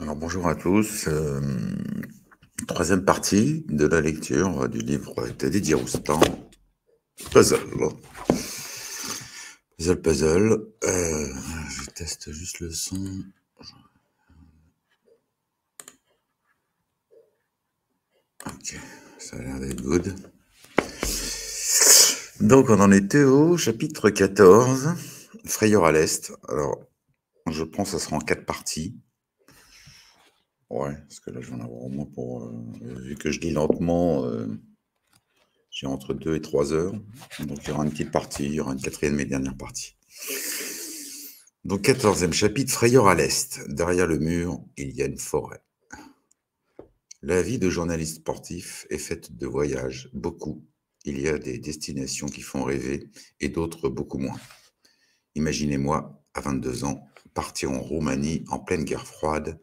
Alors bonjour à tous. Euh, troisième partie de la lecture du livre de Didier Roustan, Puzzle. Puzzle, puzzle. Euh, je teste juste le son. Ok, ça a l'air d'être good. Donc on en était au chapitre 14, Frayeur à l'Est. Alors, je pense que ça sera en quatre parties. Ouais, parce que là, je vais en avoir au moins pour. Euh, vu que je lis lentement, euh, j'ai entre 2 et 3 heures. Donc, il y aura une petite partie, il y aura une quatrième et dernière partie. Donc, quatorzième chapitre, Frayeur à l'Est. Derrière le mur, il y a une forêt. La vie de journaliste sportif est faite de voyages, beaucoup. Il y a des destinations qui font rêver et d'autres beaucoup moins. Imaginez-moi, à 22 ans, partir en Roumanie en pleine guerre froide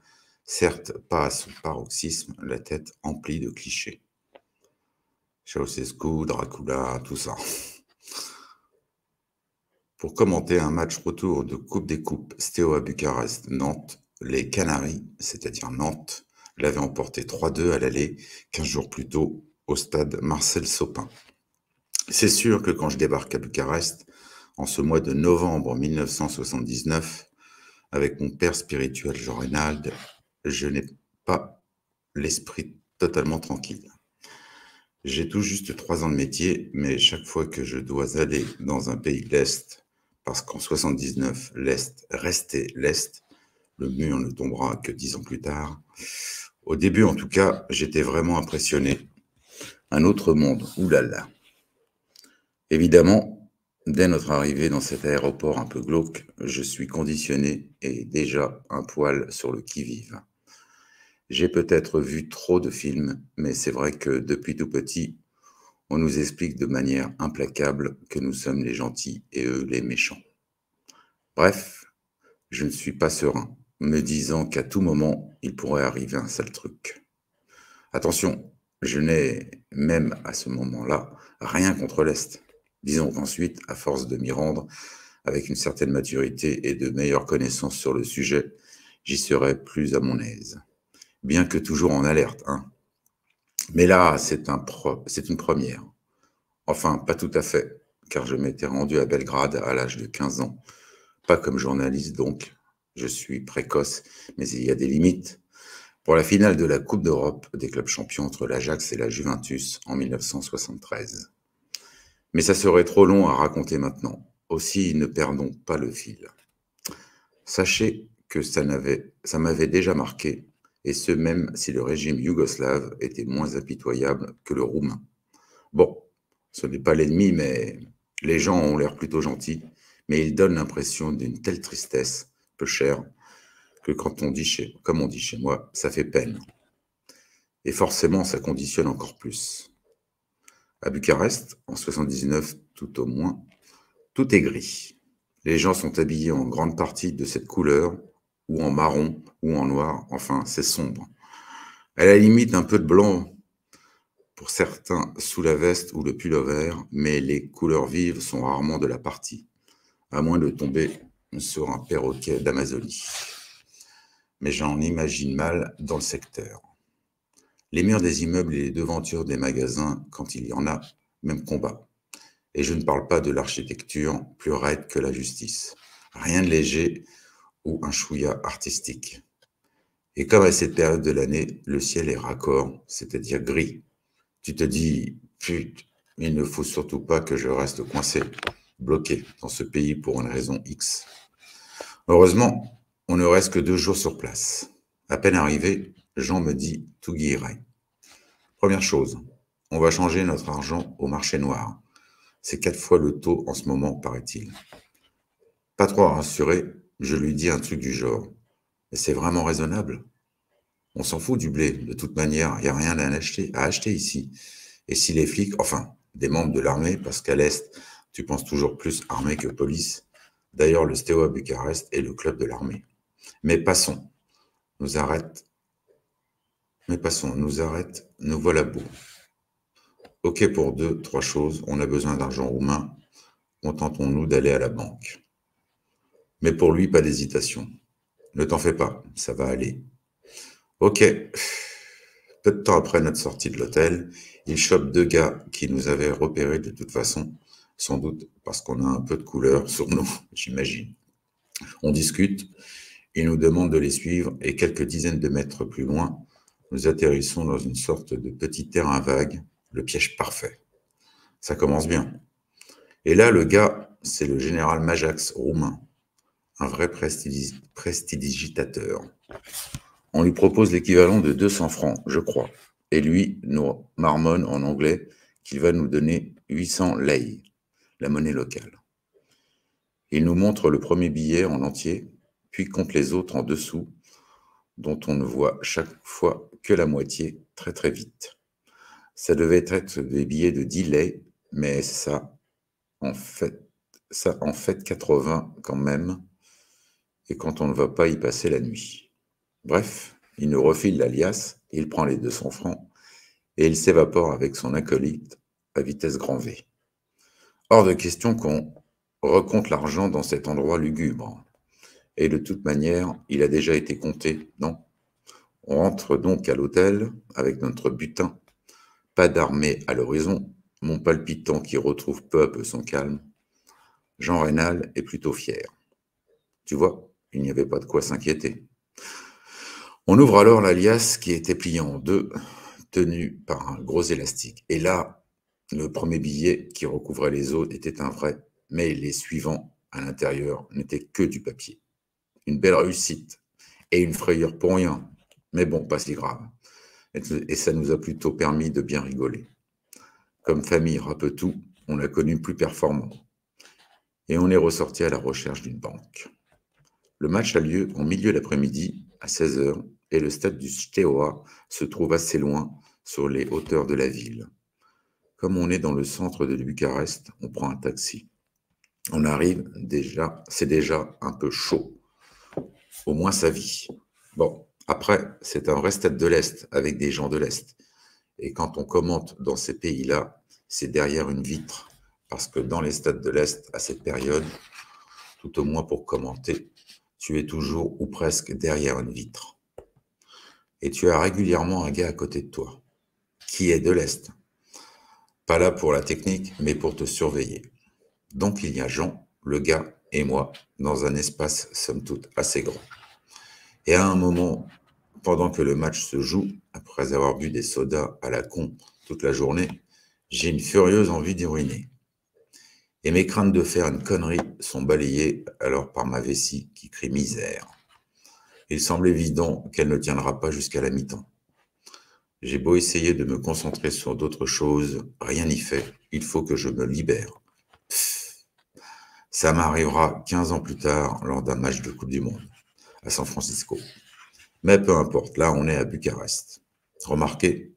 certes pas à son paroxysme, la tête emplie de clichés. Ceausescu, Dracula, tout ça. Pour commenter un match retour de Coupe des Coupes Stéo à Bucarest, Nantes, les Canaries, c'est-à-dire Nantes, l'avaient emporté 3-2 à l'aller 15 jours plus tôt au stade Marcel Sopin. C'est sûr que quand je débarque à Bucarest, en ce mois de novembre 1979, avec mon père spirituel Jean Reynald je n'ai pas l'esprit totalement tranquille. J'ai tout juste trois ans de métier, mais chaque fois que je dois aller dans un pays de l'Est, parce qu'en 79, l'Est restait l'Est, le mur ne tombera que dix ans plus tard. Au début, en tout cas, j'étais vraiment impressionné. Un autre monde, oulala. Évidemment, dès notre arrivée dans cet aéroport un peu glauque, je suis conditionné et déjà un poil sur le qui-vive. J'ai peut-être vu trop de films, mais c'est vrai que depuis tout petit, on nous explique de manière implacable que nous sommes les gentils et eux les méchants. Bref, je ne suis pas serein, me disant qu'à tout moment, il pourrait arriver un sale truc. Attention, je n'ai même à ce moment-là rien contre l'Est. Disons qu'ensuite, à force de m'y rendre, avec une certaine maturité et de meilleures connaissances sur le sujet, j'y serai plus à mon aise bien que toujours en alerte. Hein. Mais là, c'est un une première. Enfin, pas tout à fait, car je m'étais rendu à Belgrade à l'âge de 15 ans. Pas comme journaliste, donc. Je suis précoce, mais il y a des limites. Pour la finale de la Coupe d'Europe des clubs champions entre l'Ajax et la Juventus en 1973. Mais ça serait trop long à raconter maintenant. Aussi, ne perdons pas le fil. Sachez que ça m'avait déjà marqué et ce même si le régime yougoslave était moins impitoyable que le roumain. Bon, ce n'est pas l'ennemi, mais les gens ont l'air plutôt gentils, mais ils donnent l'impression d'une telle tristesse, peu chère, que quand on dit chez, comme on dit chez moi, ça fait peine. Et forcément, ça conditionne encore plus. À Bucarest, en 79 tout au moins, tout est gris. Les gens sont habillés en grande partie de cette couleur ou en marron, ou en noir, enfin, c'est sombre. À la limite, un peu de blanc pour certains sous la veste ou le pullover, mais les couleurs vives sont rarement de la partie, à moins de tomber sur un perroquet d'Amazonie. Mais j'en imagine mal dans le secteur. Les murs des immeubles et les devantures des magasins, quand il y en a, même combat. Et je ne parle pas de l'architecture plus raide que la justice. Rien de léger ou un chouïa artistique. Et comme à cette période de l'année, le ciel est raccord, c'est-à-dire gris, tu te dis, putain, il ne faut surtout pas que je reste coincé, bloqué dans ce pays pour une raison X. Heureusement, on ne reste que deux jours sur place. À peine arrivé, Jean me dit tout guillerait. Première chose, on va changer notre argent au marché noir. C'est quatre fois le taux en ce moment, paraît-il. Pas trop rassuré, je lui dis un truc du genre. C'est vraiment raisonnable. On s'en fout du blé. De toute manière, il n'y a rien à acheter, ici. Et si les flics, enfin, des membres de l'armée, parce qu'à l'Est, tu penses toujours plus armée que police. D'ailleurs, le Stéo à Bucarest est le club de l'armée. Mais passons. Nous arrête. Mais passons, nous arrête. Nous voilà beaux. OK pour deux, trois choses. On a besoin d'argent roumain. Contentons-nous d'aller à la banque. Mais pour lui, pas d'hésitation. Ne t'en fais pas, ça va aller. Ok. Peu de temps après notre sortie de l'hôtel, il chope deux gars qui nous avaient repérés de toute façon, sans doute parce qu'on a un peu de couleur sur nous, j'imagine. On discute, ils nous demandent de les suivre et quelques dizaines de mètres plus loin, nous atterrissons dans une sorte de petit terrain vague, le piège parfait. Ça commence bien. Et là, le gars, c'est le général Majax roumain, un vrai prestidigitateur. On lui propose l'équivalent de 200 francs, je crois. Et lui nous marmonne en anglais qu'il va nous donner 800 lei, la monnaie locale. Il nous montre le premier billet en entier, puis compte les autres en dessous, dont on ne voit chaque fois que la moitié très très vite. Ça devait être des billets de 10 lei, mais ça, en fait, ça en fait 80 quand même, et quand on ne va pas y passer la nuit. Bref, il nous refile l'alias, il prend les 200 francs et il s'évapore avec son acolyte à vitesse grand V. Hors de question qu'on recompte l'argent dans cet endroit lugubre. Et de toute manière, il a déjà été compté, non? On rentre donc à l'hôtel avec notre butin. Pas d'armée à l'horizon, mon palpitant qui retrouve peu son calme. Jean Rénal est plutôt fier. Tu vois, il n'y avait pas de quoi s'inquiéter. On ouvre alors l'alias qui était plié en deux, tenu par un gros élastique. Et là, le premier billet qui recouvrait les autres était un vrai, mais les suivants à l'intérieur n'étaient que du papier. Une belle réussite et une frayeur pour rien, mais bon, pas si grave. Et ça nous a plutôt permis de bien rigoler. Comme famille tout, on l'a connu plus performant. Et on est ressorti à la recherche d'une banque. Le match a lieu en milieu d'après-midi à 16h et le stade du Steaua se trouve assez loin sur les hauteurs de la ville. Comme on est dans le centre de Bucarest, on prend un taxi. On arrive déjà, c'est déjà un peu chaud. Au moins sa vie. Bon, après, c'est un vrai stade de l'Est avec des gens de l'Est. Et quand on commente dans ces pays-là, c'est derrière une vitre. Parce que dans les stades de l'Est, à cette période, tout au moins pour commenter, tu es toujours ou presque derrière une vitre et tu as régulièrement un gars à côté de toi, qui est de l'Est. Pas là pour la technique, mais pour te surveiller. Donc il y a Jean, le gars, et moi, dans un espace, somme toute, assez grand. Et à un moment, pendant que le match se joue, après avoir bu des sodas à la con toute la journée, j'ai une furieuse envie d'y ruiner. Et mes craintes de faire une connerie sont balayées alors par ma vessie qui crie misère. Il semble évident qu'elle ne tiendra pas jusqu'à la mi-temps. J'ai beau essayer de me concentrer sur d'autres choses, rien n'y fait. Il faut que je me libère. Ça m'arrivera 15 ans plus tard lors d'un match de Coupe du Monde à San Francisco. Mais peu importe, là on est à Bucarest. Remarquez,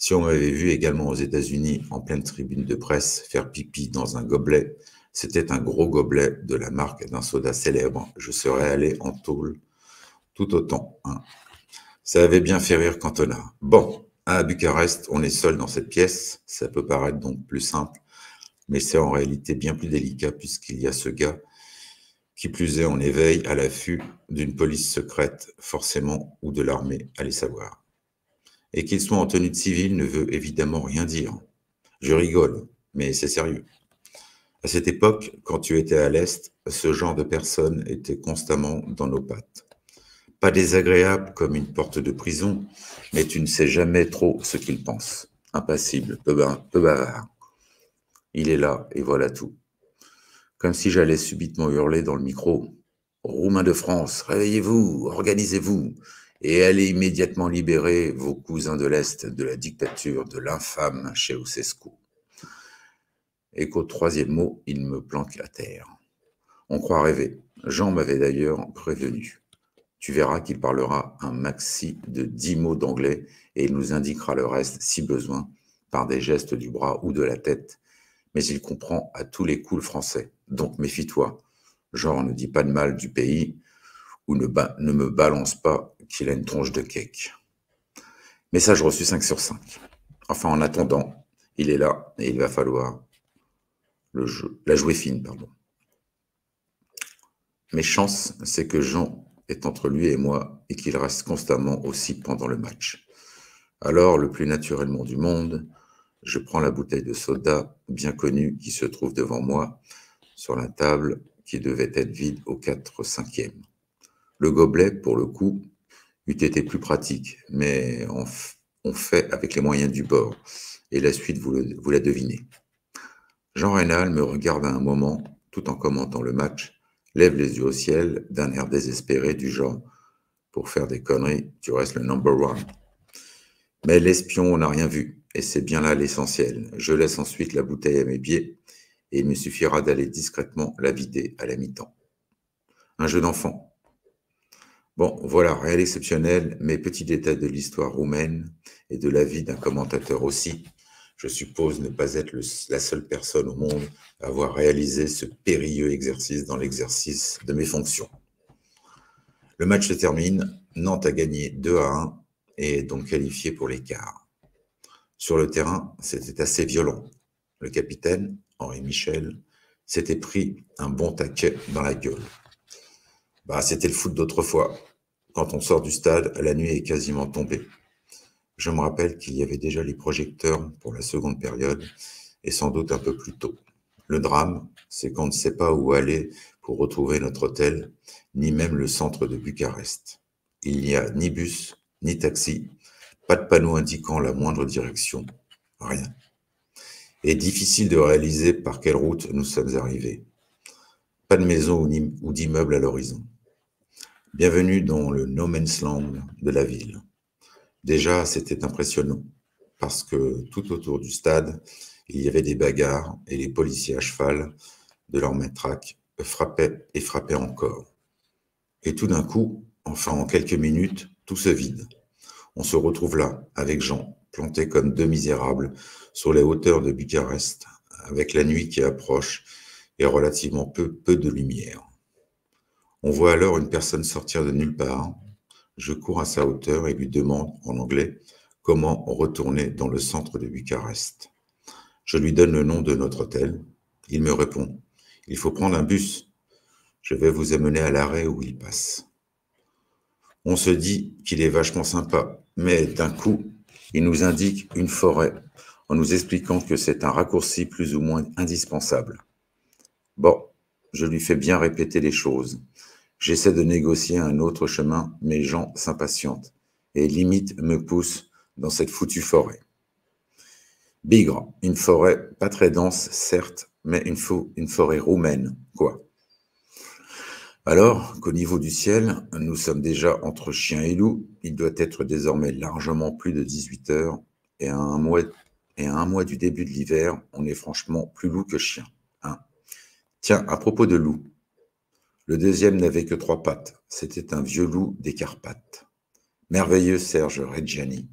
si on m'avait vu également aux États-Unis en pleine tribune de presse faire pipi dans un gobelet, c'était un gros gobelet de la marque d'un soda célèbre, je serais allé en tôle tout autant. Hein. Ça avait bien fait rire Cantona. Bon, à Bucarest, on est seul dans cette pièce. Ça peut paraître donc plus simple, mais c'est en réalité bien plus délicat puisqu'il y a ce gars qui plus est en éveil à l'affût d'une police secrète, forcément, ou de l'armée, allez savoir. Et qu'il soit en tenue de civil ne veut évidemment rien dire. Je rigole, mais c'est sérieux. À cette époque, quand tu étais à l'Est, ce genre de personne était constamment dans nos pattes. Pas désagréable comme une porte de prison, mais tu ne sais jamais trop ce qu'il pense. Impassible, peu, bavard. Il est là, et voilà tout. Comme si j'allais subitement hurler dans le micro. Roumains de France, réveillez-vous, organisez-vous, et allez immédiatement libérer vos cousins de l'Est de la dictature de l'infâme Ceausescu. Et qu'au troisième mot, il me planque à terre. On croit rêver. Jean m'avait d'ailleurs prévenu. Tu verras qu'il parlera un maxi de dix mots d'anglais et il nous indiquera le reste, si besoin, par des gestes du bras ou de la tête. Mais il comprend à tous les coups le français. Donc méfie-toi. Genre, ne dis pas de mal du pays ou ne me balance pas qu'il a une tronche de cake. Message reçu 5 sur 5. Enfin, en attendant, il est là et il va falloir la jouer fine. Pardon. Mes chances, c'est que Jean est entre lui et moi et qu'il reste constamment aussi pendant le match. Alors, le plus naturellement du monde, je prends la bouteille de soda bien connue qui se trouve devant moi sur la table qui devait être vide au 4 5e. Le gobelet, pour le coup, eût été plus pratique, mais on, fait avec les moyens du bord. Et la suite, vous, vous la devinez. Jean Rénal me regarde un moment, tout en commentant le match, lève les yeux au ciel d'un air désespéré du genre Pour faire des conneries, tu restes le number one. Mais l'espion n'a rien vu, et c'est bien là l'essentiel. Je laisse ensuite la bouteille à mes pieds, et il me suffira d'aller discrètement la vider à la mi-temps. Un jeu d'enfant. Bon, voilà, réel exceptionnel, mais petit détail de l'histoire roumaine et de la vie d'un commentateur aussi. Je suppose ne pas être la seule personne au monde à avoir réalisé ce périlleux exercice dans l'exercice de mes fonctions. Le match se termine. Nantes a gagné 2 à 1 et donc qualifié pour l'écart. Sur le terrain, c'était assez violent. Le capitaine, Henri Michel, s'était pris un bon taquet dans la gueule. Bah, c'était le foot d'autrefois. Quand on sort du stade, la nuit est quasiment tombée. Je me rappelle qu'il y avait déjà les projecteurs pour la seconde période, et sans doute un peu plus tôt. Le drame, c'est qu'on ne sait pas où aller pour retrouver notre hôtel, ni même le centre de Bucarest. Il n'y a ni bus, ni taxi, pas de panneau indiquant la moindre direction, rien. Et difficile de réaliser par quelle route nous sommes arrivés. Pas de maison ou d'immeuble à l'horizon. Bienvenue dans le no man's land de la ville. Déjà, c'était impressionnant, parce que tout autour du stade, il y avait des bagarres et les policiers à cheval de leur matraque frappaient et frappaient encore. Et tout d'un coup, enfin en quelques minutes, tout se vide. On se retrouve là, avec Jean, planté comme deux misérables, sur les hauteurs de Bucarest, avec la nuit qui approche et relativement peu, peu de lumière. On voit alors une personne sortir de nulle part. Je cours à sa hauteur et lui demande, en anglais, comment on retournait dans le centre de Bucarest. Je lui donne le nom de notre hôtel. Il me répond, il faut prendre un bus. Je vais vous amener à l'arrêt où il passe. On se dit qu'il est vachement sympa, mais d'un coup, il nous indique une forêt en nous expliquant que c'est un raccourci plus ou moins indispensable. Bon, je lui fais bien répéter les choses. J'essaie de négocier un autre chemin, mais Jean s'impatiente et limite me pousse dans cette foutue forêt. Bigre, une forêt pas très dense, certes, mais une, forêt roumaine, quoi. Alors qu'au niveau du ciel, nous sommes déjà entre chien et loup, il doit être désormais largement plus de 18 heures, et à un mois, du début de l'hiver, on est franchement plus loup que chien. Tiens, à propos de loup, le deuxième n'avait que trois pattes, c'était un vieux loup des Carpates. Merveilleux Serge Reggiani.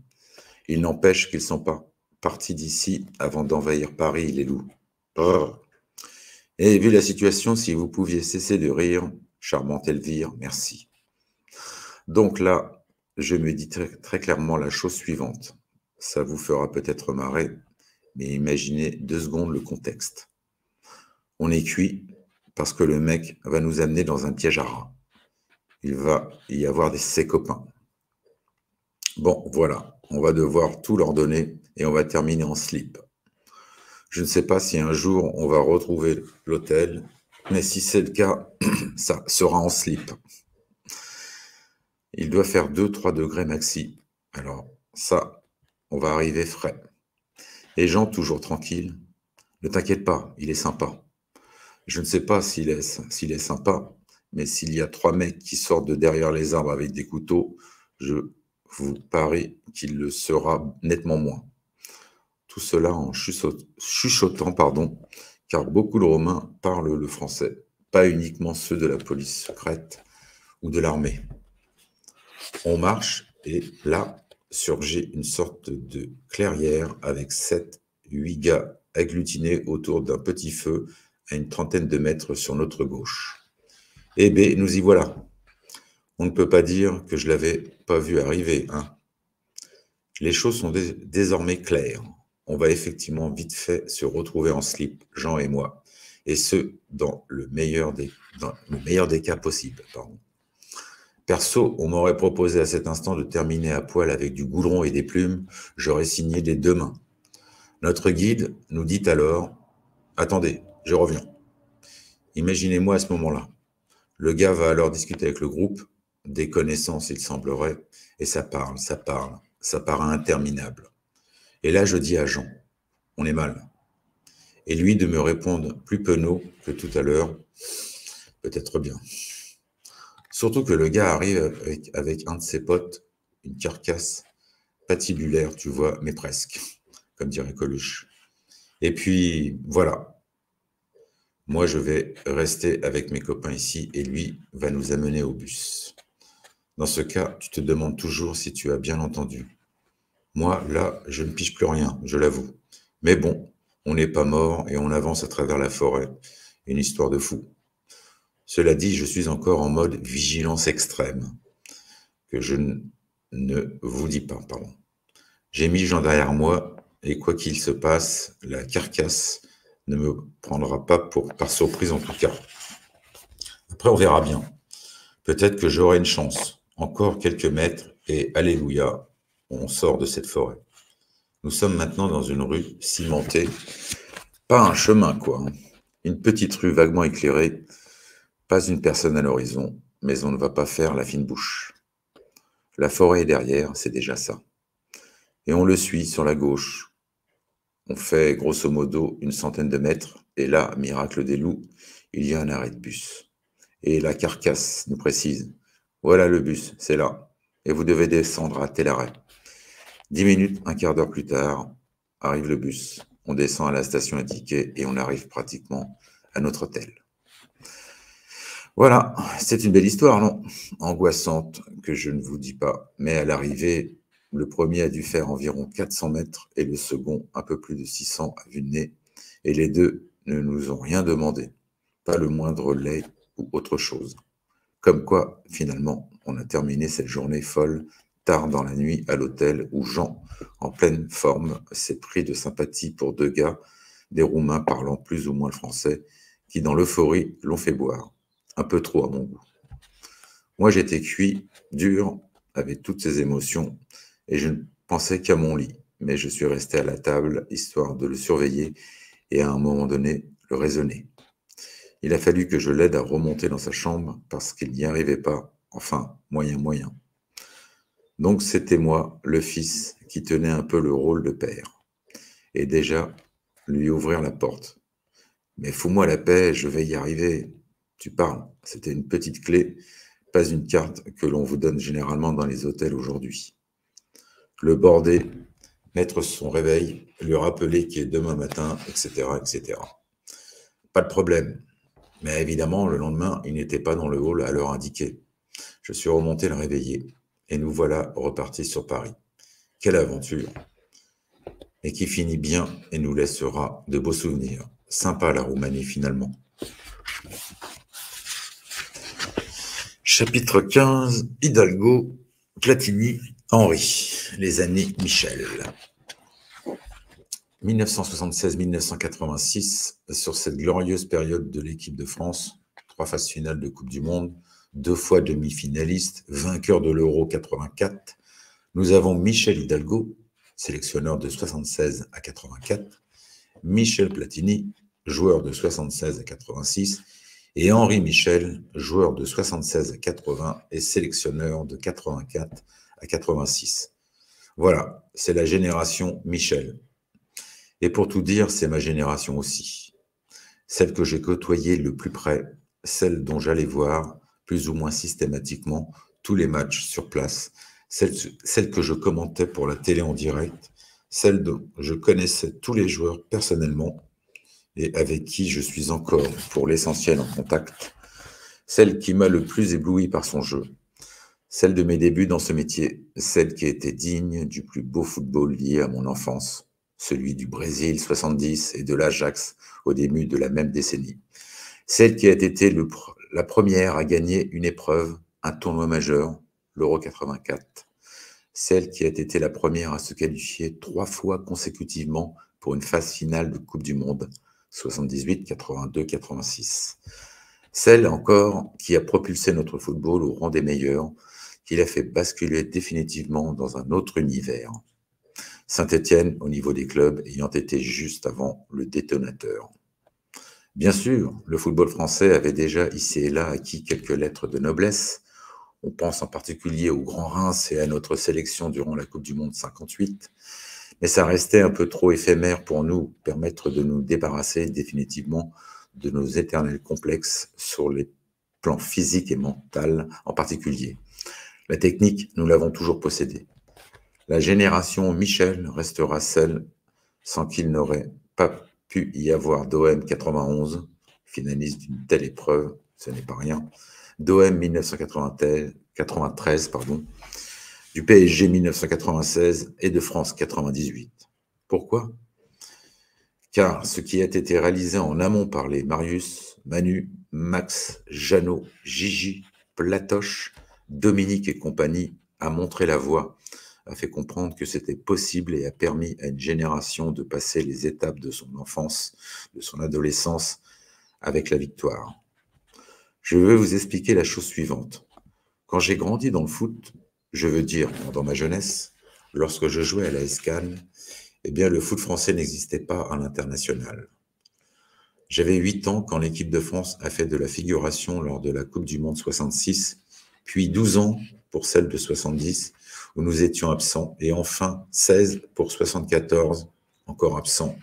Il n'empêche qu'ils sont pas partis d'ici avant d'envahir Paris, les loups. Et vu la situation, si vous pouviez cesser de rire, Charmante Elvire, merci. Donc là, je me dis très, clairement la chose suivante. Ça vous fera peut-être marrer, mais imaginez deux secondes le contexte. On est cuit parce que le mec va nous amener dans un piège à rats. Il va y avoir des, ses copains. Bon, voilà, on va devoir tout leur donner et on va terminer en slip. Je ne sais pas si un jour on va retrouver l'hôtel mais si c'est le cas, ça sera en slip. Il doit faire 2-3 degrés maxi. Alors ça, on va arriver frais. Et Jean, toujours tranquille, ne t'inquiète pas, il est sympa. Je ne sais pas s'il est, s'il est sympa, mais s'il y a trois mecs qui sortent de derrière les arbres avec des couteaux, je vous parie qu'il le sera nettement moins. Tout cela en chuchotant, pardon, car beaucoup de Romains parlent le français, pas uniquement ceux de la police secrète ou de l'armée. On marche et là surgit une sorte de clairière avec sept, huit gars agglutinés autour d'un petit feu à une trentaine de mètres sur notre gauche. Eh bien, nous y voilà. On ne peut pas dire que je l'avais pas vu arriver, hein. Les choses sont désormais claires on va effectivement vite fait se retrouver en slip, Jean et moi, et ce, dans le meilleur des, dans le meilleur des cas possibles. Perso, on m'aurait proposé à cet instant de terminer à poil avec du goudron et des plumes, j'aurais signé des deux mains. Notre guide nous dit alors Attendez, je reviens. Imaginez-moi à ce moment-là. Le gars va alors discuter avec le groupe, des connaissances, il semblerait, et ça parle, ça parle, ça paraît interminable. Et là, je dis à Jean On est mal. Et lui de me répondre plus penaud que tout à l'heure Peut-être bien. Surtout que le gars arrive avec, un de ses potes, une carcasse patibulaire, tu vois, mais presque, comme dirait Coluche. Et puis, voilà. Moi, je vais rester avec mes copains ici et lui va nous amener au bus. Dans ce cas, tu te demandes toujours si tu as bien entendu. Moi, là, je ne pige plus rien, je l'avoue. Mais bon, on n'est pas mort et on avance à travers la forêt. Une histoire de fou. Cela dit, je suis encore en mode vigilance extrême, que je ne vous dis pas, pardon. J'ai mis Jean derrière moi, et quoi qu'il se passe, la carcasse ne me prendra pas par surprise en tout cas. Après, on verra bien. Peut-être que j'aurai une chance. Encore quelques mètres, et alléluia, on sort de cette forêt. Nous sommes maintenant dans une rue cimentée, pas un chemin quoi, hein. une petite rue vaguement éclairée pas une personne à l'horizon, mais on ne va pas faire la fine bouche. La forêt est derrière, c'est déjà ça. Et on le suit sur la gauche. On fait grosso modo une centaine de mètres, et là, miracle des loups, il y a un arrêt de bus. Et la carcasse nous précise Voilà le bus, c'est là. Et vous devez descendre à tel arrêt. Dix minutes, un quart d'heure plus tard, arrive le bus. On descend à la station indiquée et on arrive pratiquement à notre hôtel. Voilà, c'est une belle histoire, non? Angoissante, que je ne vous dis pas. Mais à l'arrivée, le premier a dû faire environ 400 mètres et le second un peu plus de 600 à vue de nez. Et les deux ne nous ont rien demandé, pas le moindre lait ou autre chose. Comme quoi, finalement, on a terminé cette journée folle tard dans la nuit à l'hôtel où Jean, en pleine forme, s'est pris de sympathie pour deux gars, des Roumains parlant plus ou moins le français, qui dans l'euphorie l'ont fait boire un peu trop à mon goût. Moi, j'étais cuit, dur, avec toutes ces émotions, et je ne pensais qu'à mon lit, mais je suis resté à la table, histoire de le surveiller et à un moment donné, le raisonner. Il a fallu que je l'aide à remonter dans sa chambre parce qu'il n'y arrivait pas, enfin, moyen, moyen. Donc c'était moi, le fils, qui tenait un peu le rôle de père. Et déjà, lui ouvrir la porte. Mais fous-moi la paix, je vais y arriver. Tu parles. C'était une petite clé, pas une carte que l'on vous donne généralement dans les hôtels aujourd'hui. Le border, mettre son réveil, lui rappeler qu'il est demain matin, etc., etc. Pas de problème. Mais évidemment, le lendemain, il n'était pas dans le hall à l'heure indiquée. Je suis remonté le réveiller et nous voilà repartis sur Paris. Quelle aventure Et qui finit bien et nous laissera de beaux souvenirs. Sympa la Roumanie finalement. Chapitre 15 Hidalgo, Platini, Henri, les années Michel. 1976-1986, sur cette glorieuse période de l'équipe de France, trois phases finales de Coupe du Monde, deux fois demi-finaliste, vainqueur de l'Euro 84, nous avons Michel Hidalgo, sélectionneur de 76 à 84, Michel Platini, joueur de 76 à 86, et Henri Michel, joueur de 76 à 80 et sélectionneur de 84 à 86. Voilà, c'est la génération Michel. Et pour tout dire, c'est ma génération aussi. Celle que j'ai côtoyée le plus près, celle dont j'allais voir plus ou moins systématiquement tous les matchs sur place, celle, celle que je commentais pour la télé en direct, celle dont je connaissais tous les joueurs personnellement et avec qui je suis encore pour l'essentiel en contact, celle qui m'a le plus ébloui par son jeu, celle de mes débuts dans ce métier, celle qui était digne du plus beau football lié à mon enfance, celui du Brésil 70 et de l'Ajax au début de la même décennie, celle qui a été la première à gagner une épreuve, un tournoi majeur, l'Euro 84, celle qui a été la première à se qualifier trois fois consécutivement pour une phase finale de Coupe du Monde, 78, 82, 86. Celle encore qui a propulsé notre football au rang des meilleurs, qui l'a fait basculer définitivement dans un autre univers. Saint-Étienne, au niveau des clubs, ayant été juste avant le détonateur. Bien sûr, le football français avait déjà ici et là acquis quelques lettres de noblesse. On pense en particulier au Grand Reims et à notre sélection durant la Coupe du Monde 58. Mais ça restait un peu trop éphémère pour nous permettre de nous débarrasser définitivement de nos éternels complexes sur les plans physiques et mental en particulier. La technique, nous l'avons toujours possédée. La génération Michel restera celle sans qu'il n'aurait pas pu y avoir d'OM 91, finaliste d'une telle épreuve, ce n'est pas rien, d'OM 1993, pardon, du PSG 1996 et de France 98. Pourquoi? Car ce qui a été réalisé en amont par les Marius, Manu, Max, Jeannot, Gigi, Platoche, Dominique et compagnie a montré la voie a fait comprendre que c'était possible et a permis à une génération de passer les étapes de son enfance, de son adolescence, avec la victoire. Je veux vous expliquer la chose suivante. Quand j'ai grandi dans le foot, je veux dire dans ma jeunesse, lorsque je jouais à la Escane, eh bien le foot français n'existait pas à l'international. J'avais 8 ans quand l'équipe de France a fait de la figuration lors de la Coupe du Monde 66, puis 12 ans pour celle de 70 où nous étions absents, et enfin 16 pour 74, encore absents.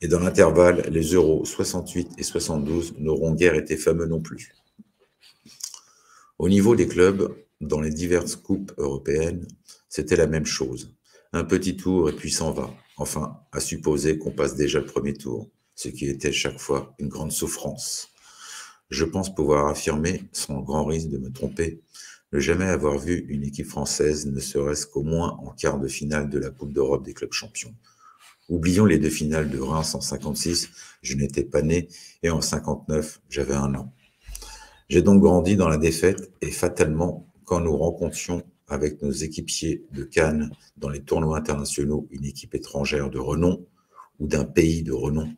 Et dans l'intervalle, les euros 68 et 72 n'auront guère été fameux non plus. Au niveau des clubs, dans les diverses coupes européennes, c'était la même chose. Un petit tour et puis s'en va. Enfin, à supposer qu'on passe déjà le premier tour, ce qui était chaque fois une grande souffrance. Je pense pouvoir affirmer, sans grand risque de me tromper, ne jamais avoir vu une équipe française, ne serait-ce qu'au moins en quart de finale de la Coupe d'Europe des clubs champions. Oublions les deux finales de Reims en 56, je n'étais pas né, et en 59, j'avais un an. J'ai donc grandi dans la défaite et fatalement, quand nous rencontrions avec nos équipiers de Cannes dans les tournois internationaux une équipe étrangère de renom ou d'un pays de renom,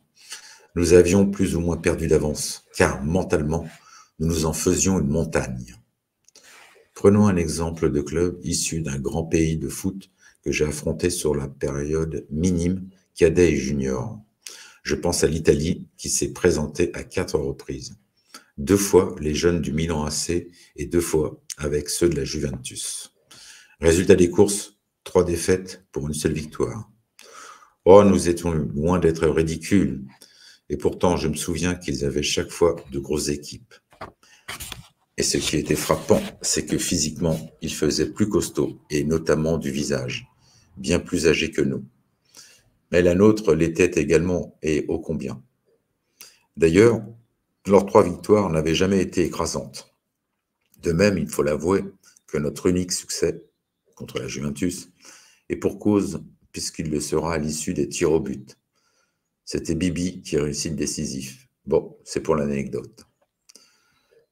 nous avions plus ou moins perdu d'avance, car mentalement, nous nous en faisions une montagne. Prenons un exemple de club issu d'un grand pays de foot que j'ai affronté sur la période minime cadet et junior. Je pense à l'Italie qui s'est présentée à quatre reprises. Deux fois les jeunes du Milan AC et deux fois avec ceux de la Juventus. Résultat des courses, trois défaites pour une seule victoire. Oh, nous étions loin d'être ridicules. Et pourtant, je me souviens qu'ils avaient chaque fois de grosses équipes. Et ce qui était frappant, c'est que physiquement, il faisait plus costaud, et notamment du visage, bien plus âgé que nous. Mais la nôtre l'était également, et ô combien. D'ailleurs, leurs trois victoires n'avaient jamais été écrasantes. De même, il faut l'avouer, que notre unique succès contre la Juventus est pour cause, puisqu'il le sera à l'issue des tirs au but. C'était Bibi qui réussit le décisif. Bon, c'est pour l'anecdote.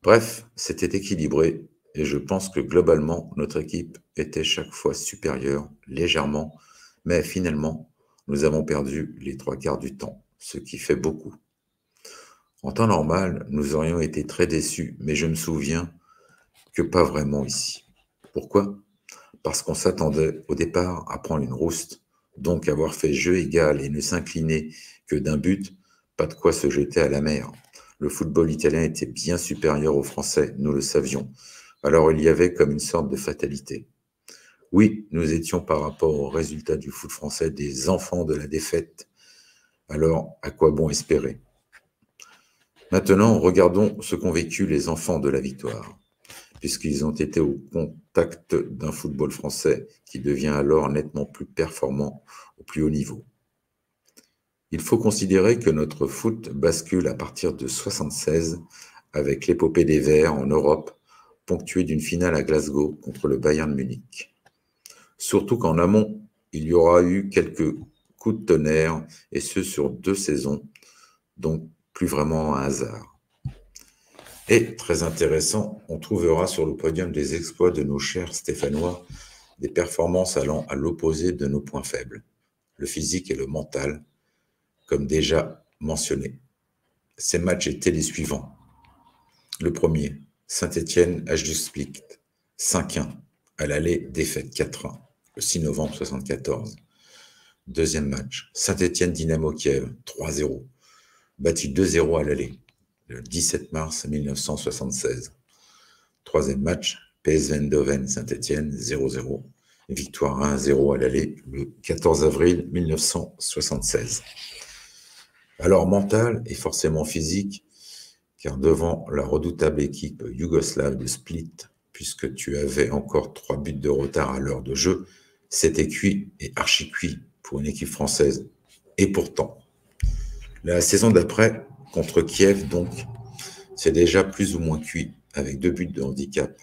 Bref, c'était équilibré et je pense que globalement, notre équipe était chaque fois supérieure, légèrement, mais finalement, nous avons perdu les trois quarts du temps, ce qui fait beaucoup. En temps normal, nous aurions été très déçus, mais je me souviens que pas vraiment ici. Pourquoi? Parce qu'on s'attendait au départ à prendre une rouste, donc avoir fait jeu égal et ne s'incliner que d'un but, pas de quoi se jeter à la mer. Le football italien était bien supérieur au français, nous le savions. Alors il y avait comme une sorte de fatalité. Oui, nous étions par rapport au résultat du foot français des enfants de la défaite. Alors, à quoi bon espérer? Maintenant, regardons ce qu'ont vécu les enfants de la victoire, puisqu'ils ont été au contact d'un football français qui devient alors nettement plus performant au plus haut niveau. Il faut considérer que notre foot bascule à partir de 76 avec l'épopée des Verts en Europe, ponctuée d'une finale à Glasgow contre le Bayern Munich. Surtout qu'en amont, il y aura eu quelques coups de tonnerre, et ce sur deux saisons, donc plus vraiment un hasard. Et très intéressant, on trouvera sur le podium des exploits de nos chers Stéphanois des performances allant à l'opposé de nos points faibles, le physique et le mental, comme déjà mentionné. Ces matchs étaient les suivants. Le premier, Saint-Étienne, du Split, 5-1. À l'aller, défaite 4-1, le 6 novembre 1974. Deuxième match, Saint-Étienne, Dynamo Kiev, 3-0. Battu 2-0 à l'aller, le 17 mars 1976. Troisième match, PSV Eindhoven, Saint-Étienne, 0-0. Victoire 1-0 à l'aller, le 14 avril 1976. Alors mental et forcément physique, car devant la redoutable équipe yougoslave de Split, puisque tu avais encore trois buts de retard à l'heure de jeu, c'était cuit et archi cuit pour une équipe française. Et pourtant, la saison d'après, contre Kiev donc, c'est déjà plus ou moins cuit, avec deux buts de handicap,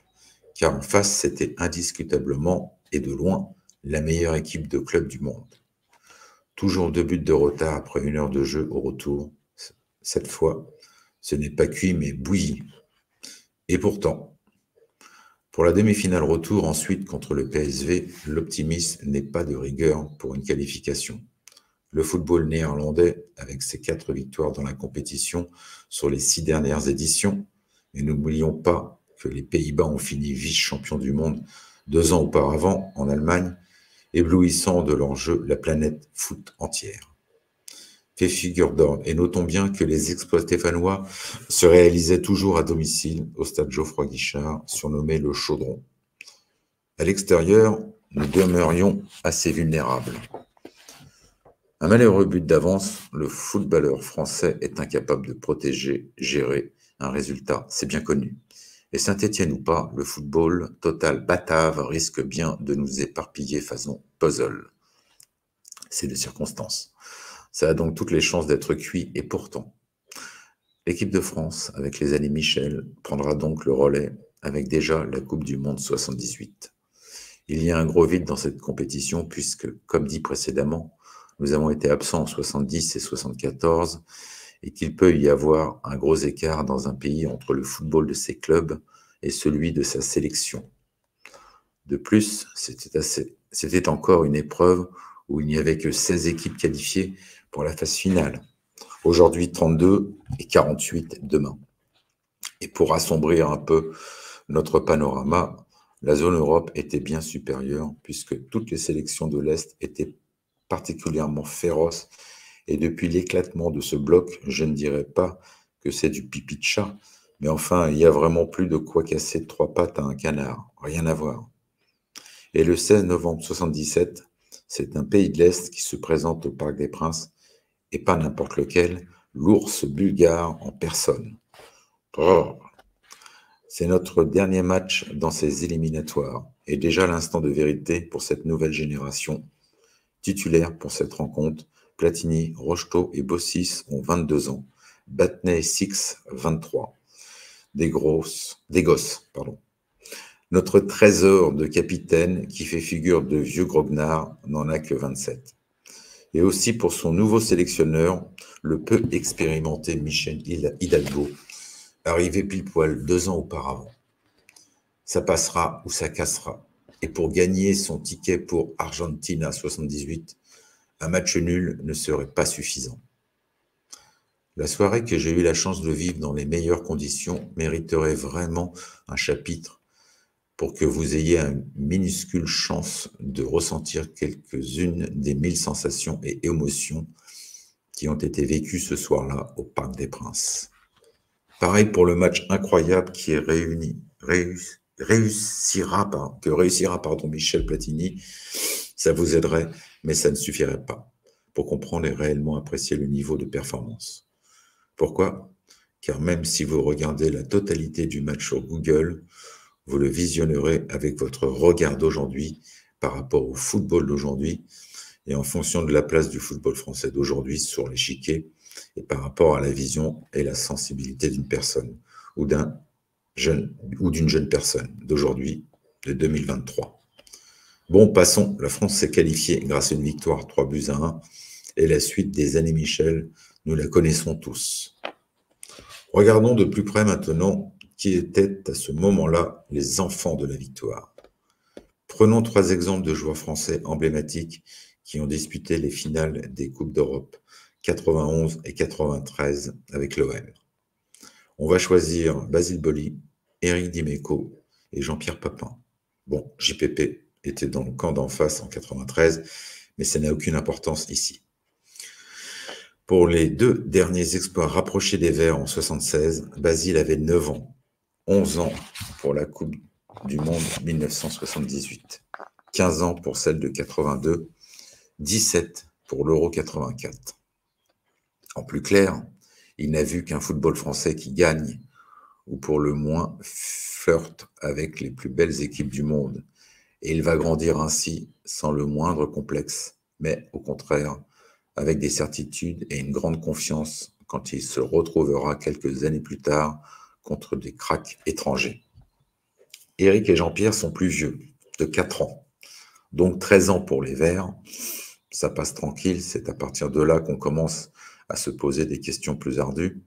car en face, c'était indiscutablement et de loin la meilleure équipe de club du monde. Toujours deux buts de retard après une heure de jeu au retour. Cette fois, ce n'est pas cuit mais bouilli. Et pourtant, pour la demi-finale retour ensuite contre le PSV, l'optimisme n'est pas de rigueur pour une qualification. Le football néerlandais, avec ses quatre victoires dans la compétition sur les six dernières éditions, et n'oublions pas que les Pays-Bas ont fini vice-champion du monde deux ans auparavant en Allemagne, éblouissant de leur jeu la planète foot entière. Fait figure d'or, et notons bien que les exploits stéphanois se réalisaient toujours à domicile au stade Geoffroy Guichard, surnommé le Chaudron. À l'extérieur, nous demeurions assez vulnérables. Un malheureux but d'avance, le footballeur français est incapable de protéger, gérer un résultat, c'est bien connu. Et Saint-Étienne ou pas, le football total batave risque bien de nous éparpiller façon puzzle. C'est des circonstances. Ça a donc toutes les chances d'être cuit et pourtant. L'équipe de France, avec les années Michel, prendra donc le relais avec déjà la Coupe du Monde 78. Il y a un gros vide dans cette compétition puisque, comme dit précédemment, nous avons été absents en 70 et 74 et qu'il peut y avoir un gros écart dans un pays entre le football de ses clubs et celui de sa sélection. De plus, c'était encore une épreuve où il n'y avait que 16 équipes qualifiées pour la phase finale. Aujourd'hui, 32 et 48 demain. Et pour assombrir un peu notre panorama, la zone Europe était bien supérieure puisque toutes les sélections de l'Est étaient particulièrement féroces et depuis l'éclatement de ce bloc, je ne dirais pas que c'est du pipi de chat, mais enfin, il y a vraiment plus de quoi casser trois pattes à un canard. Rien à voir. Et le 16 novembre 77, c'est un pays de l'Est qui se présente au Parc des Princes, et pas n'importe lequel, l'ours bulgare en personne. C'est notre dernier match dans ces éliminatoires, et déjà l'instant de vérité pour cette nouvelle génération. Titulaire pour cette rencontre, Platini, Rocheteau et Bossis ont 22 ans. Batney Six, 23. Des grosses, des gosses, pardon. Notre trésor de capitaine, qui fait figure de vieux grognard, n'en a que 27. Et aussi pour son nouveau sélectionneur, le peu expérimenté Michel Hidalgo, arrivé pile poil deux ans auparavant. Ça passera ou ça cassera. Et pour gagner son ticket pour Argentina 78, un match nul ne serait pas suffisant. La soirée que j'ai eu la chance de vivre dans les meilleures conditions mériterait vraiment un chapitre pour que vous ayez une minuscule chance de ressentir quelques-unes des mille sensations et émotions qui ont été vécues ce soir-là au Parc des Princes. Pareil pour le match incroyable qui est réuni, réussira, que réussira pardon, Michel Platini, ça vous aiderait mais ça ne suffirait pas pour comprendre et réellement apprécier le niveau de performance. Pourquoi? Car même si vous regardez la totalité du match sur Google, vous le visionnerez avec votre regard d'aujourd'hui par rapport au football d'aujourd'hui et en fonction de la place du football français d'aujourd'hui sur l'échiquier et par rapport à la vision et la sensibilité d'une personne ou d'un jeune ou d'une jeune personne d'aujourd'hui, de 2023. Bon, passons. La France s'est qualifiée grâce à une victoire 3 buts à 1. Et la suite des années Michel, nous la connaissons tous. Regardons de plus près maintenant qui étaient à ce moment-là les enfants de la victoire. Prenons trois exemples de joueurs français emblématiques qui ont disputé les finales des Coupes d'Europe 91 et 93 avec l'OM. On va choisir Basile Boli, Éric Dimeco et Jean-Pierre Papin. Bon, JPP était dans le camp d'en face en 93, mais ça n'a aucune importance ici. Pour les deux derniers exploits rapprochés des Verts en 76, Basile avait 9 ans, 11 ans pour la Coupe du Monde 1978, 15 ans pour celle de 82, 17 pour l'Euro 84. En plus clair, il n'a vu qu'un football français qui gagne, ou pour le moins flirte avec les plus belles équipes du monde, et il va grandir ainsi sans le moindre complexe, mais au contraire, avec des certitudes et une grande confiance quand il se retrouvera quelques années plus tard contre des cracks étrangers. Éric et Jean-Pierre sont plus vieux, de 4 ans, donc 13 ans pour les Verts. Ça passe tranquille, c'est à partir de là qu'on commence à se poser des questions plus ardues.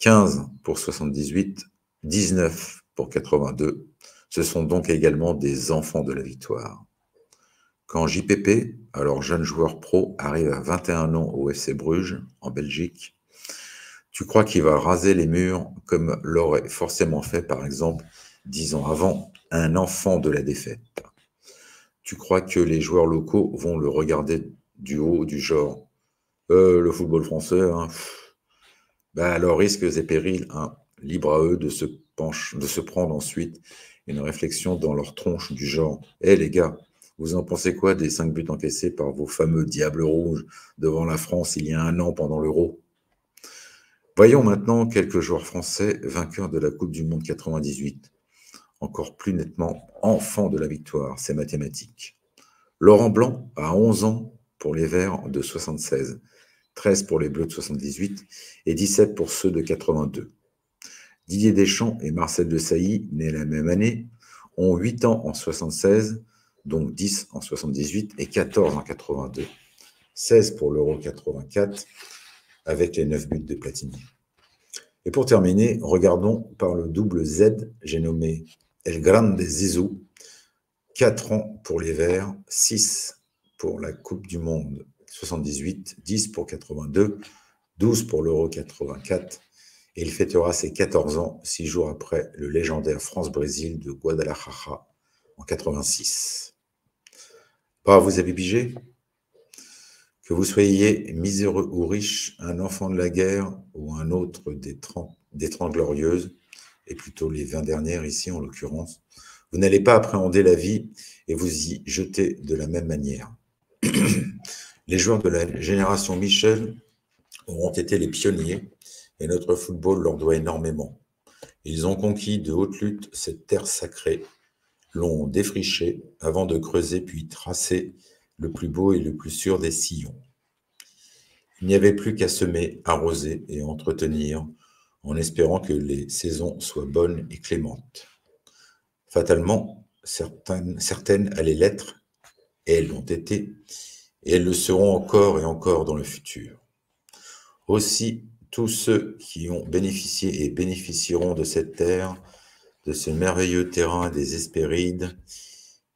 15 pour 78, 19 pour 82. Ce sont donc également des enfants de la victoire. Quand JPP, alors jeune joueur pro, arrive à 21 ans au FC Bruges, en Belgique, tu crois qu'il va raser les murs comme l'aurait forcément fait, par exemple, dix ans avant, un enfant de la défaite? Tu crois que les joueurs locaux vont le regarder du haut, du genre? Euh, le football français, hein, bah, alors risques et périls, hein, libre à eux de se, de se prendre ensuite une réflexion dans leur tronche du genre. Hé les gars, vous en pensez quoi des cinq buts encaissés par vos fameux Diables Rouges devant la France il y a un an pendant l'Euro? Voyons maintenant quelques joueurs français vainqueurs de la Coupe du Monde 98. Encore plus nettement, enfants de la victoire, c'est mathématique. Laurent Blanc a 11 ans pour les Verts de 76, 13 pour les Bleus de 78 et 17 pour ceux de 82. Didier Deschamps et Marcel Desailly, nés la même année, ont 8 ans en 76 donc 10 en 78 et 14 en 82. 16 pour l'Euro 84 avec les 9 buts de Platini. Et pour terminer, regardons par le double Z, j'ai nommé El Grande Zizou, 4 ans pour les Verts, 6 pour la Coupe du Monde 78, 10 pour 82, 12 pour l'Euro 84, et il fêtera ses 14 ans, 6 jours après le légendaire France-Brésil de Guadalajara en 86. Pas vous avez pigé? Que vous soyez miséreux ou riche, un enfant de la guerre ou un autre des trente glorieuses, et plutôt les vingt dernières ici en l'occurrence, vous n'allez pas appréhender la vie et vous y jeter de la même manière. les joueurs de la génération Michel auront été les pionniers et notre football leur doit énormément. Ils ont conquis de haute lutte cette terre sacrée l'ont défriché avant de creuser puis tracer le plus beau et le plus sûr des sillons. Il n'y avait plus qu'à semer, arroser et entretenir en espérant que les saisons soient bonnes et clémentes. Fatalement, certaines, certaines allaient l'être, et elles l'ont été, et elles le seront encore et encore dans le futur. Aussi, tous ceux qui ont bénéficié et bénéficieront de cette terre de ce merveilleux terrain des Hespérides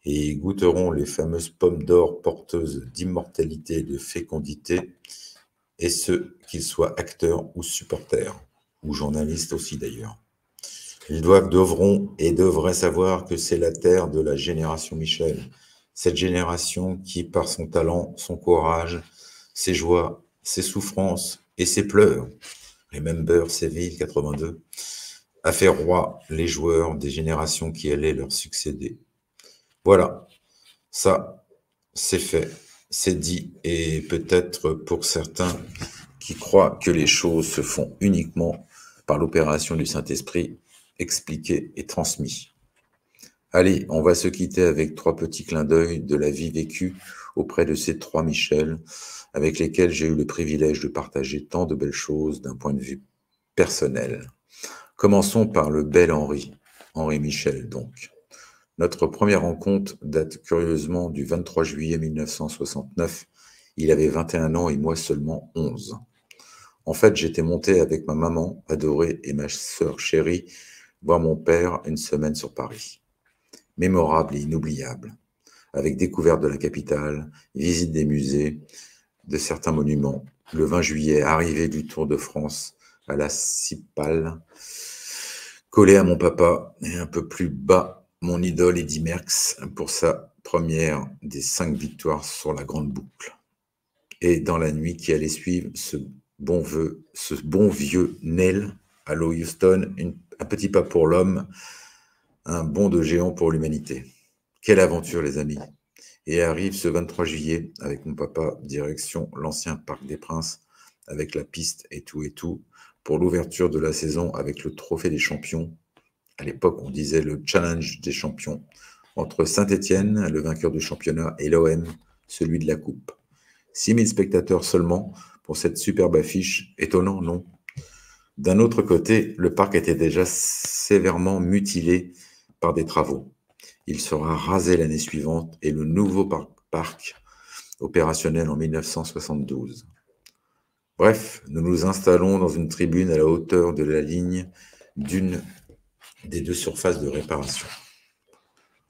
et goûteront les fameuses pommes d'or porteuses d'immortalité et de fécondité, et ce, qu'ils soient acteurs ou supporters, ou journalistes aussi d'ailleurs. Ils doivent, devront et devraient savoir que c'est la terre de la génération Michel, cette génération qui, par son talent, son courage, ses joies, ses souffrances et ses pleurs, Remember Séville 82, a fait roi les joueurs des générations qui allaient leur succéder. Voilà, ça, c'est fait, c'est dit, et peut-être pour certains qui croient que les choses se font uniquement par l'opération du Saint-Esprit, expliqué et transmis. Allez, on va se quitter avec trois petits clins d'œil de la vie vécue auprès de ces trois Michel, avec lesquels j'ai eu le privilège de partager tant de belles choses d'un point de vue personnel. Commençons par le bel Henri, Henri Michel donc. Notre première rencontre date curieusement du 23 juillet 1969. Il avait 21 ans et moi seulement 11. En fait, j'étais monté avec ma maman adorée et ma sœur chérie voir mon père une semaine sur Paris. Mémorable et inoubliable, avec découverte de la capitale, visite des musées, de certains monuments. Le 20 juillet, arrivée du Tour de France à la Cipale, collé à mon papa, et un peu plus bas, mon idole Eddy Merckx pour sa première des cinq victoires sur la grande boucle. Et dans la nuit qui allait suivre, ce bon, vieux Nell, Allo Houston, un petit pas pour l'homme, un bond de géant pour l'humanité. Quelle aventure, les amis! Et arrive ce 23 juillet avec mon papa, direction l'ancien Parc des Princes, avec la piste et tout et tout, pour l'ouverture de la saison avec le Trophée des Champions. À l'époque, on disait le Challenge des Champions, entre Saint-Étienne, le vainqueur du championnat, et l'OM, celui de la Coupe. 6000 spectateurs seulement pour cette superbe affiche. Étonnant, non? D'un autre côté, le parc était déjà sévèrement mutilé par des travaux. Il sera rasé l'année suivante et le nouveau parc opérationnel en 1972. Bref, nous nous installons dans une tribune à la hauteur de la ligne d'une des deux surfaces de réparation.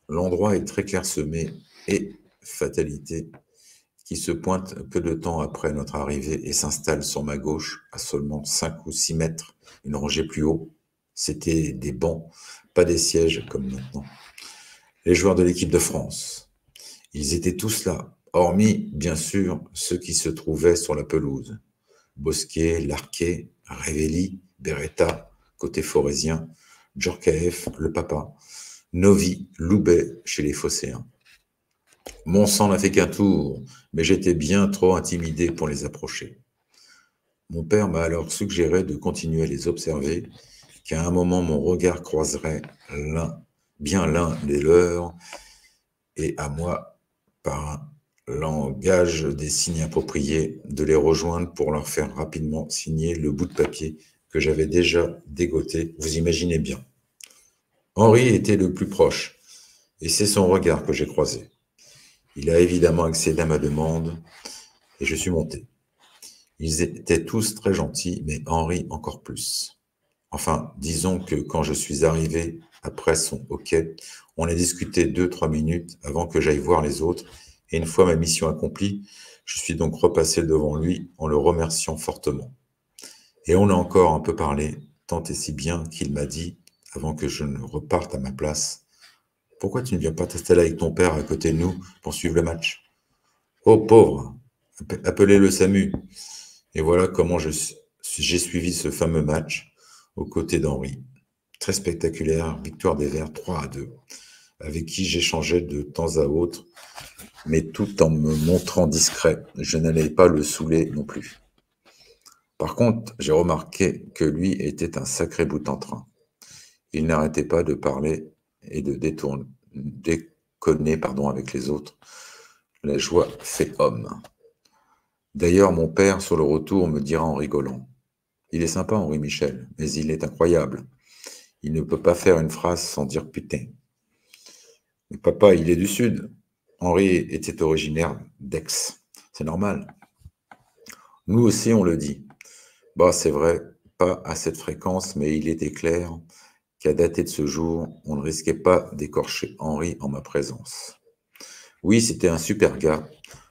L'endroit est très clairsemé et, fatalité, qui se pointe peu de temps après notre arrivée et s'installe sur ma gauche à seulement 5 ou 6 mètres, une rangée plus haut. C'était des bancs, pas des sièges comme maintenant. Les joueurs de l'équipe de France. Ils étaient tous là, hormis, bien sûr, ceux qui se trouvaient sur la pelouse. Bosquet, Larquet, Révelli, Beretta, côté forésien, Djorkaeff, le papa, Novi, Loubet chez les Phocéens. Mon sang n'a fait qu'un tour, mais j'étais bien trop intimidé pour les approcher. Mon père m'a alors suggéré de continuer à les observer, qu'à un moment mon regard croiserait l'un, bien l'un des leurs, et à moi, par un langage des signes appropriés, de les rejoindre pour leur faire rapidement signer le bout de papier que j'avais déjà dégoté, vous imaginez bien. Henri était le plus proche, et c'est son regard que j'ai croisé. Il a évidemment accédé à ma demande et je suis monté. Ils étaient tous très gentils, mais Henri encore plus. Enfin, disons que quand je suis arrivé après son hockey, on a discuté deux, trois minutes avant que j'aille voir les autres, et une fois ma mission accomplie, je suis donc repassé devant lui en le remerciant fortement. Et on a encore un peu parlé, tant et si bien qu'il m'a dit, avant que je ne reparte à ma place, pourquoi tu ne viens pas t'installer avec ton père à côté de nous pour suivre le match? Oh pauvre Appelez le SAMU. Et voilà comment j'ai suivi ce fameux match aux côtés d'Henri. Très spectaculaire, victoire des Verts 3 à 2, avec qui j'échangeais de temps à autre, mais tout en me montrant discret. Je n'allais pas le saouler non plus. Par contre, j'ai remarqué que lui était un sacré bout en train. Il n'arrêtait pas de parler et de détourner, déconner avec les autres. La joie fait homme. D'ailleurs, mon père, sur le retour, me dira en rigolant Il est sympa, Henri Michel, mais il est incroyable. Il ne peut pas faire une phrase sans dire putain. Mais papa, il est du Sud. Henri était originaire d'Aix. C'est normal. Nous aussi, on le dit. Bah, c'est vrai, pas à cette fréquence, mais il était clair qu'à dater de ce jour, on ne risquait pas d'écorcher Henri en ma présence. Oui, c'était un super gars.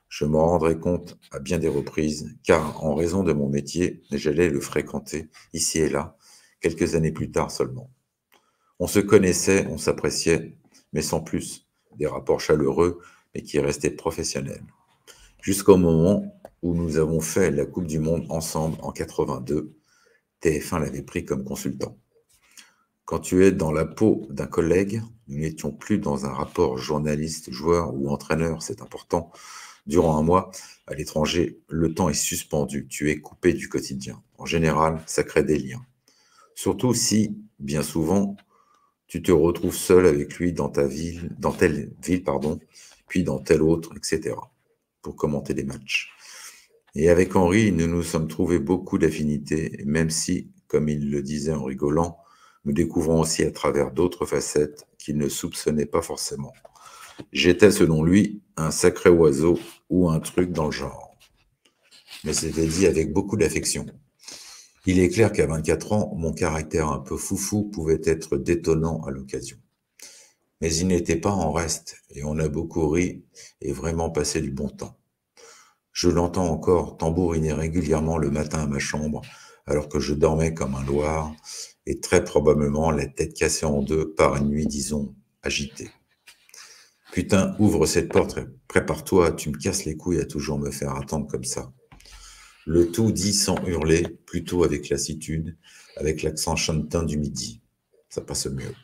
Je m'en rendrai compte à bien des reprises, car en raison de mon métier, j'allais le fréquenter ici et là, quelques années plus tard seulement. On se connaissait, on s'appréciait, mais sans plus, des rapports chaleureux, mais qui restaient professionnels. Jusqu'au moment où nous avons fait la Coupe du Monde ensemble en 82, TF1 l'avait pris comme consultant. Quand tu es dans la peau d'un collègue, nous n'étions plus dans un rapport journaliste, joueur ou entraîneur, c'est important. Durant un mois, à l'étranger, le temps est suspendu, tu es coupé du quotidien. En général, ça crée des liens. Surtout si, bien souvent, tu te retrouves seul avec lui dans ta ville, dans telle ville, puis dans telle autre, etc., pour commenter des matchs. Et avec Henri, nous nous sommes trouvés beaucoup d'affinités, même si, comme il le disait en rigolant, nous découvrons aussi à travers d'autres facettes qu'il ne soupçonnait pas forcément. J'étais, selon lui, un sacré oiseau ou un truc dans le genre. Mais c'était dit avec beaucoup d'affection. Il est clair qu'à 24 ans, mon caractère un peu foufou pouvait être détonnant à l'occasion. Mais il n'était pas en reste, et on a beaucoup ri et vraiment passé du bon temps. Je l'entends encore tambouriner régulièrement le matin à ma chambre alors que je dormais comme un loir, et très probablement la tête cassée en deux par une nuit, disons, agitée. Putain, ouvre cette porte, prépare-toi, tu me casses les couilles à toujours me faire attendre comme ça. Le tout dit sans hurler, plutôt avec lassitude, avec l'accent chantin du midi. Ça passe mieux.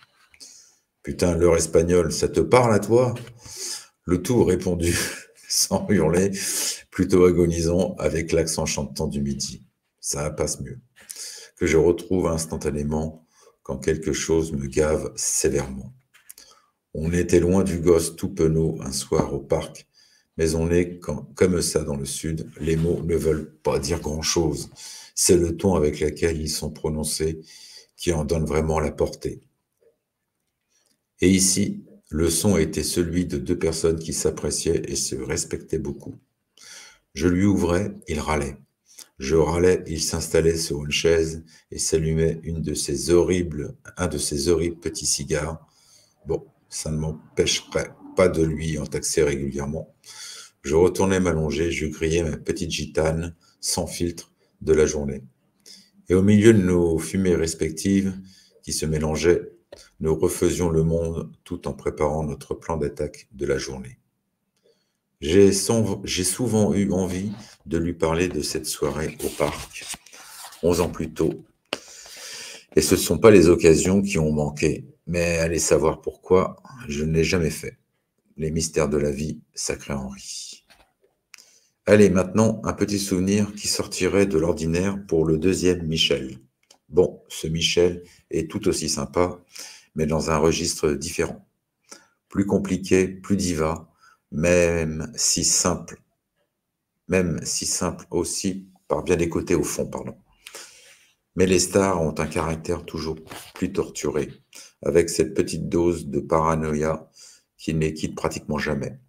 Putain, l'heure espagnole, ça te parle à toi? Le tout répondu sans hurler, plutôt agonisant, avec l'accent chantant du midi. Ça passe mieux. Que je retrouve instantanément quand quelque chose me gave sévèrement. On était loin du gosse tout penaud un soir au parc, mais on est comme ça dans le sud. Les mots ne veulent pas dire grand-chose. C'est le ton avec lequel ils sont prononcés qui en donne vraiment la portée. Et ici, le son était celui de deux personnes qui s'appréciaient et se respectaient beaucoup. Je lui ouvrais, il râlait. Je râlais, il s'installait sur une chaise et s'allumait une de ces horribles, un de ces horribles petits cigares. Bon, ça ne m'empêcherait pas de lui en taxer régulièrement. Je retournais m'allonger, je grillais ma petite gitane sans filtre de la journée. Et au milieu de nos fumées respectives qui se mélangeaient, nous refaisions le monde tout en préparant notre plan d'attaque de la journée. J'ai souvent eu envie de lui parler de cette soirée au parc, onze ans plus tôt. Et ce ne sont pas les occasions qui ont manqué, mais allez savoir pourquoi, je ne l'ai jamais fait. Les mystères de la vie, sacré Henri. Allez, maintenant, un petit souvenir qui sortirait de l'ordinaire pour le deuxième Michel. Bon, ce Michel est tout aussi sympa, mais dans un registre différent. Plus compliqué, plus diva, même si simple, même si simple aussi par bien des côtés au fond, pardon. Mais les stars ont un caractère toujours plus torturé, avec cette petite dose de paranoïa qui ne les quitte pratiquement jamais.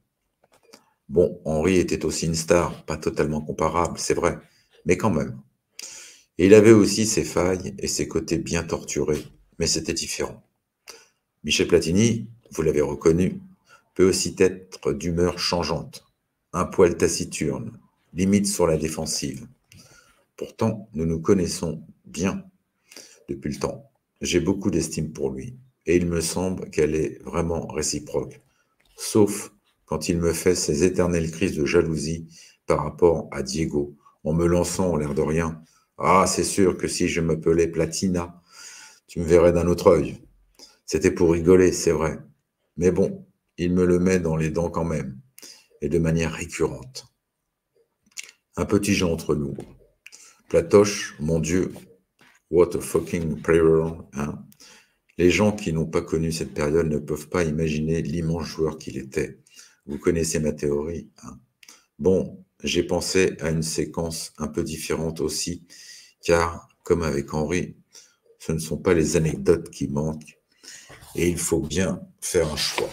Bon, Henri était aussi une star, pas totalement comparable, c'est vrai, mais quand même. Et il avait aussi ses failles et ses côtés bien torturés, mais c'était différent. Michel Platini, vous l'avez reconnu, peut aussi être d'humeur changeante, un poil taciturne, limite sur la défensive. Pourtant, nous nous connaissons bien depuis le temps. J'ai beaucoup d'estime pour lui, et il me semble qu'elle est vraiment réciproque, sauf quand il me fait ses éternelles crises de jalousie par rapport à Diego, en me lançant en l'air de rien. Ah, c'est sûr que si je m'appelais Platina, tu me verrais d'un autre œil. C'était pour rigoler, c'est vrai. Mais bon, il me le met dans les dents quand même, et de manière récurrente. Un petit jeu entre nous. Platoche, mon Dieu, what a fucking player, hein. Les gens qui n'ont pas connu cette période ne peuvent pas imaginer l'immense joueur qu'il était. Vous connaissez ma théorie. Hein. bon, j'ai pensé à une séquence un peu différente aussi, car comme avec Henri, ce ne sont pas les anecdotes qui manquent, et il faut bien faire un choix.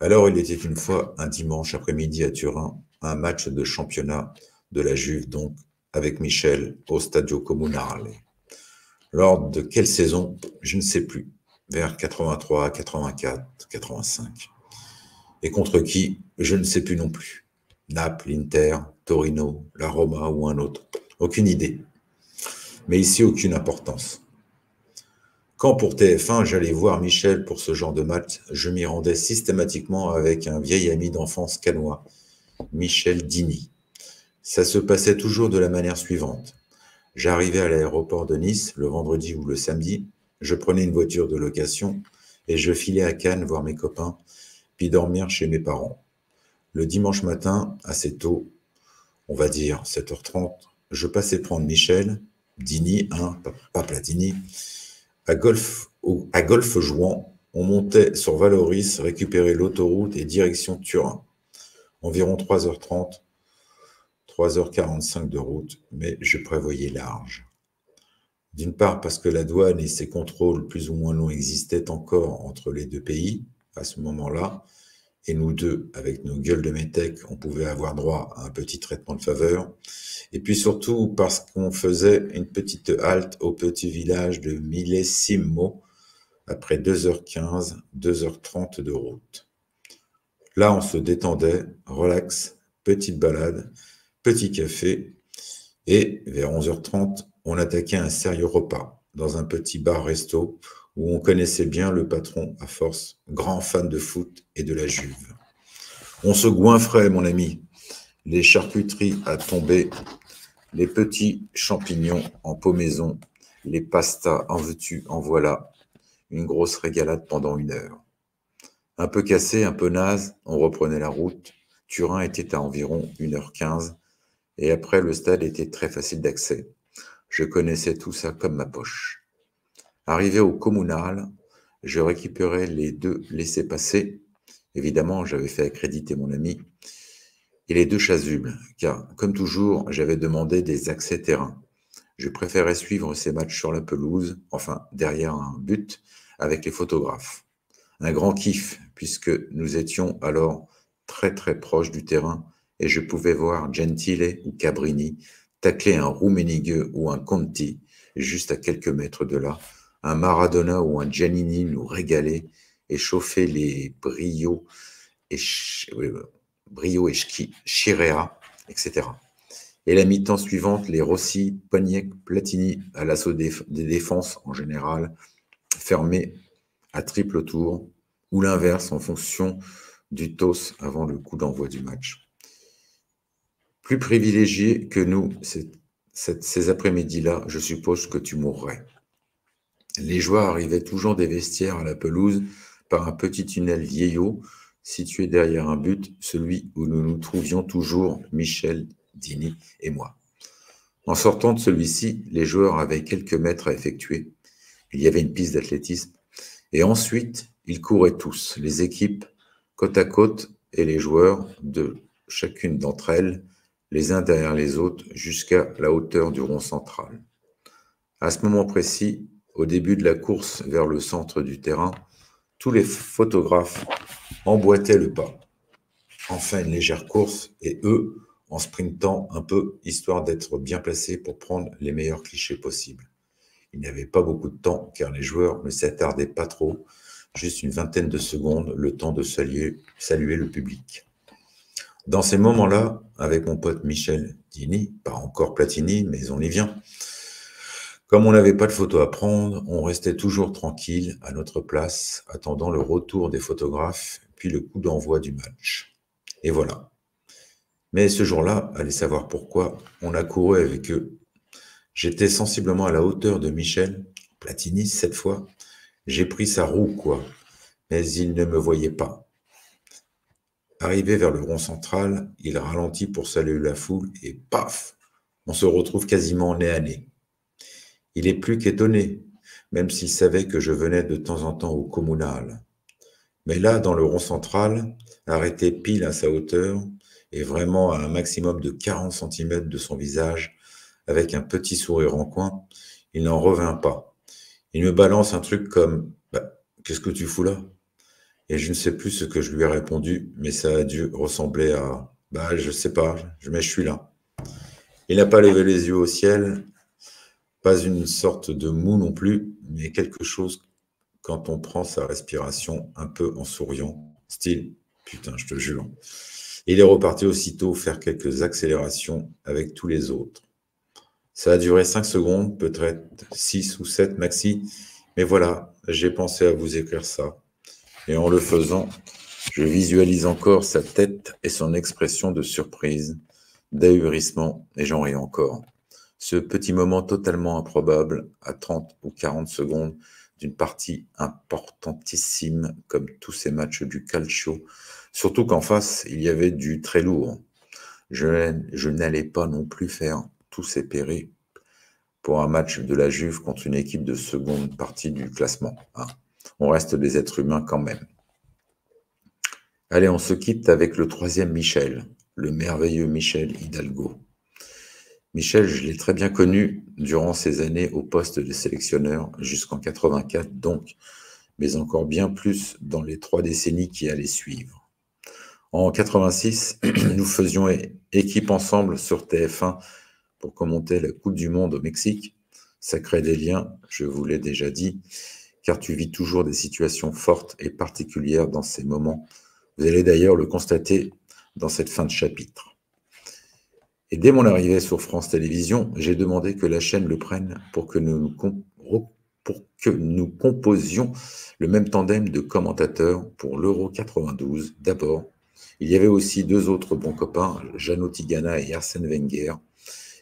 Alors, il était une fois un dimanche après-midi à Turin, un match de championnat de la Juve, donc, avec Michel au Stadio Comunale. Lors de quelle saison? Je ne sais plus. Vers 83, 84, 85. Et contre qui? Je ne sais plus non plus. Naples, Inter, Torino, la Roma ou un autre. Aucune idée. Mais ici, aucune importance. Quand pour TF1, j'allais voir Michel pour ce genre de match, je m'y rendais systématiquement avec un vieil ami d'enfance canois, Michel Dini. Ça se passait toujours de la manière suivante. J'arrivais à l'aéroport de Nice le vendredi ou le samedi, je prenais une voiture de location et je filais à Cannes voir mes copains puis dormir chez mes parents. Le dimanche matin, assez tôt, on va dire 7h30, je passais prendre Michel, Dini, hein, pas Platini, à golf, à golf jouant, on montait sur Valoris, récupérer l'autoroute et direction Turin. Environ 3h30, 3h45 de route, mais je prévoyais large. D'une part parce que la douane et ses contrôles plus ou moins longs existaient encore entre les deux pays, à ce moment-là, et nous deux, avec nos gueules de métèques, on pouvait avoir droit à un petit traitement de faveur. Et puis surtout parce qu'on faisait une petite halte au petit village de Millesimo après 2h15, 2h30 de route. Là, on se détendait, relax, petite balade, petit café, et vers 11h30, on attaquait un sérieux repas dans un petit bar-resto où on connaissait bien le patron à force, grand fan de foot et de la Juve. On se goinfrait, mon ami. Les charcuteries à tomber, les petits champignons en pot maison, les pastas en veux-tu, en voilà. Une grosse régalade pendant une heure. Un peu cassé, un peu naze, on reprenait la route. Turin était à environ 1h15 et après le stade était très facile d'accès. Je connaissais tout ça comme ma poche. Arrivé au communal, je récupérais les deux laissés-passer. Évidemment, j'avais fait accréditer mon ami. Et les deux chasubles, car, comme toujours, j'avais demandé des accès terrain. Je préférais suivre ces matchs sur la pelouse, enfin derrière un but, avec les photographes. Un grand kiff, puisque nous étions alors très très proches du terrain et je pouvais voir Gentile ou Cabrini tacler un Rummenigge ou un Conti juste à quelques mètres de là, un Maradona ou un Giannini nous régaler et chauffer les Brio et, Brio et Chirea, etc. Et la mi-temps suivante, les Rossi, Pognac, Platini à l'assaut des, des défenses en général, fermées à triple tour, ou l'inverse en fonction du TOS avant le coup d'envoi du match. Plus privilégié que nous ces après-midi-là, je suppose que tu mourrais. Les joueurs arrivaient toujours des vestiaires à la pelouse par un petit tunnel vieillot situé derrière un but, celui où nous nous trouvions toujours, Michel, Dini et moi. En sortant de celui-ci, les joueurs avaient quelques mètres à effectuer. Il y avait une piste d'athlétisme. Et ensuite, ils couraient tous, les équipes, côte à côte, et les joueurs de chacune d'entre elles, les uns derrière les autres, jusqu'à la hauteur du rond central. À ce moment précis, au début de la course vers le centre du terrain, tous les photographes emboîtaient le pas. Enfin, une légère course, et eux, en sprintant un peu, histoire d'être bien placés pour prendre les meilleurs clichés possibles. Il n'y avait pas beaucoup de temps, car les joueurs ne s'attardaient pas trop, juste une vingtaine de secondes, le temps de saluer, saluer le public. Dans ces moments-là, avec mon pote Michel Dini, pas encore Platini, mais on y vient, comme on n'avait pas de photos à prendre, on restait toujours tranquille à notre place, attendant le retour des photographes, puis le coup d'envoi du match. Et voilà. Mais ce jour-là, allez savoir pourquoi, on a couru avec eux. J'étais sensiblement à la hauteur de Michel, Platini cette fois, j'ai pris sa roue, quoi. Mais il ne me voyait pas. Arrivé vers le rond central, il ralentit pour saluer la foule et paf On se retrouve quasiment nez à nez. Il est plus qu'étonné, même s'il savait que je venais de temps en temps au communal. Mais là, dans le rond central, arrêté pile à sa hauteur et vraiment à un maximum de 40 cm de son visage, avec un petit sourire en coin, il n'en revint pas. Il me balance un truc comme bah, Qu'est-ce que tu fous là? Et je ne sais plus ce que je lui ai répondu, mais ça a dû ressembler à Bah, je sais pas, mais je suis là. Il n'a pas levé les yeux au ciel, pas une sorte de mou non plus, mais quelque chose quand on prend sa respiration un peu en souriant, style Putain, je te jure. Il est reparti aussitôt faire quelques accélérations avec tous les autres. Ça a duré 5 secondes, peut-être 6 ou 7 maxi. Mais voilà, j'ai pensé à vous écrire ça. Et en le faisant, je visualise encore sa tête et son expression de surprise, d'ahurissement, et j'en ris encore. Ce petit moment totalement improbable, à 30 ou 40 secondes d'une partie importantissime comme tous ces matchs du calcio, surtout qu'en face, il y avait du très lourd. Je, n'allais pas non plus faire tous ces périls pour un match de la Juve contre une équipe de seconde partie du classement. On reste des êtres humains quand même. Allez, on se quitte avec le troisième Michel, le merveilleux Michel Hidalgo. Michel, je l'ai très bien connu durant ses années au poste de sélectionneur jusqu'en 84 donc, mais encore bien plus dans les trois décennies qui allaient suivre. En 86, nous faisions équipe ensemble sur TF1 pour commenter la Coupe du Monde au Mexique. Ça crée des liens, je vous l'ai déjà dit, car tu vis toujours des situations fortes et particulières dans ces moments. Vous allez d'ailleurs le constater dans cette fin de chapitre. Et dès mon arrivée sur France Télévisions, j'ai demandé que la chaîne le prenne pour que nous, composions le même tandem de commentateurs pour l'Euro 92 d'abord. Il y avait aussi deux autres bons copains, Jeannot Tigana et Arsène Wenger,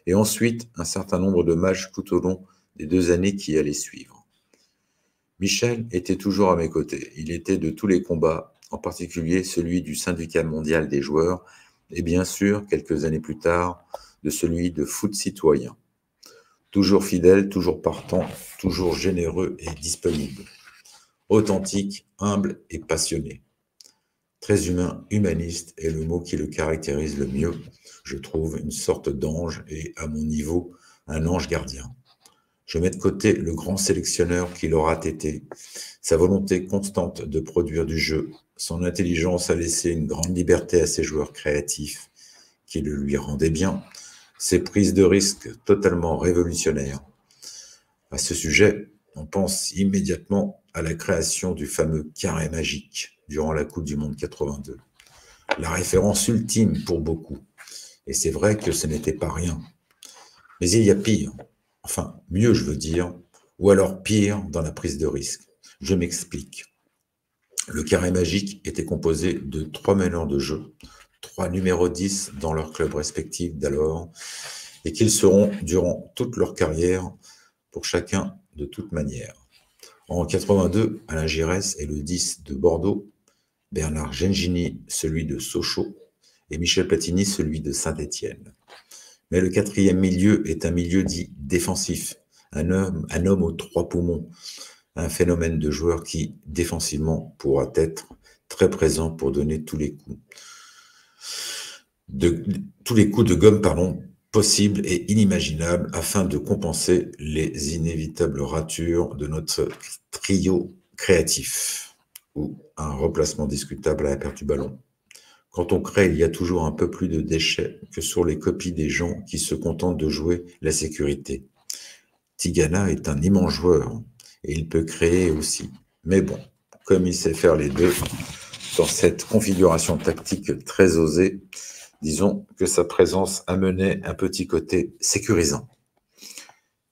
et ensuite un certain nombre de matchs tout au long des deux années qui allaient suivre. Michel était toujours à mes côtés. Il était de tous les combats, en particulier celui du syndicat mondial des joueurs, et bien sûr, quelques années plus tard, de celui de foot citoyen. Toujours fidèle, toujours partant, toujours généreux et disponible. Authentique, humble et passionné. Très humain, humaniste est le mot qui le caractérise le mieux. Je trouve une sorte d'ange et, à mon niveau, un ange gardien. Je mets de côté le grand sélectionneur qu'il aura été, sa volonté constante de produire du jeu, son intelligence à laisser une grande liberté à ses joueurs créatifs, qui le lui rendaient bien, ses prises de risques totalement révolutionnaires. À ce sujet, on pense immédiatement à la création du fameux carré magique durant la Coupe du Monde 82. La référence ultime pour beaucoup. Et c'est vrai que ce n'était pas rien. Mais il y a pire. Enfin, mieux je veux dire, ou alors pire dans la prise de risque. Je m'explique. Le carré magique était composé de trois meneurs de jeu, trois numéros 10 dans leurs clubs respectifs d'alors, et qu'ils seront durant toute leur carrière pour chacun de toute manière. En 82, Alain Giresse est le 10 de Bordeaux, Bernard Gengini celui de Sochaux et Michel Platini celui de Saint-Étienne. Mais le quatrième milieu est un milieu dit défensif, un homme, aux trois poumons, un phénomène de joueur qui, défensivement, pourra être très présent pour donner tous les coups. De, tous les coups de gomme pardon, possibles et inimaginables afin de compenser les inévitables ratures de notre trio créatif ou un replacement discutable à la perte du ballon. Quand on crée, il y a toujours un peu plus de déchets que sur les copies des gens qui se contentent de jouer la sécurité. Tigana est un immense joueur et il peut créer aussi. Mais bon, comme il sait faire les deux, dans cette configuration tactique très osée, disons que sa présence amenait un petit côté sécurisant.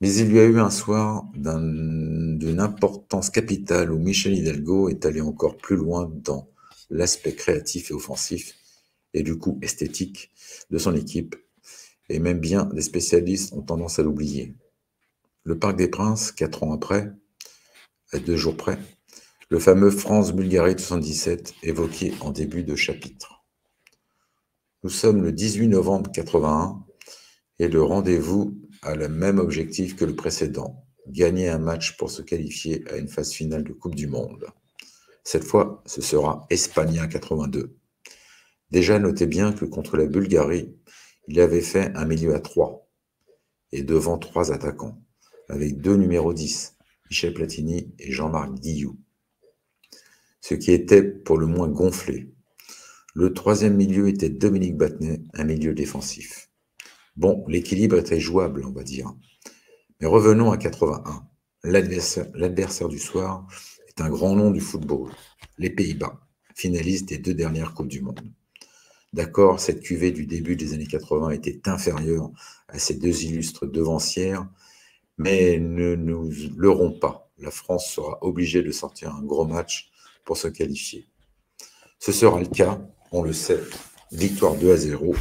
Mais il y a eu un soir d'une importance capitale où Michel Hidalgo est allé encore plus loin dans l'aspect créatif et offensif, et du coup esthétique de son équipe, et même bien des spécialistes ont tendance à l'oublier. Le Parc des Princes, quatre ans après, à deux jours près, le fameux France-Bulgarie 77 évoqué en début de chapitre. Nous sommes le 18 novembre 81 et le rendez-vous a le même objectif que le précédent, gagner un match pour se qualifier à une phase finale de Coupe du Monde. Cette fois, ce sera Espagne 82. Déjà, notez bien que contre la Bulgarie, il avait fait un milieu à 3 et devant trois attaquants, avec deux numéros 10, Michel Platini et Jean-Marc Guillou. Ce qui était pour le moins gonflé. Le troisième milieu était Dominique Battenet, un milieu défensif. Bon, l'équilibre était jouable, on va dire. Mais revenons à 81. L'adversaire du soir un grand nom du football, les Pays-Bas, finalistes des deux dernières Coupes du Monde. D'accord, cette cuvée du début des années 80 était inférieure à ces deux illustres devancières, mais ne nous leurrons pas. La France sera obligée de sortir un gros match pour se qualifier. Ce sera le cas, on le sait. Victoire 2 à 0.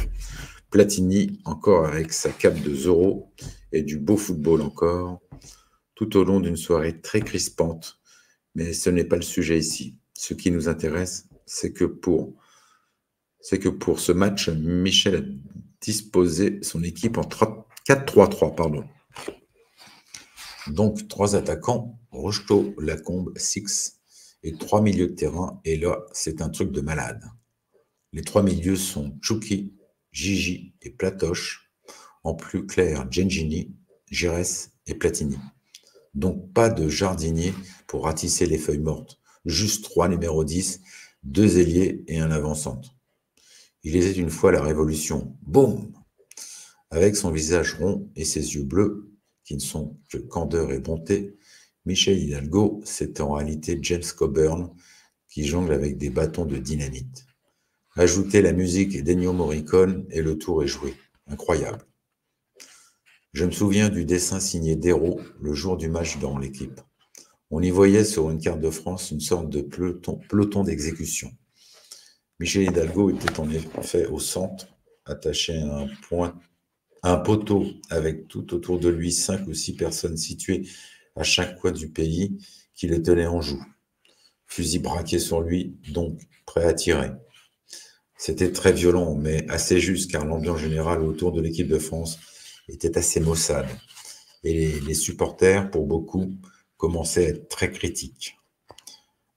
Platini encore avec sa cape de Zorro et du beau football encore, tout au long d'une soirée très crispante mais ce n'est pas le sujet ici. Ce qui nous intéresse, c'est que pour, ce match, Michel a disposé son équipe en 4-3-3. Pardon. Donc, trois attaquants, Rocheteau, Lacombe, Six, et trois milieux de terrain. Et là, c'est un truc de malade. Les trois milieux sont Chouki, Gigi et Platoche. En plus clair, Gengini, Gires et Platini. Donc pas de jardinier pour ratisser les feuilles mortes. Juste trois numéros 10, deux ailiers et un avant-centre. Il était une fois la révolution. Boum Avec son visage rond et ses yeux bleus, qui ne sont que candeur et bonté, Michel Hidalgo, c'est en réalité James Coburn qui jongle avec des bâtons de dynamite. Ajoutez la musique et d'Ennio Morricone et le tour est joué. Incroyable. Je me souviens du dessin signé d'Hérault le jour du match dans l'équipe. On y voyait sur une carte de France une sorte de peloton, d'exécution. Michel Hidalgo était en effet au centre, attaché à un point, un poteau avec tout autour de lui cinq ou six personnes situées à chaque coin du pays qui le tenaient en joue. Fusil braqué sur lui, donc prêt à tirer. C'était très violent, mais assez juste, car l'ambiance générale autour de l'équipe de France était assez maussade. Et les supporters, pour beaucoup, commençaient à être très critiques.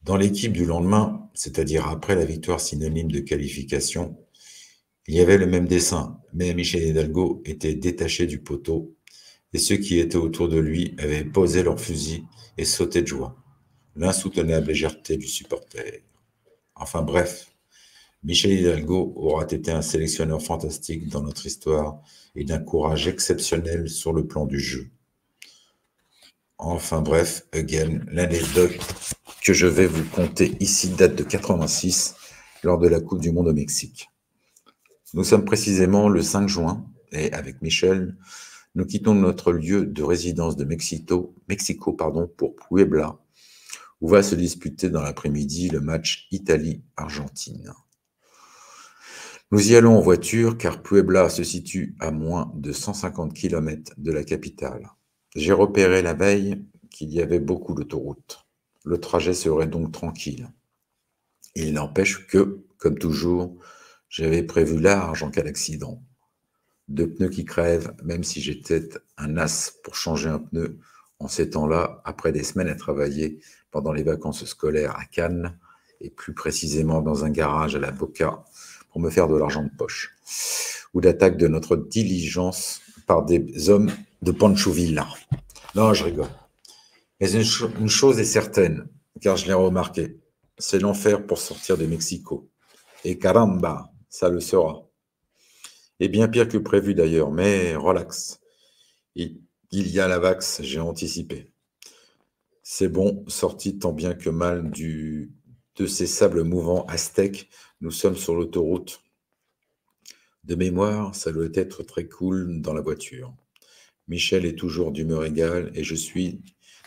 Dans l'équipe du lendemain, c'est-à-dire après la victoire synonyme de qualification, il y avait le même dessin, mais Michel Hidalgo était détaché du poteau et ceux qui étaient autour de lui avaient posé leurs fusils et sauté de joie. L'insoutenable légèreté du supporter. Enfin bref, Michel Hidalgo aura été un sélectionneur fantastique dans notre histoire et d'un courage exceptionnel sur le plan du jeu. Enfin bref, again, l'anecdote que je vais vous conter ici date de 86 lors de la Coupe du Monde au Mexique. Nous sommes précisément le 5 juin et avec Michel, nous quittons notre lieu de résidence de Mexico, Mexico pardon, pour Puebla, où va se disputer dans l'après-midi le match Italie-Argentine. Nous y allons en voiture car Puebla se situe à moins de 150 km de la capitale. J'ai repéré la veille qu'il y avait beaucoup d'autoroutes. Le trajet serait donc tranquille. Il n'empêche que, comme toujours, j'avais prévu large en cas d'accident. Deux pneus qui crèvent, même si j'étais un as pour changer un pneu en ces temps-là, après des semaines à travailler pendant les vacances scolaires à Cannes, et plus précisément dans un garage à la Boca, pour me faire de l'argent de poche, ou d'attaque de notre diligence par des hommes de Pancho Villa. Non, je rigole. Mais une, chose est certaine, car je l'ai remarqué, c'est l'enfer pour sortir de Mexico. Et caramba, ça le sera. Et bien pire que prévu d'ailleurs, mais relax. Il, y a la vax, j'ai anticipé. C'est bon, sorti tant bien que mal du, de ces sables mouvants aztèques, nous sommes sur l'autoroute. De mémoire, ça doit être très cool dans la voiture. Michel est toujours d'humeur égale et je suis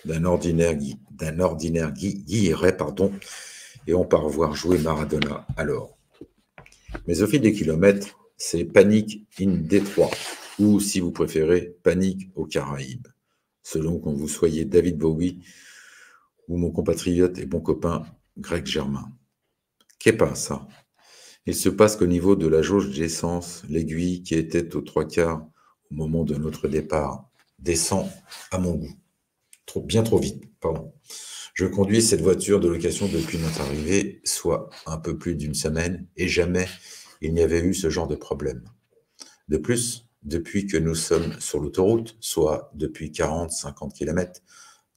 d'un ordinaire, d'un ordinaire guilleret, pardon, et on part voir jouer Maradona alors. Mais au fil des kilomètres, c'est panique in Détroit, ou si vous préférez, panique aux Caraïbes, selon qu'on vous soyez David Bowie ou mon compatriote et bon copain Greg Germain. Qu'est pas ça? Il se passe qu'au niveau de la jauge d'essence, l'aiguille qui était aux trois quarts au moment de notre départ descend à mon goût. Bien trop vite, pardon. Je conduis cette voiture de location depuis notre arrivée, soit un peu plus d'une semaine, et jamais il n'y avait eu ce genre de problème. De plus, depuis que nous sommes sur l'autoroute, soit depuis 40-50 km,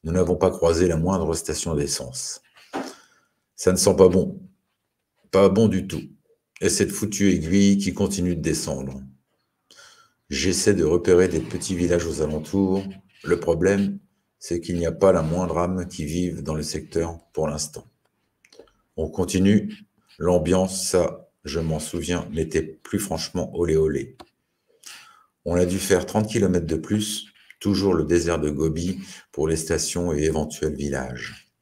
nous n'avons pas croisé la moindre station d'essence. Ça ne sent pas bon. Pas bon du tout. Et cette foutue aiguille qui continue de descendre. J'essaie de repérer des petits villages aux alentours. Le problème, c'est qu'il n'y a pas la moindre âme qui vive dans le secteur pour l'instant. On continue. L'ambiance, ça, je m'en souviens, n'était plus franchement olé olé. On a dû faire 30 km de plus, toujours le désert de Gobi pour les stations et éventuels villages.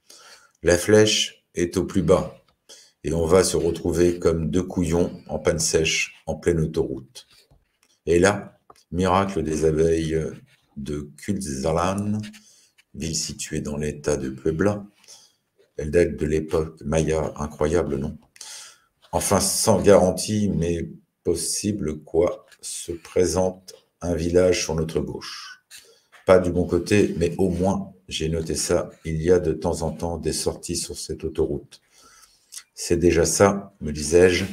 La flèche est au plus bas et on va se retrouver comme deux couillons en panne sèche en pleine autoroute. Et là, Miracle des abeilles de Kulzalan, ville située dans l'état de Puebla. Elle date de l'époque maya, incroyable, non? Enfin, sans garantie, mais possible, quoi, se présente un village sur notre gauche. Pas du bon côté, mais au moins, j'ai noté ça, il y a de temps en temps des sorties sur cette autoroute. C'est déjà ça, me disais-je,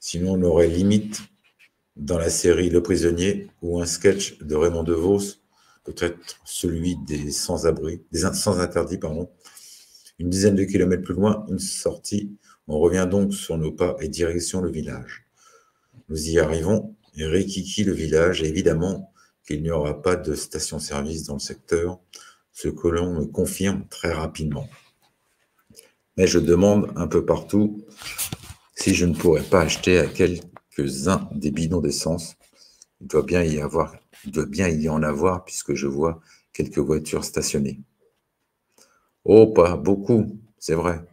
sinon on aurait limite dans la série Le Prisonnier ou un sketch de Raymond DeVos, peut-être celui des sans-abri, des sans-interdits, pardon. Une dizaine de kilomètres plus loin, une sortie. On revient donc sur nos pas et direction le village. Nous y arrivons et Rikiki le village, évidemment qu'il n'y aura pas de station-service dans le secteur, ce que l'on me confirme très rapidement. Mais je demande un peu partout si je ne pourrais pas acheter à quelques uns des bidons d'essence Il doit bien y avoir, il doit bien y en avoir puisque je vois quelques voitures stationnées. Oh, pas beaucoup, c'est vrai.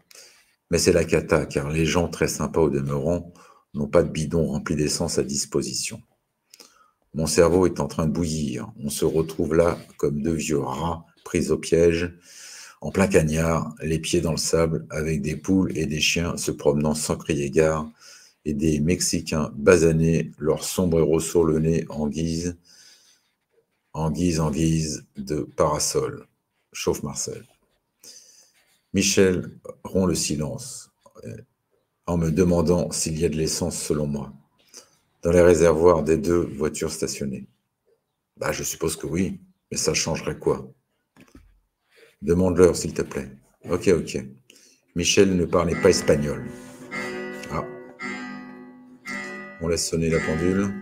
Mais c'est la cata, car les gens très sympas au demeurant n'ont pas de bidon rempli d'essence à disposition. Mon cerveau est en train de bouillir. On se retrouve là comme deux vieux rats pris au piège, en plein cagnard, les pieds dans le sable, avec des poules et des chiens se promenant sans crier gare, et des Mexicains basanés, leur sombrero sur le nez en guise, en guise, en guise de parasol. Chauffe Marcel. Michel rompt le silence euh, en me demandant s'il y a de l'essence selon moi dans les réservoirs des deux voitures stationnées. Bah, je suppose que oui, mais ça changerait quoi? Demande-leur, s'il te plaît. Ok, ok. Michel ne parlait pas espagnol. Ah. On laisse sonner la pendule.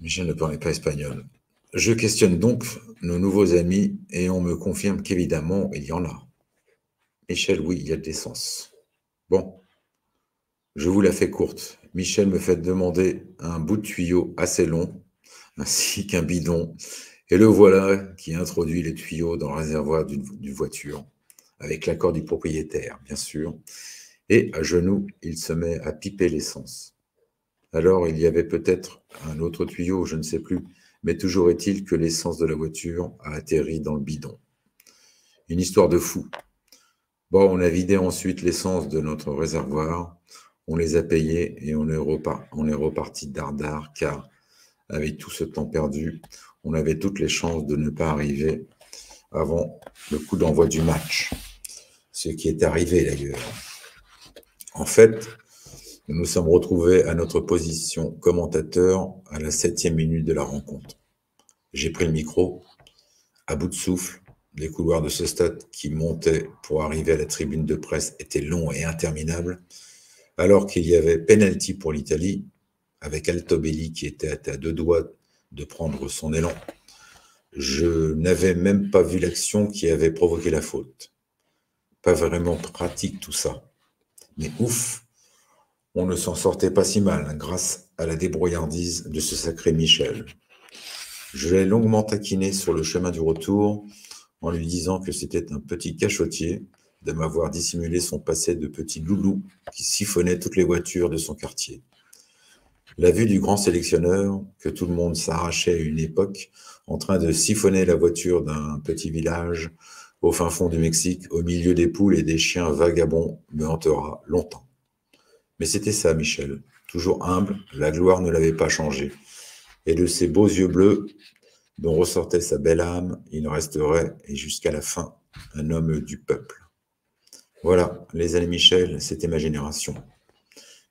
Michel ne parlait pas espagnol. Je questionne donc nos nouveaux amis et on me confirme qu'évidemment, il y en a. Michel, oui, il y a de l'essence. Bon, je vous la fais courte. Michel me fait demander un bout de tuyau assez long, ainsi qu'un bidon, et le voilà qui introduit les tuyaux dans le réservoir d'une voiture, avec l'accord du propriétaire, bien sûr, et à genoux, il se met à piper l'essence. Alors, il y avait peut-être un autre tuyau, je ne sais plus, mais toujours est-il que l'essence de la voiture a atterri dans le bidon. Une histoire de fou. Bon, on a vidé ensuite l'essence de notre réservoir, on les a payés et on est, reparti dardard car avec tout ce temps perdu, on avait toutes les chances de ne pas arriver avant le coup d'envoi du match. Ce qui est arrivé d'ailleurs. En fait, nous nous sommes retrouvés à notre position commentateur à la septième minute de la rencontre. J'ai pris le micro, à bout de souffle, les couloirs de ce stade qui montaient pour arriver à la tribune de presse étaient longs et interminables, alors qu'il y avait penalty pour l'Italie, avec Altobelli qui était à deux doigts de prendre son élan. Je n'avais même pas vu l'action qui avait provoqué la faute. Pas vraiment pratique tout ça. Mais ouf, on ne s'en sortait pas si mal grâce à la débrouillardise de ce sacré Michel. Je l'ai longuement taquiné sur le chemin du retour en lui disant que c'était un petit cachotier de m'avoir dissimulé son passé de petit loulou qui siphonnait toutes les voitures de son quartier. La vue du grand sélectionneur, que tout le monde s'arrachait à une époque, en train de siphonner la voiture d'un petit village au fin fond du Mexique, au milieu des poules et des chiens vagabonds, me hantera longtemps. Mais c'était ça, Michel. Toujours humble, la gloire ne l'avait pas changé. Et de ses beaux yeux bleus, dont ressortait sa belle âme, il resterait, et jusqu'à la fin, un homme du peuple. Voilà, les années Michel, c'était ma génération.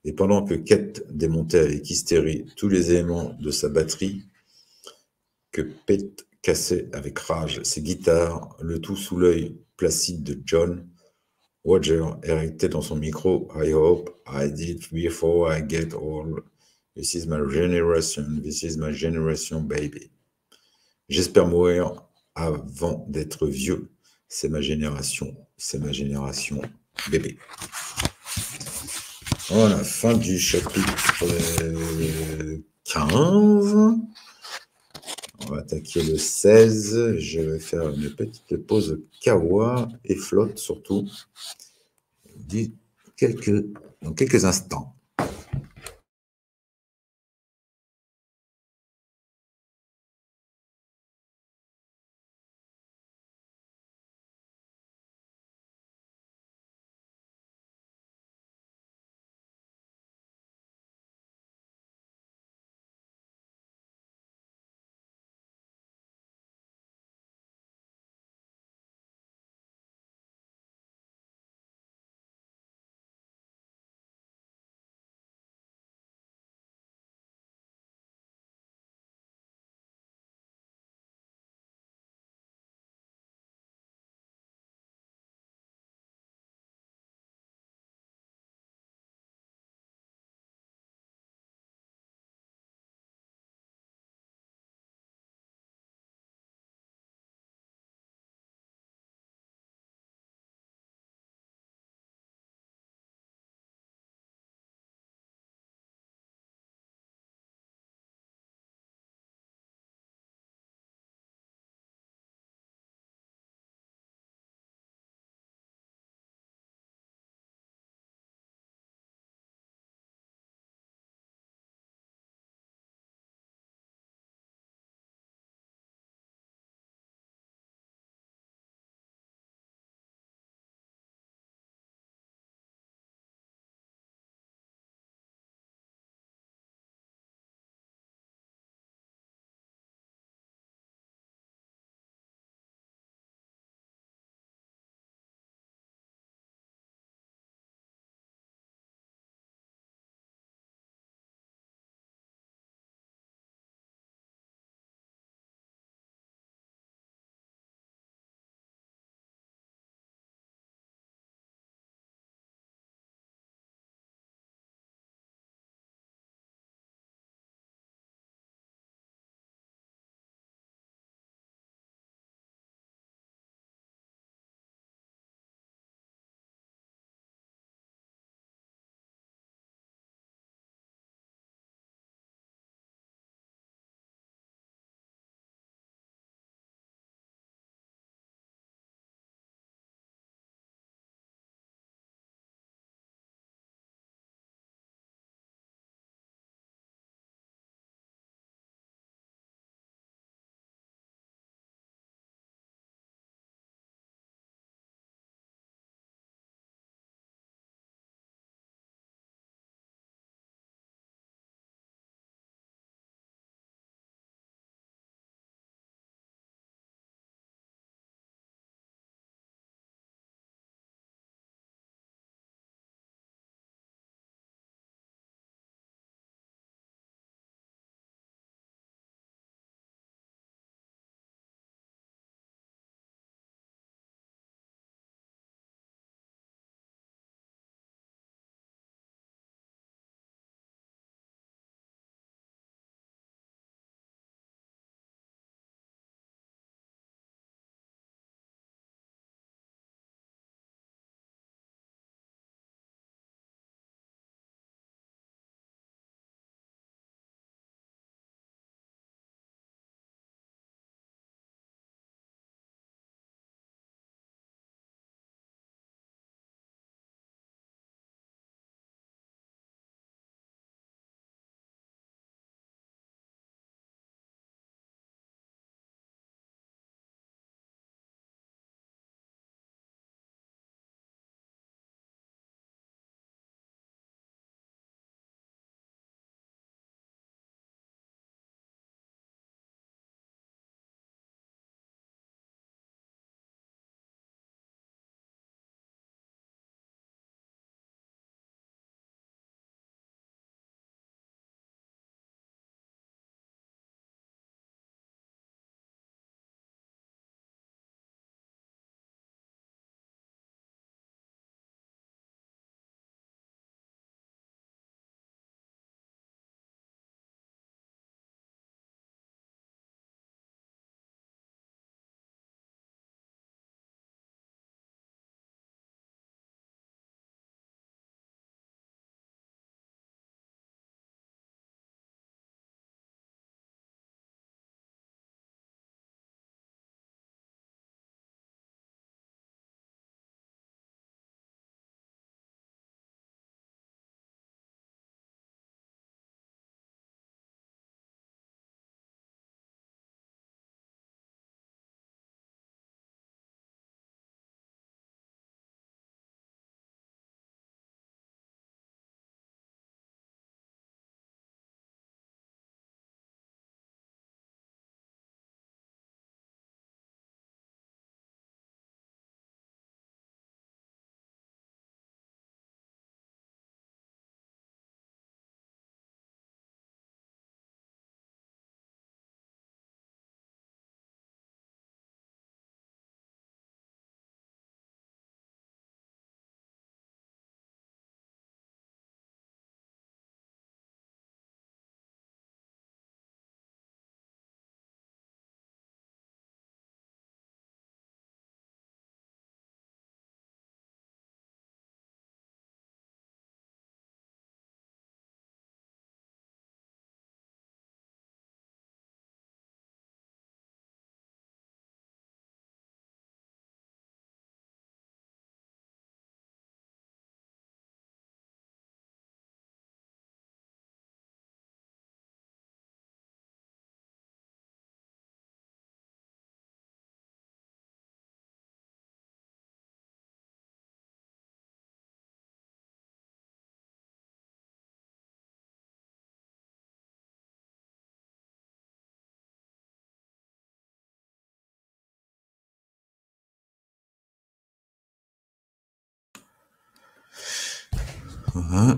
Et pendant que Kate démontait avec hystérie tous les éléments de sa batterie, que Pete cassait avec rage ses guitares, le tout sous l'œil placide de John, Roger érictait dans son micro I hope I did before I get old. This is my generation, this is my generation, baby. J'espère mourir avant d'être vieux. C'est ma génération, c'est ma génération bébé. Voilà, fin du chapitre 15. On va attaquer le 16. Je vais faire une petite pause kawa et flotte surtout. Dans quelques instants.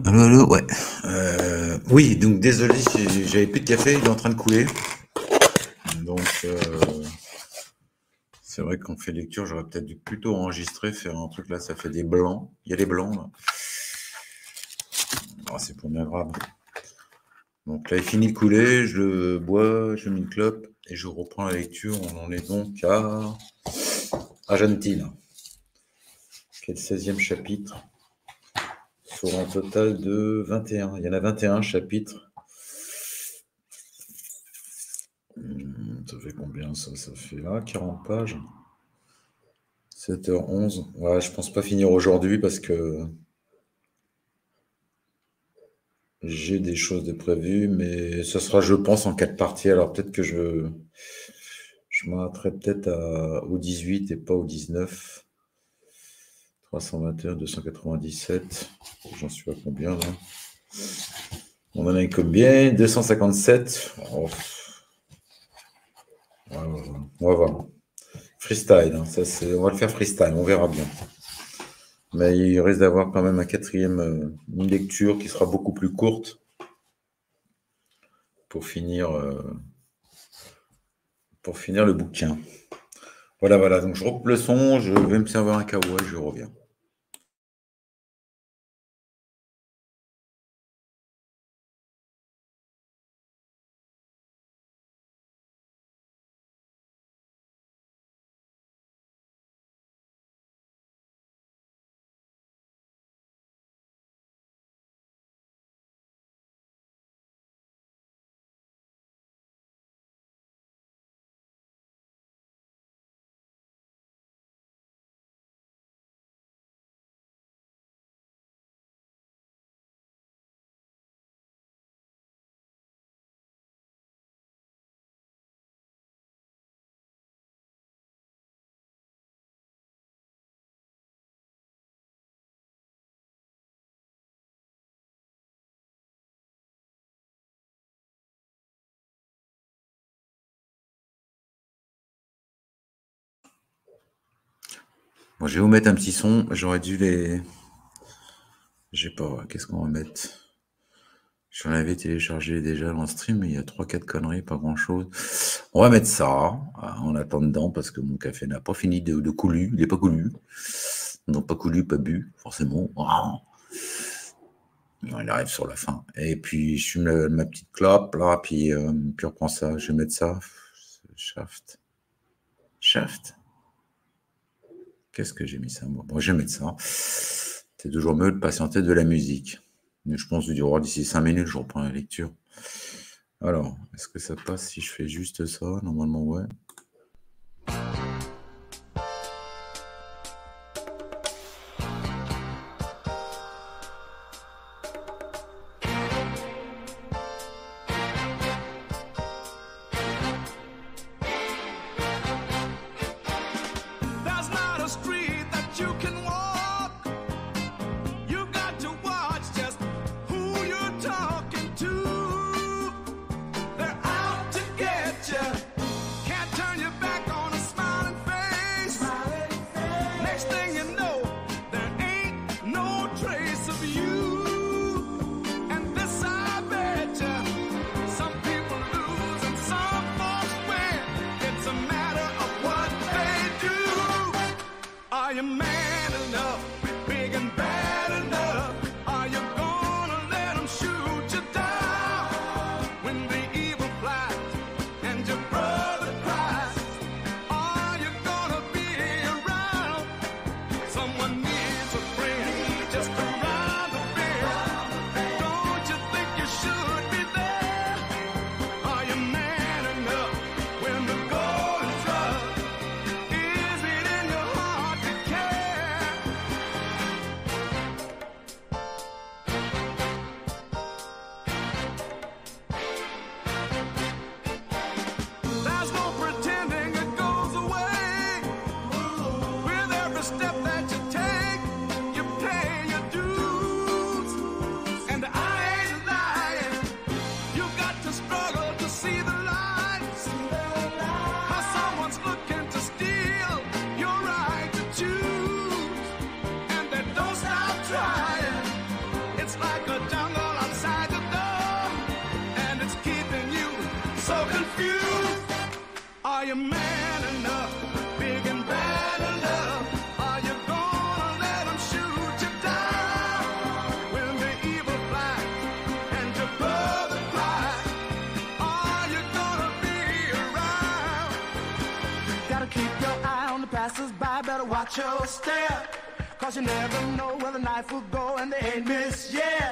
Allô, allô, ouais. Euh, oui, donc désolé, j'avais plus de café, il est en train de couler. Donc, euh, c'est vrai qu'on fait lecture, j'aurais peut-être dû plutôt enregistrer, faire un truc là, ça fait des blancs. Il y a des blancs là. Oh, c'est pas bien grave. Donc là, il finit de couler, je bois, je mets une clope et je reprends la lecture. On en est donc à Argentine, qui est le 16e chapitre? Sur un total de 21. Il y en a 21 chapitres. Hmm, ça fait combien ça Ça fait là, 40 pages. 7h11. Ouais, je pense pas finir aujourd'hui parce que j'ai des choses de prévues, mais ce sera, je pense, en quatre parties. Alors peut-être que je, je m'arrêterai peut-être au 18 et pas au 19. 321, 297. J'en suis à combien là? On en a combien? 257. on va voir. Freestyle, hein. ça, on va le faire freestyle, on verra bien. Mais il risque d'avoir quand même un quatrième, euh, lecture qui sera beaucoup plus courte pour finir, euh, pour finir le bouquin. Voilà, voilà. Donc je reprends le son, je vais me servir un kawa, je reviens. Bon, je vais vous mettre un petit son. J'aurais dû les. Je sais pas, qu'est-ce qu'on va mettre? J'en avais téléchargé déjà dans le stream, mais il y a 3-4 conneries, pas grand-chose. On va mettre ça en attendant parce que mon café n'a pas fini de, de couler. Il n'est pas coulu. Non, pas coulu, pas bu, forcément. Il arrive sur la fin. Et puis, je fume ma petite clope, là, puis, euh, puis on reprend ça. Je vais mettre ça. Shaft. Shaft. Qu'est-ce que j'ai mis ça Bon, je vais ça. C'est toujours mieux de patienter de la musique. Mais je pense du d'ici 5 minutes, je reprends la lecture. Alors, est-ce que ça passe si je fais juste ça Normalement, ouais? watch your step. Cause you never know where the knife will go and they ain't miss, yeah.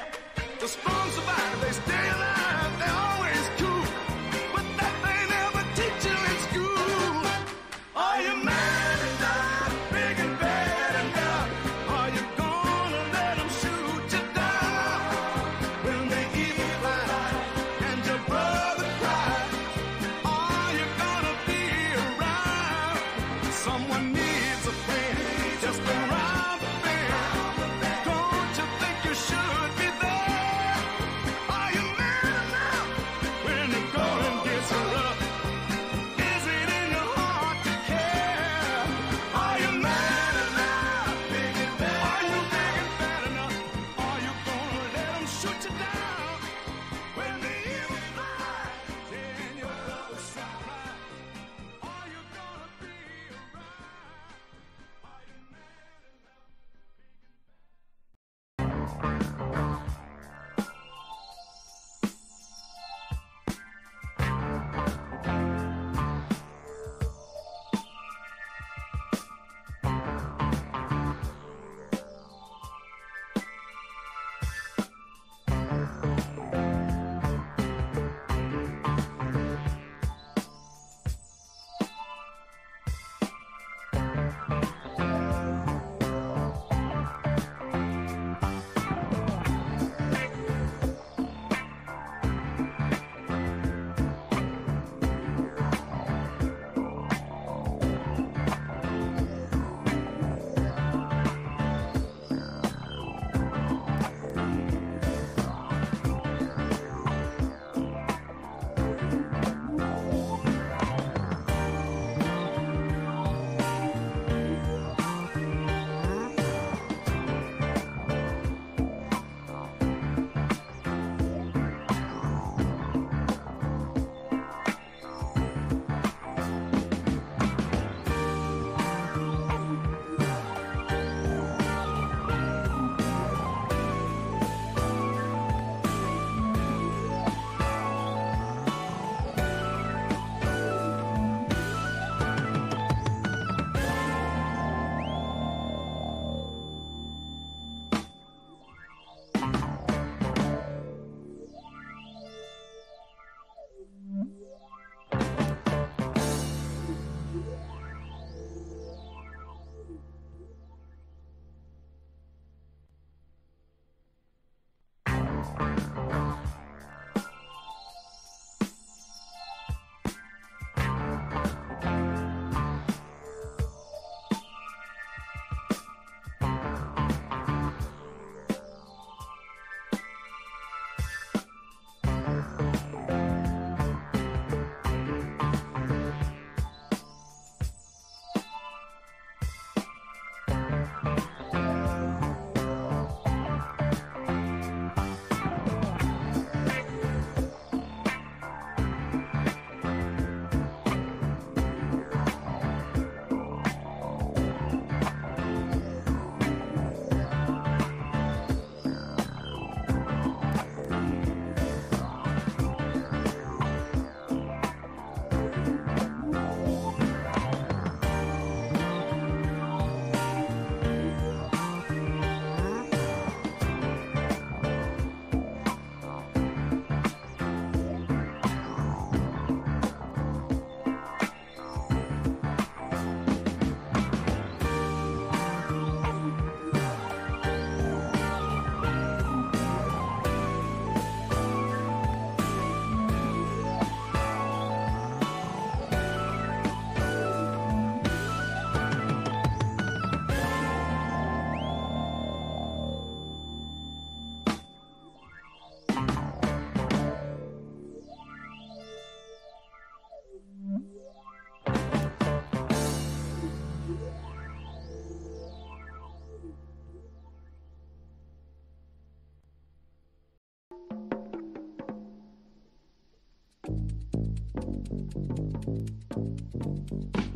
you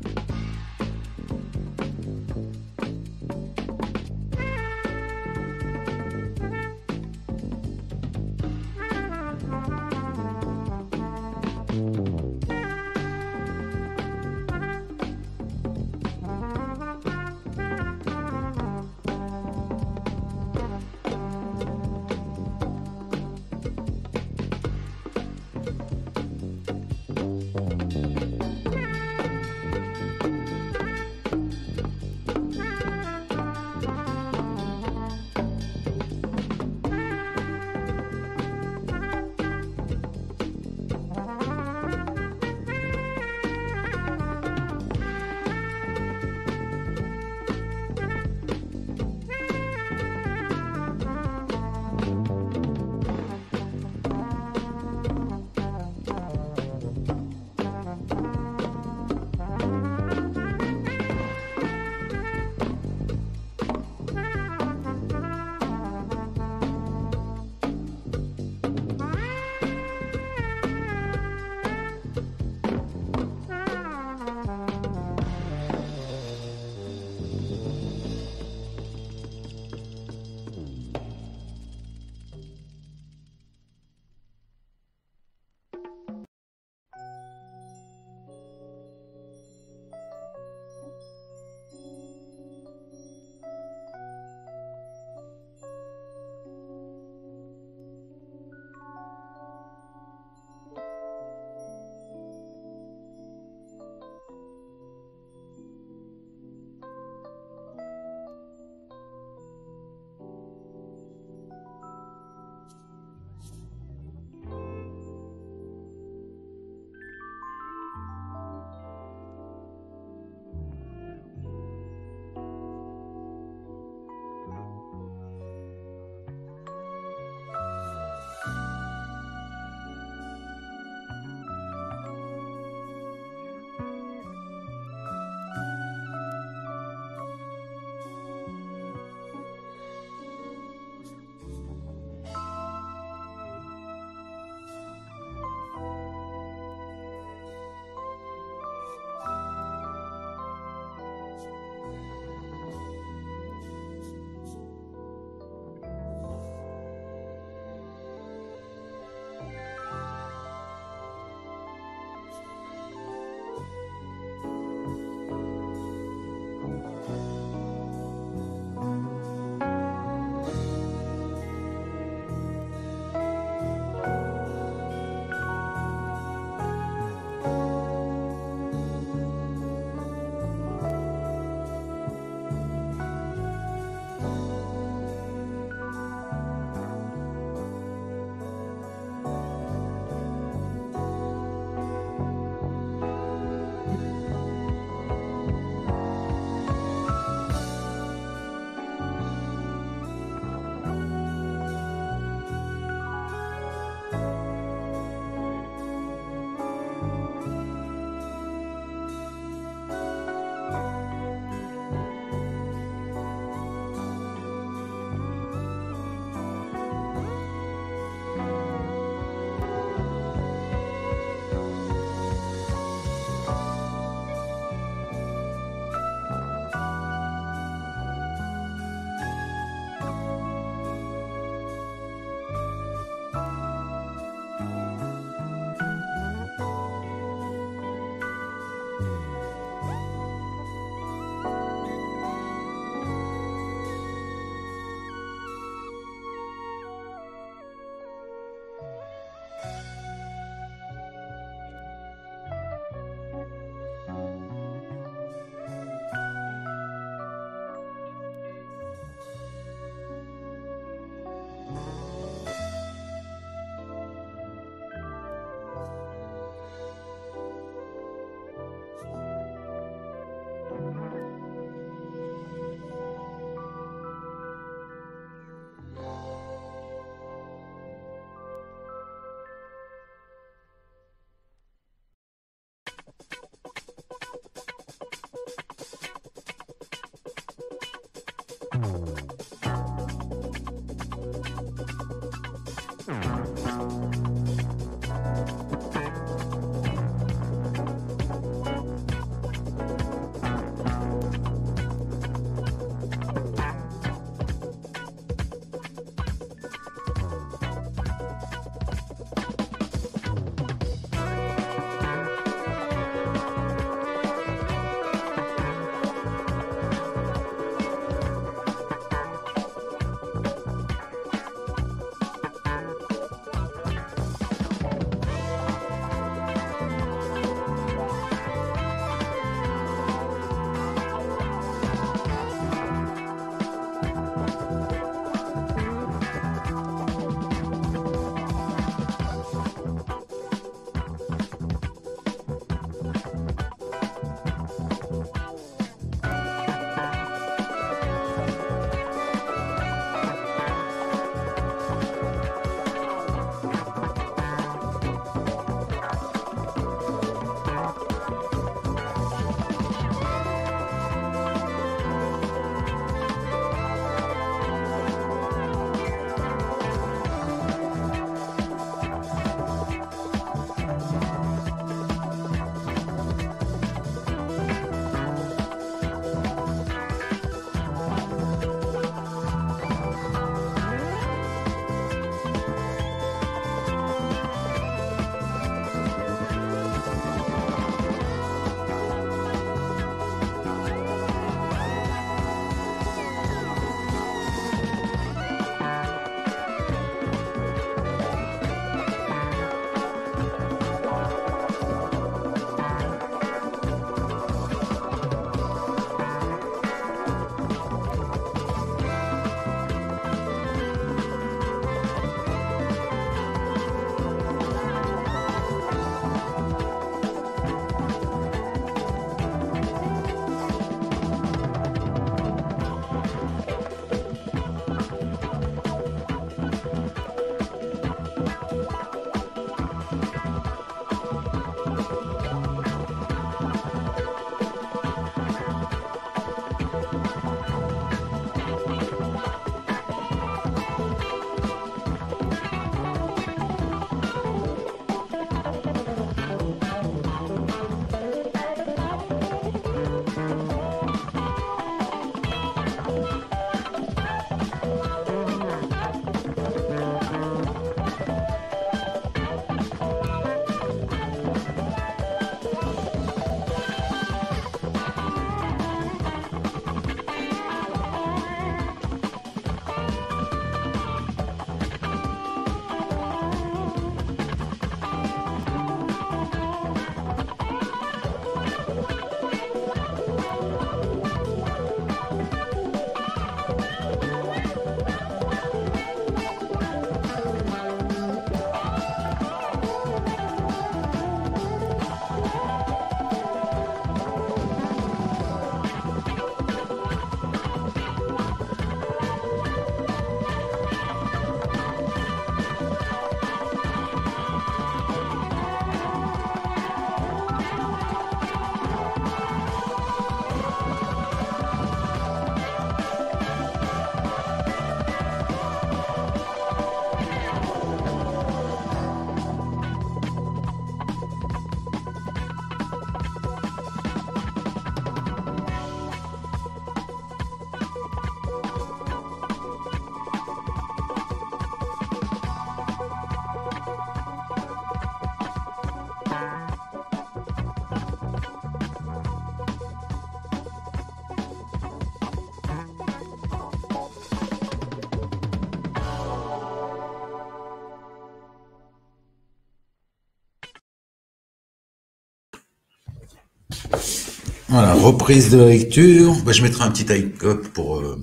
Reprise de lecture. Bah, je mettrai un petit time up pour. Euh,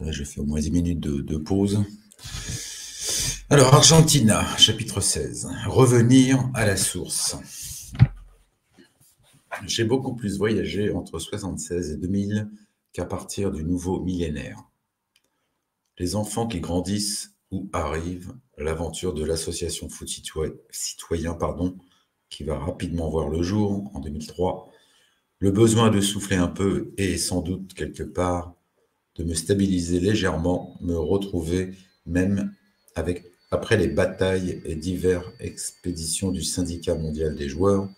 je fais au moins 10 minutes de, pause. Alors, Argentina, chapitre 16. Revenir à la source. J'ai beaucoup plus voyagé entre 76 et 2000 qu'à partir du nouveau millénaire. Les enfants qui grandissent ou arrivent, l'aventure de l'association foot citoyen, pardon, qui va rapidement voir le jour en 2003, le besoin de souffler un peu et sans doute quelque part de me stabiliser légèrement, me retrouver même après les batailles et diverses expéditions du syndicat mondial des joueurs,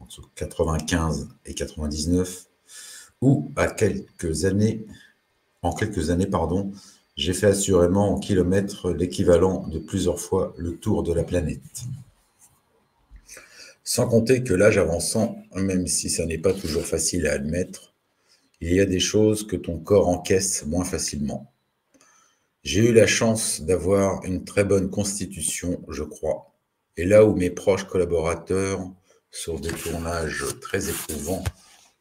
entre 95 et 99, ou à quelques années, en quelques années, pardon, j'ai fait assurément en kilomètres l'équivalent de plusieurs fois le tour de la planète. Sans compter que l'âge avançant, même si ça n'est pas toujours facile à admettre, il y a des choses que ton corps encaisse moins facilement. J'ai eu la chance d'avoir une très bonne constitution, je crois, et là où mes proches collaborateurs, sur des tournages très éprouvants,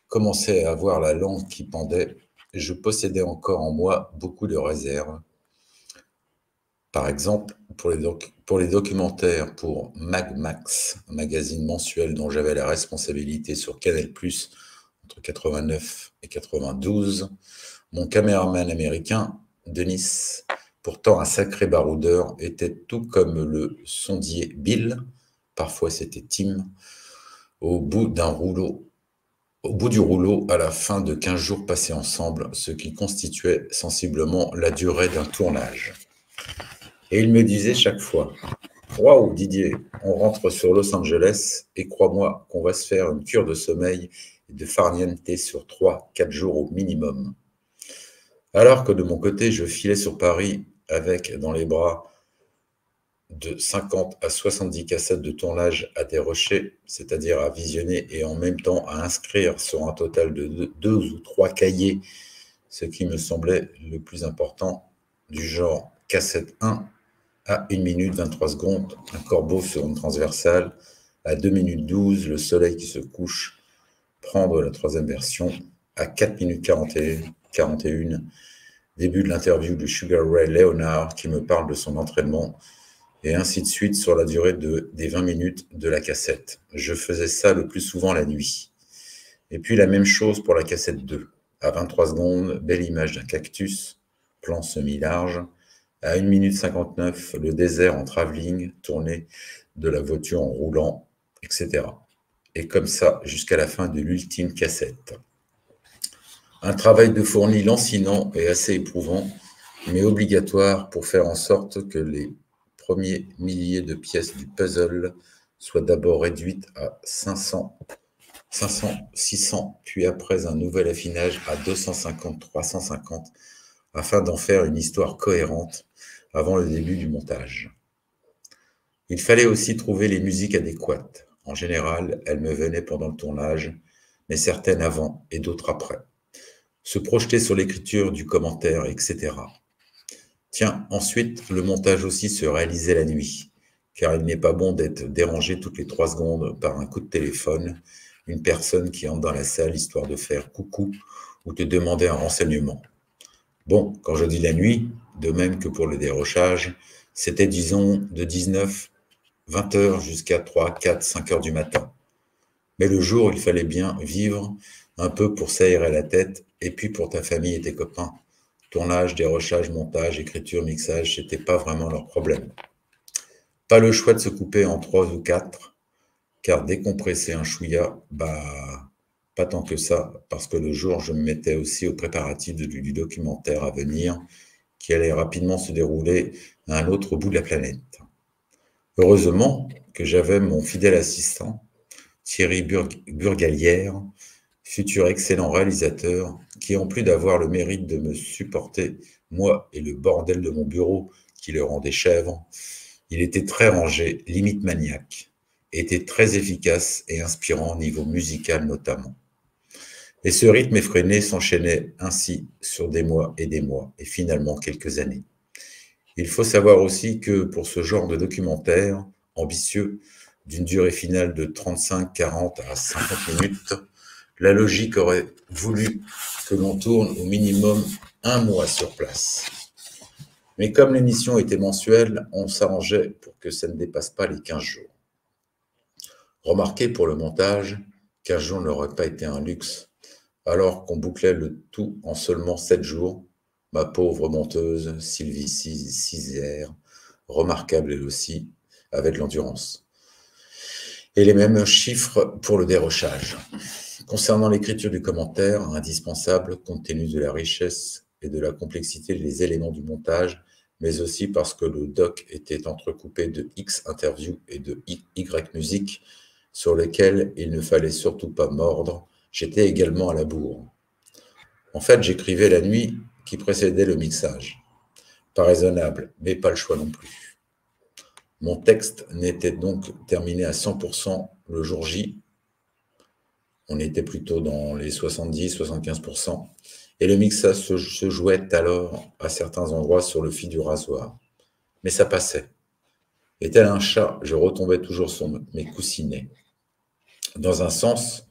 commençaient à avoir la langue qui pendait, je possédais encore en moi beaucoup de réserves. Par exemple, pour les, documentaires pour MagMax, un magazine mensuel dont j'avais la responsabilité sur Canal+, entre 89 et 92, mon caméraman américain, Denis, pourtant un sacré baroudeur, était tout comme le sondier Bill, parfois c'était Tim, au bout d'un rouleau au bout du rouleau, à la fin de 15 jours passés ensemble, ce qui constituait sensiblement la durée d'un tournage. Et il me disait chaque fois Waouh, Didier, on rentre sur Los Angeles et crois-moi qu'on va se faire une cure de sommeil et de farniente sur 3-4 jours au minimum. Alors que de mon côté, je filais sur Paris avec dans les bras de 50 à 70 cassettes de tournage à dérocher, c'est-à-dire à visionner et en même temps à inscrire sur un total de deux ou trois cahiers, ce qui me semblait le plus important, du genre cassette 1 à 1 minute 23 secondes, un corbeau sur une transversale, à 2 minutes 12, le soleil qui se couche, prendre la troisième version, à 4 minutes 41, 41 début de l'interview de Sugar Ray Leonard qui me parle de son entraînement et ainsi de suite sur la durée de, des 20 minutes de la cassette. Je faisais ça le plus souvent la nuit. Et puis la même chose pour la cassette 2. À 23 secondes, belle image d'un cactus, plan semi-large. À 1 minute 59, le désert en travelling, tourné de la voiture en roulant, etc. Et comme ça jusqu'à la fin de l'ultime cassette. Un travail de fourni lancinant et assez éprouvant, mais obligatoire pour faire en sorte que les premiers milliers de pièces du puzzle soient d'abord réduites à 500, 500, 600, puis après un nouvel affinage à 250, 350, afin d'en faire une histoire cohérente avant le début du montage. Il fallait aussi trouver les musiques adéquates. En général, elles me venaient pendant le tournage, mais certaines avant et d'autres après. Se projeter sur l'écriture du commentaire, etc. Tiens, ensuite, le montage aussi se réalisait la nuit, car il n'est pas bon d'être dérangé toutes les trois secondes par un coup de téléphone, une personne qui entre dans la salle histoire de faire coucou ou te demander un renseignement. Bon, quand je dis la nuit, de même que pour le dérochage, c'était disons de 19, 20 heures jusqu'à 3, 4, 5 heures du matin. Mais le jour, il fallait bien vivre un peu pour s'aérer la tête et puis pour ta famille et tes copains. Tournage, dérochage, montage, écriture, mixage, c'était pas vraiment leur problème. Pas le choix de se couper en trois ou quatre, car décompresser un chouïa, bah, pas tant que ça, parce que le jour, je me mettais aussi au préparatif du documentaire à venir, qui allait rapidement se dérouler à un autre bout de la planète. Heureusement que j'avais mon fidèle assistant, Thierry Burgalière, futur excellent réalisateur, qui en plus d'avoir le mérite de me supporter, moi et le bordel de mon bureau qui le rendait chèvre, il était très rangé, limite maniaque, était très efficace et inspirant au niveau musical notamment. Et ce rythme effréné s'enchaînait ainsi sur des mois et des mois, et finalement quelques années. Il faut savoir aussi que pour ce genre de documentaire ambitieux, d'une durée finale de 35, 40 à 50 minutes, La logique aurait voulu que l'on tourne au minimum un mois sur place. Mais comme l'émission était mensuelle, on s'arrangeait pour que ça ne dépasse pas les 15 jours. Remarquez pour le montage, 15 jours n'aurait pas été un luxe, alors qu'on bouclait le tout en seulement 7 jours. Ma pauvre monteuse, Sylvie Cizière, remarquable elle aussi, de l'endurance. Et les mêmes chiffres pour le dérochage. Concernant l'écriture du commentaire, indispensable compte tenu de la richesse et de la complexité des éléments du montage, mais aussi parce que le doc était entrecoupé de X interviews et de Y musique sur lesquelles il ne fallait surtout pas mordre, j'étais également à la bourre. En fait, j'écrivais la nuit qui précédait le mixage. Pas raisonnable, mais pas le choix non plus. Mon texte n'était donc terminé à 100% le jour J. On était plutôt dans les 70-75%. Et le mixage se, jouait alors à certains endroits sur le fil du rasoir. Mais ça passait. Et tel un chat, je retombais toujours sur mes coussinets. Dans un sens,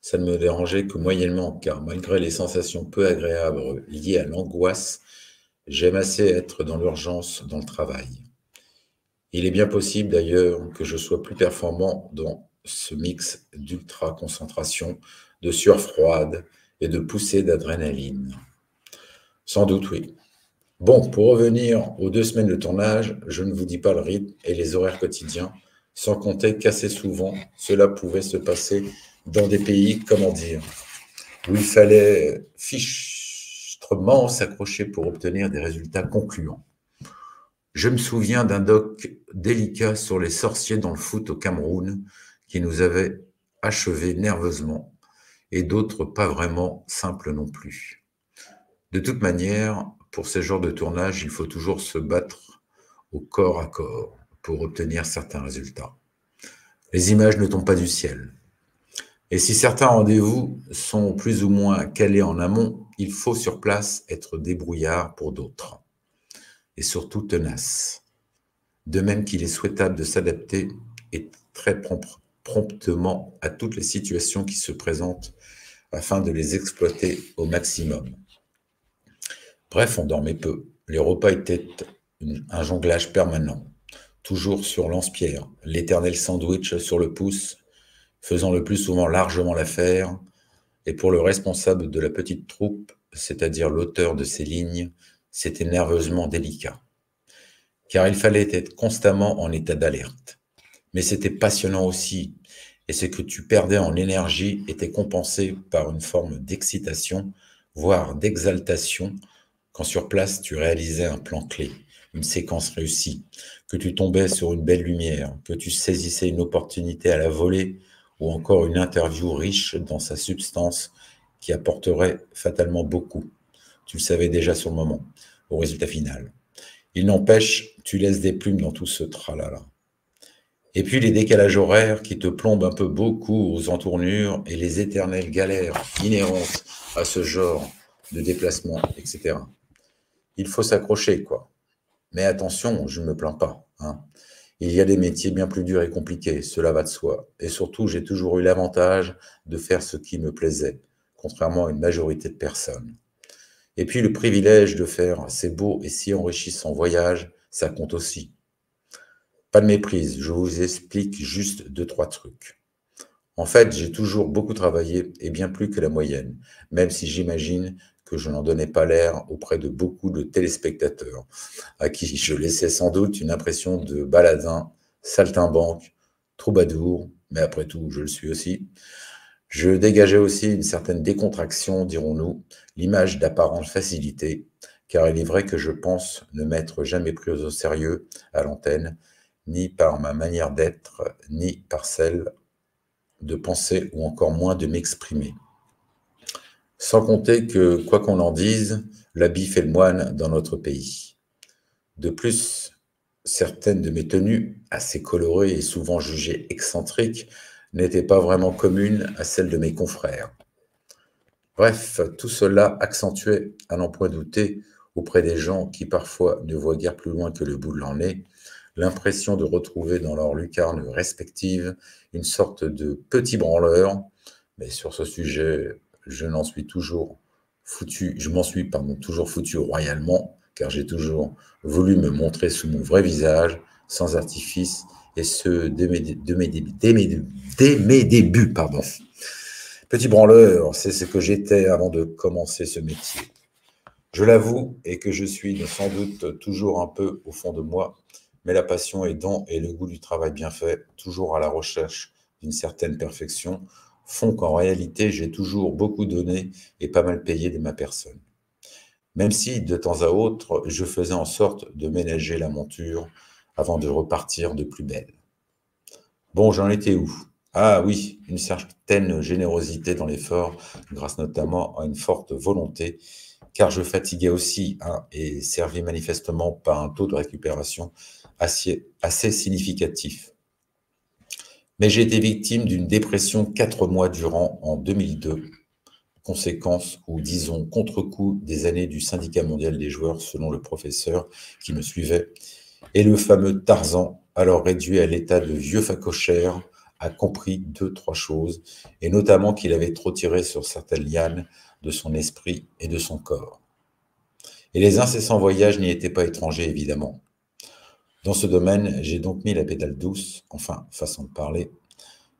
ça ne me dérangeait que moyennement, car malgré les sensations peu agréables liées à l'angoisse, j'aime assez être dans l'urgence dans le travail. Il est bien possible d'ailleurs que je sois plus performant dans ce mix d'ultra-concentration, de sueur froide et de poussée d'adrénaline. Sans doute oui. Bon, pour revenir aux deux semaines de tournage, je ne vous dis pas le rythme et les horaires quotidiens, sans compter qu'assez souvent, cela pouvait se passer dans des pays, comment dire, où il fallait fichtrement s'accrocher pour obtenir des résultats concluants. Je me souviens d'un doc délicat sur les sorciers dans le foot au Cameroun qui nous avait achevés nerveusement et d'autres pas vraiment simples non plus. De toute manière, pour ce genre de tournage, il faut toujours se battre au corps à corps pour obtenir certains résultats. Les images ne tombent pas du ciel. Et si certains rendez-vous sont plus ou moins calés en amont, il faut sur place être débrouillard pour d'autres. Et surtout tenace. De même qu'il est souhaitable de s'adapter et très promptement à toutes les situations qui se présentent afin de les exploiter au maximum. Bref, on dormait peu. Les repas étaient un jonglage permanent toujours sur lance-pierre, l'éternel sandwich sur le pouce, faisant le plus souvent largement l'affaire, et pour le responsable de la petite troupe, c'est-à-dire l'auteur de ces lignes, c'était nerveusement délicat. Car il fallait être constamment en état d'alerte. Mais c'était passionnant aussi, et ce que tu perdais en énergie était compensé par une forme d'excitation, voire d'exaltation, quand sur place tu réalisais un plan clé, une séquence réussie, que tu tombais sur une belle lumière, que tu saisissais une opportunité à la volée ou encore une interview riche dans sa substance qui apporterait fatalement beaucoup. Tu le savais déjà sur le moment, au résultat final. Il n'empêche, tu laisses des plumes dans tout ce tralala. Et puis les décalages horaires qui te plombent un peu beaucoup aux entournures et les éternelles galères inhérentes à ce genre de déplacement, etc. Il faut s'accrocher, quoi. Mais attention, je ne me plains pas. Hein. Il y a des métiers bien plus durs et compliqués, cela va de soi. Et surtout, j'ai toujours eu l'avantage de faire ce qui me plaisait, contrairement à une majorité de personnes. Et puis le privilège de faire ces beaux et si enrichissants voyages, ça compte aussi. Pas de méprise, je vous explique juste deux, trois trucs. En fait, j'ai toujours beaucoup travaillé et bien plus que la moyenne, même si j'imagine que je n'en donnais pas l'air auprès de beaucoup de téléspectateurs, à qui je laissais sans doute une impression de baladin, saltimbanque, troubadour, mais après tout, je le suis aussi. Je dégageais aussi une certaine décontraction, dirons-nous, l'image d'apparente facilité, car il est vrai que je pense ne m'être jamais pris au sérieux à l'antenne, ni par ma manière d'être, ni par celle de penser, ou encore moins de m'exprimer. Sans compter que, quoi qu'on en dise, l'habit fait le moine dans notre pays. De plus, certaines de mes tenues, assez colorées et souvent jugées excentriques, n'étaient pas vraiment communes à celles de mes confrères. Bref, tout cela accentuait, à n'en point douter, auprès des gens qui parfois ne voient guère plus loin que le bout de leur nez, l'impression de retrouver dans leurs lucarnes respectives une sorte de petit branleur Mais sur ce sujet, je suis toujours foutu, je m'en suis pardon, toujours foutu royalement, car j'ai toujours voulu me montrer sous mon vrai visage, sans artifice, et ce, dès mes, débuts, pardon. Petit branleur, c'est ce que j'étais avant de commencer ce métier. Je l'avoue, et que je suis sans doute toujours un peu au fond de moi, mais la passion don et le goût du travail bien fait, toujours à la recherche d'une certaine perfection, font qu'en réalité, j'ai toujours beaucoup donné et pas mal payé de ma personne. Même si, de temps à autre, je faisais en sorte de ménager la monture avant de repartir de plus belle. Bon, j'en étais où? Ah oui, une certaine générosité dans l'effort, grâce notamment à une forte volonté, car je fatiguais aussi hein, et servi manifestement par un taux de récupération assez significatif. Mais j'ai été victime d'une dépression quatre mois durant en 2002, conséquence ou disons contre-coup des années du syndicat mondial des joueurs selon le professeur qui me suivait, et le fameux Tarzan, alors réduit à l'état de vieux facochère, a compris deux, trois choses, et notamment qu'il avait trop tiré sur certaines lianes de son esprit et de son corps. Et les incessants voyages n'y étaient pas étrangers, évidemment. Dans ce domaine, j'ai donc mis la pédale douce, enfin, façon de parler,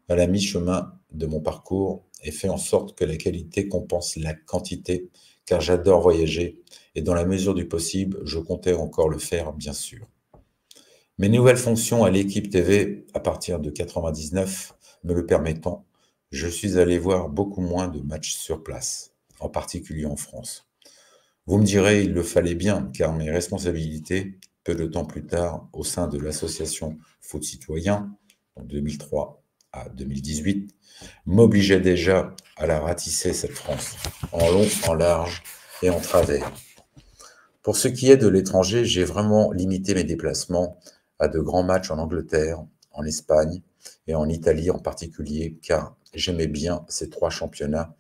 à la mi-chemin de mon parcours et fait en sorte que la qualité compense la quantité, car j'adore voyager et dans la mesure du possible, je comptais encore le faire, bien sûr. Mes nouvelles fonctions à l'équipe TV, à partir de 99, me le permettant, je suis allé voir beaucoup moins de matchs sur place, en particulier en France. Vous me direz, il le fallait bien, car mes responsabilités, peu de temps plus tard, au sein de l'association Foot Citoyen, en 2003 à 2018, m'obligeaient déjà à la ratisser, cette France, en long, en large et en travers. Pour ce qui est de l'étranger, j'ai vraiment limité mes déplacements à de grands matchs en Angleterre, en Espagne et en Italie en particulier, car j'aimais bien ces trois championnats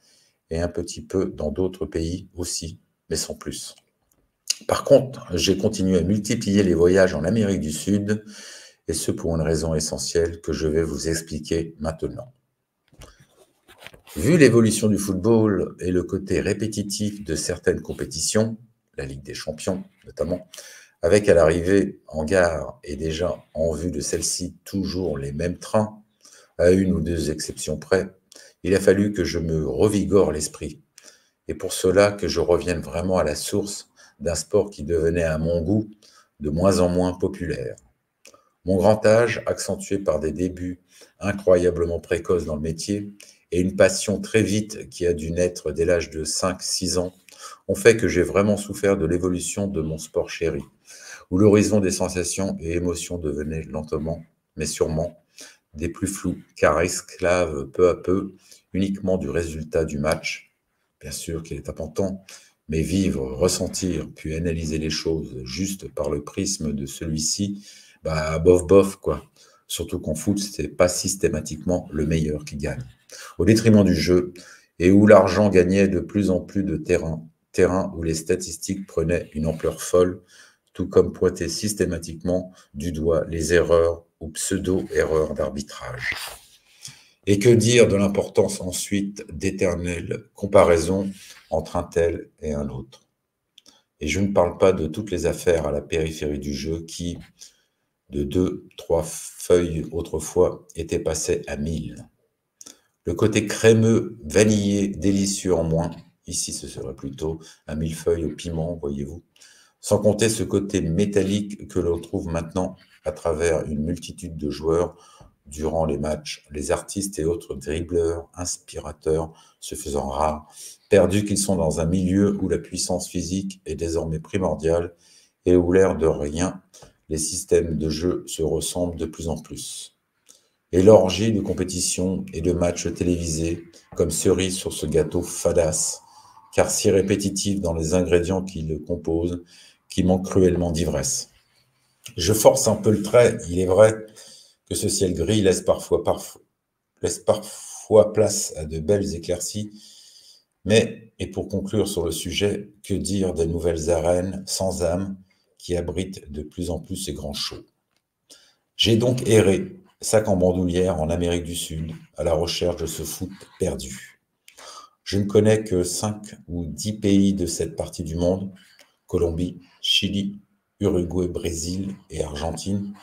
et un petit peu dans d'autres pays aussi, mais sans plus. Par contre, j'ai continué à multiplier les voyages en Amérique du Sud, et ce pour une raison essentielle que je vais vous expliquer maintenant. Vu l'évolution du football et le côté répétitif de certaines compétitions, la Ligue des Champions notamment, avec à l'arrivée en gare et déjà en vue de celle-ci toujours les mêmes trains, à une ou deux exceptions près, il a fallu que je me revigore l'esprit. Et pour cela que je revienne vraiment à la source d'un sport qui devenait à mon goût de moins en moins populaire. Mon grand âge, accentué par des débuts incroyablement précoces dans le métier, et une passion très vite qui a dû naître dès l'âge de 5-6 ans, ont fait que j'ai vraiment souffert de l'évolution de mon sport chéri, où l'horizon des sensations et émotions devenait lentement, mais sûrement, des plus flous, car esclave peu à peu uniquement du résultat du match. Bien sûr qu'il est important, mais vivre, ressentir, puis analyser les choses juste par le prisme de celui-ci, bah bof bof quoi. Surtout qu'en foot, c'est pas systématiquement le meilleur qui gagne. Au détriment du jeu, et où l'argent gagnait de plus en plus de terrain, terrain où les statistiques prenaient une ampleur folle, tout comme pointer systématiquement du doigt les erreurs ou pseudo-erreurs d'arbitrage. Et que dire de l'importance ensuite d'éternelles comparaisons entre un tel et un autre Et je ne parle pas de toutes les affaires à la périphérie du jeu qui, de deux, trois feuilles autrefois, étaient passées à mille. Le côté crémeux, vanillé, délicieux en moins, ici ce serait plutôt un millefeuille au piment, voyez-vous, sans compter ce côté métallique que l'on trouve maintenant à travers une multitude de joueurs durant les matchs, les artistes et autres dribbleurs, inspirateurs se faisant rares, perdus qu'ils sont dans un milieu où la puissance physique est désormais primordiale et où l'air de rien, les systèmes de jeu se ressemblent de plus en plus. Et l'orgie de compétition et de matchs télévisés comme cerise sur ce gâteau fadasse, car si répétitif dans les ingrédients qui le composent, qui manque cruellement d'ivresse. Je force un peu le trait, il est vrai, que ce ciel gris laisse parfois, place à de belles éclaircies. Mais, et pour conclure sur le sujet, que dire des nouvelles arènes sans âme qui abritent de plus en plus ces grands shows? J'ai donc erré, sac en bandoulière en Amérique du Sud, à la recherche de ce foot perdu. Je ne connais que 5 ou 10 pays de cette partie du monde, Colombie, Chili, Uruguay, Brésil et Argentine,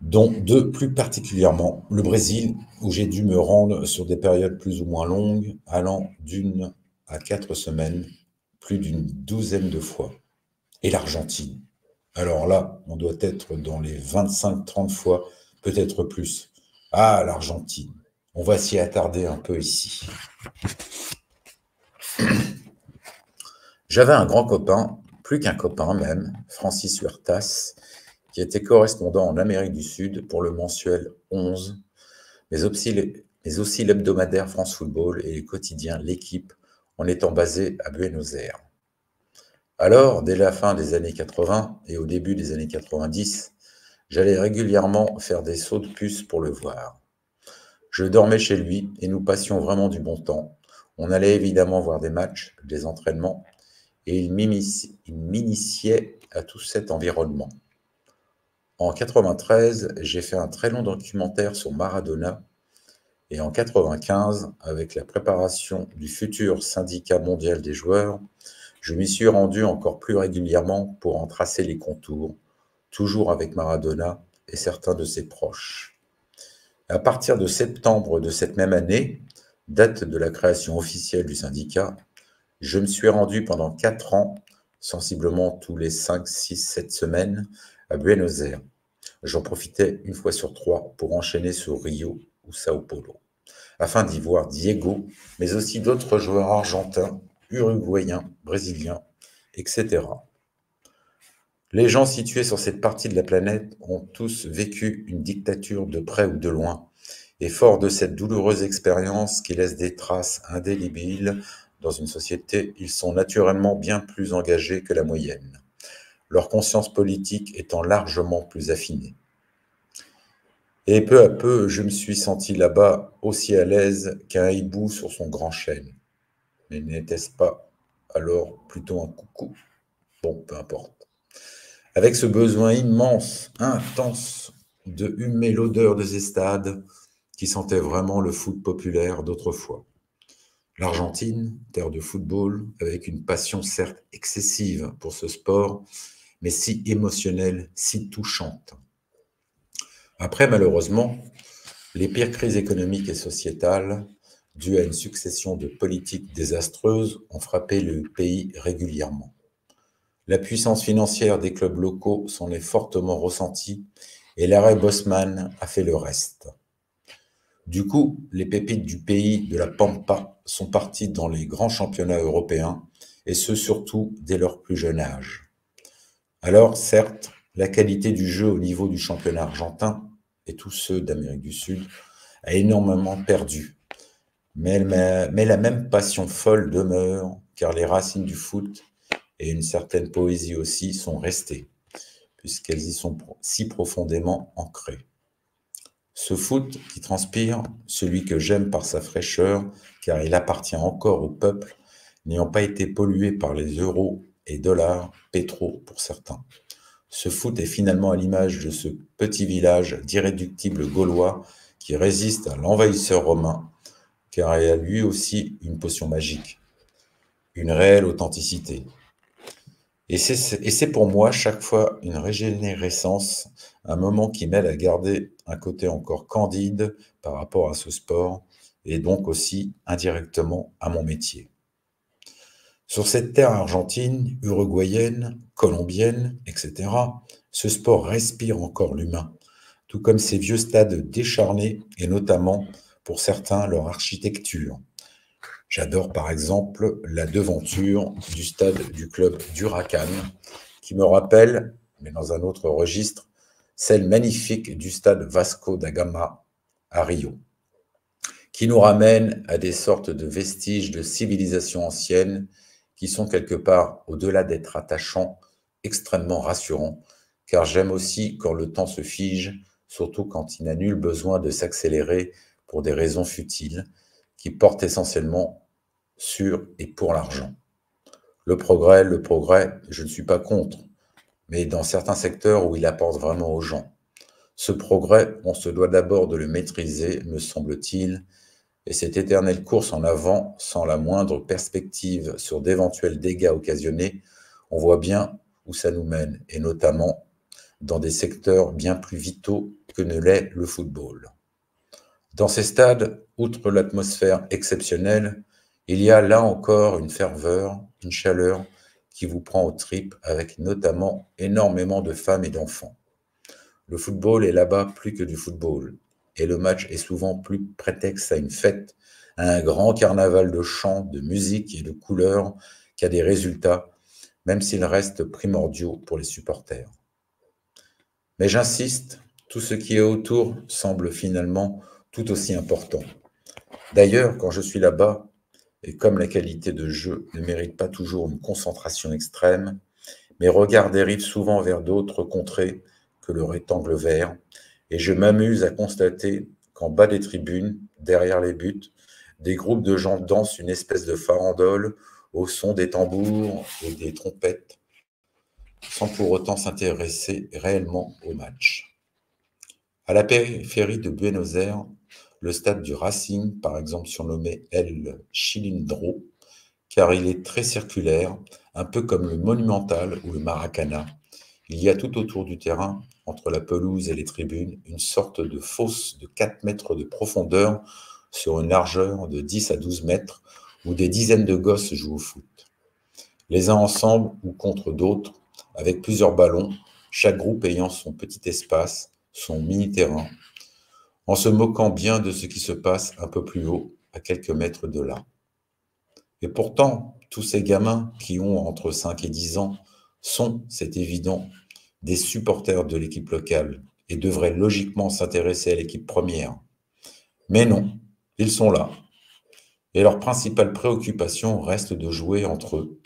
dont deux plus particulièrement, le Brésil, où j'ai dû me rendre sur des périodes plus ou moins longues, allant d'une à quatre semaines, plus d'une douzaine de fois, et l'Argentine. Alors là, on doit être dans les 25-30 fois, peut-être plus. Ah, l'Argentine. On va s'y attarder un peu ici. J'avais un grand copain, plus qu'un copain même, Francis Huertas, qui était correspondant en Amérique du Sud pour le mensuel 11, mais aussi, l'hebdomadaire France Football et les quotidiens L'équipe en étant basés à Buenos Aires. Alors, dès la fin des années 80 et au début des années 90, j'allais régulièrement faire des sauts de puce pour le voir. Je dormais chez lui et nous passions vraiment du bon temps. On allait évidemment voir des matchs, des entraînements, et il m'initiait à tout cet environnement. En 93, j'ai fait un très long documentaire sur Maradona et en 95, avec la préparation du futur syndicat mondial des joueurs, je m'y suis rendu encore plus régulièrement pour en tracer les contours, toujours avec Maradona et certains de ses proches. À partir de septembre de cette même année, date de la création officielle du syndicat, je me suis rendu pendant quatre ans, sensiblement tous les 5, 6, 7 semaines, à Buenos Aires. J'en profitais une fois sur trois pour enchaîner sur Rio ou Sao Paulo, afin d'y voir Diego, mais aussi d'autres joueurs argentins, uruguayens, brésiliens, etc. Les gens situés sur cette partie de la planète ont tous vécu une dictature de près ou de loin, et fort de cette douloureuse expérience qui laisse des traces indélébiles dans une société, ils sont naturellement bien plus engagés que la moyenne, leur conscience politique étant largement plus affinée. Et peu à peu, je me suis senti là-bas aussi à l'aise qu'un hibou sur son grand chêne. Mais n'était-ce pas alors plutôt un coucou? Bon, peu importe. Avec ce besoin immense, intense, de humer l'odeur des estades qui sentait vraiment le foot populaire d'autrefois. L'Argentine, terre de football, avec une passion certes excessive pour ce sport, mais si émotionnelle, si touchante. Après, malheureusement, les pires crises économiques et sociétales, dues à une succession de politiques désastreuses, ont frappé le pays régulièrement. La puissance financière des clubs locaux s'en est fortement ressentie et l'arrêt Bosman a fait le reste. Du coup, les pépites du pays de la Pampa sont parties dans les grands championnats européens, et ce surtout dès leur plus jeune âge. Alors, certes, la qualité du jeu au niveau du championnat argentin, et tous ceux d'Amérique du Sud, a énormément perdu. Mais, la même passion folle demeure, car les racines du foot et une certaine poésie aussi sont restées, puisqu'elles y sont si profondément ancrées. Ce foot qui transpire, celui que j'aime par sa fraîcheur, car il appartient encore au peuple, n'ayant pas été pollué par les euros et dollars, pétro pour certains. Ce foot est finalement à l'image de ce petit village d'irréductibles gaulois qui résiste à l'envahisseur romain, car il a lui aussi une potion magique, une réelle authenticité. Et c'est pour moi chaque fois une régénérescence, un moment qui m'aide à garder un côté encore candide par rapport à ce sport et donc aussi indirectement à mon métier. Sur cette terre argentine, uruguayenne, colombienne, etc., ce sport respire encore l'humain, tout comme ces vieux stades décharnés et notamment pour certains leur architecture. J'adore par exemple la devanture du stade du club d'Huracan, qui me rappelle, mais dans un autre registre, celle magnifique du stade Vasco da Gama à Rio, qui nous ramène à des sortes de vestiges de civilisation ancienne qui sont quelque part, au-delà d'être attachants, extrêmement rassurants, car j'aime aussi quand le temps se fige, surtout quand il n'a nul besoin de s'accélérer pour des raisons futiles, qui portent essentiellement sur et pour l'argent. Le progrès, le progrès, je ne suis pas contre, mais dans certains secteurs où il apporte vraiment aux gens. Ce progrès, on se doit d'abord de le maîtriser, me semble-t-il, et cette éternelle course en avant, sans la moindre perspective sur d'éventuels dégâts occasionnés, on voit bien où ça nous mène, et notamment dans des secteurs bien plus vitaux que ne l'est le football. Dans ces stades, outre l'atmosphère exceptionnelle, il y a là encore une ferveur, une chaleur qui vous prend aux tripes, avec notamment énormément de femmes et d'enfants. Le football est là-bas plus que du football, et le match est souvent plus prétexte à une fête, à un grand carnaval de chants, de musique et de couleurs qu'à des résultats, même s'ils restent primordiaux pour les supporters. Mais j'insiste, tout ce qui est autour semble finalement tout aussi important. D'ailleurs, quand je suis là-bas, et comme la qualité de jeu ne mérite pas toujours une concentration extrême, mes regards dérivent souvent vers d'autres contrées que le rectangle vert, et je m'amuse à constater qu'en bas des tribunes, derrière les buts, des groupes de gens dansent une espèce de farandole au son des tambours et des trompettes, sans pour autant s'intéresser réellement au match. À la périphérie de Buenos Aires, le stade du Racing, par exemple surnommé El Chilindro, car il est très circulaire, un peu comme le Monumental ou le Maracana. Il y a tout autour du terrain, entre la pelouse et les tribunes, une sorte de fosse de 4 mètres de profondeur sur une largeur de 10 à 12 mètres, où des dizaines de gosses jouent au foot. Les uns ensemble ou contre d'autres, avec plusieurs ballons, chaque groupe ayant son petit espace, son mini-terrain, en se moquant bien de ce qui se passe un peu plus haut, à quelques mètres de là. Et pourtant, tous ces gamins qui ont entre 5 et 10 ans sont, c'est évident, des supporters de l'équipe locale et devraient logiquement s'intéresser à l'équipe première. Mais non, ils sont là. Et leur principale préoccupation reste de jouer entre eux.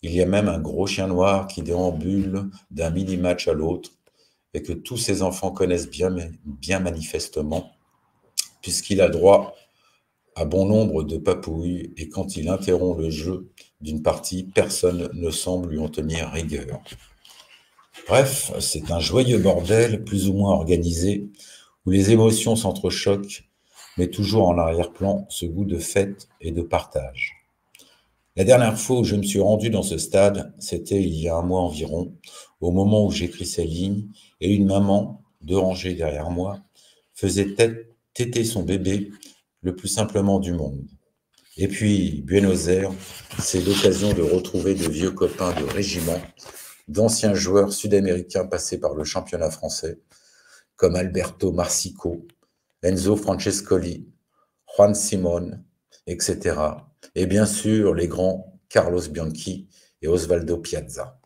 Il y a même un gros chien noir qui déambule d'un mini-match à l'autre et que tous ces enfants connaissent bien, bien manifestement, puisqu'il a droit à bon nombre de papouilles et quand il interrompt le jeu d'une partie, personne ne semble lui en tenir rigueur. Bref, c'est un joyeux bordel, plus ou moins organisé, où les émotions s'entrechoquent, mais toujours en arrière-plan ce goût de fête et de partage. La dernière fois où je me suis rendu dans ce stade, c'était il y a un mois environ, au moment où j'écris ces lignes, et une maman, deux rangées derrière moi, faisait téter son bébé le plus simplement du monde. Et puis, Buenos Aires, c'est l'occasion de retrouver de vieux copains de régiment, d'anciens joueurs sud-américains passés par le championnat français, comme Alberto Marsico, Enzo Francescoli, Juan Simon, etc. Et bien sûr, les grands Carlos Bianchi et Osvaldo Piazza.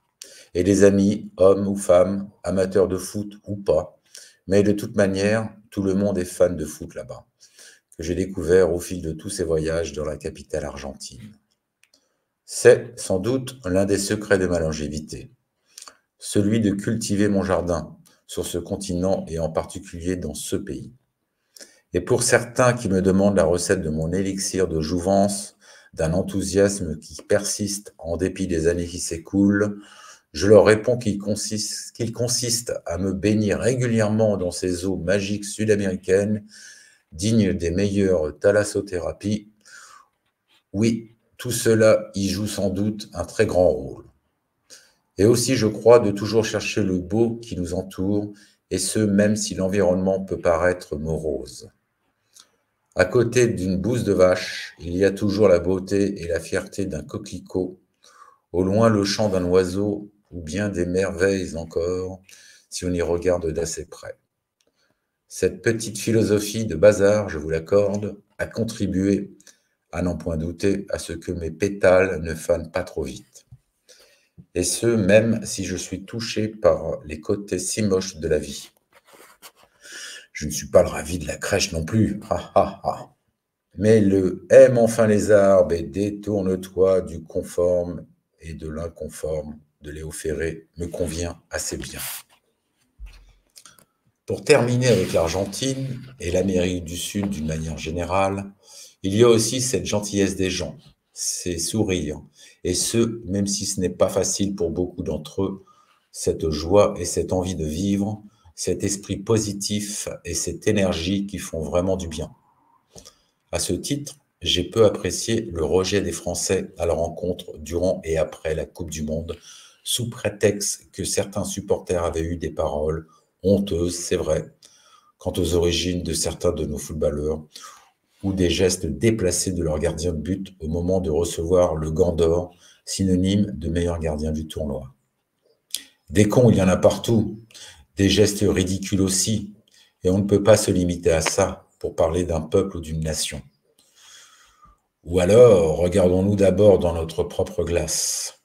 Et des amis, hommes ou femmes, amateurs de foot ou pas. Mais de toute manière, tout le monde est fan de foot là-bas, que j'ai découvert au fil de tous ces voyages dans la capitale argentine. C'est sans doute l'un des secrets de ma longévité, celui de cultiver mon jardin sur ce continent et en particulier dans ce pays. Et pour certains qui me demandent la recette de mon élixir de jouvence, d'un enthousiasme qui persiste en dépit des années qui s'écoulent, je leur réponds qu'il consiste, à me baigner régulièrement dans ces eaux magiques sud-américaines, dignes des meilleures thalassothérapies. Oui, tout cela y joue sans doute un très grand rôle. Et aussi, je crois, de toujours chercher le beau qui nous entoure, et ce, même si l'environnement peut paraître morose. À côté d'une bouse de vache, il y a toujours la beauté et la fierté d'un coquelicot, au loin le chant d'un oiseau ou bien des merveilles encore, si on y regarde d'assez près. Cette petite philosophie de bazar, je vous l'accorde, a contribué, à n'en point douter, à ce que mes pétales ne fanent pas trop vite. Et ce, même si je suis touché par les côtés si moches de la vie. Je ne suis pas le ravi de la crèche non plus. Ha, ha, ha. Mais le aime enfin les arbres et détourne-toi du conforme et de l'inconforme de Léo Ferré me convient assez bien. Pour terminer avec l'Argentine et l'Amérique du Sud d'une manière générale, il y a aussi cette gentillesse des gens, ces sourires, et ce, même si ce n'est pas facile pour beaucoup d'entre eux, cette joie et cette envie de vivre, cet esprit positif et cette énergie qui font vraiment du bien. À ce titre, j'ai peu apprécié le rejet des Français à la rencontre durant et après la Coupe du Monde, sous prétexte que certains supporters avaient eu des paroles honteuses, c'est vrai, quant aux origines de certains de nos footballeurs, ou des gestes déplacés de leur gardien de but au moment de recevoir le gant d'or, synonyme de meilleur gardien du tournoi. Des cons, il y en a partout, des gestes ridicules aussi, et on ne peut pas se limiter à ça pour parler d'un peuple ou d'une nation. Ou alors, regardons-nous d'abord dans notre propre glace.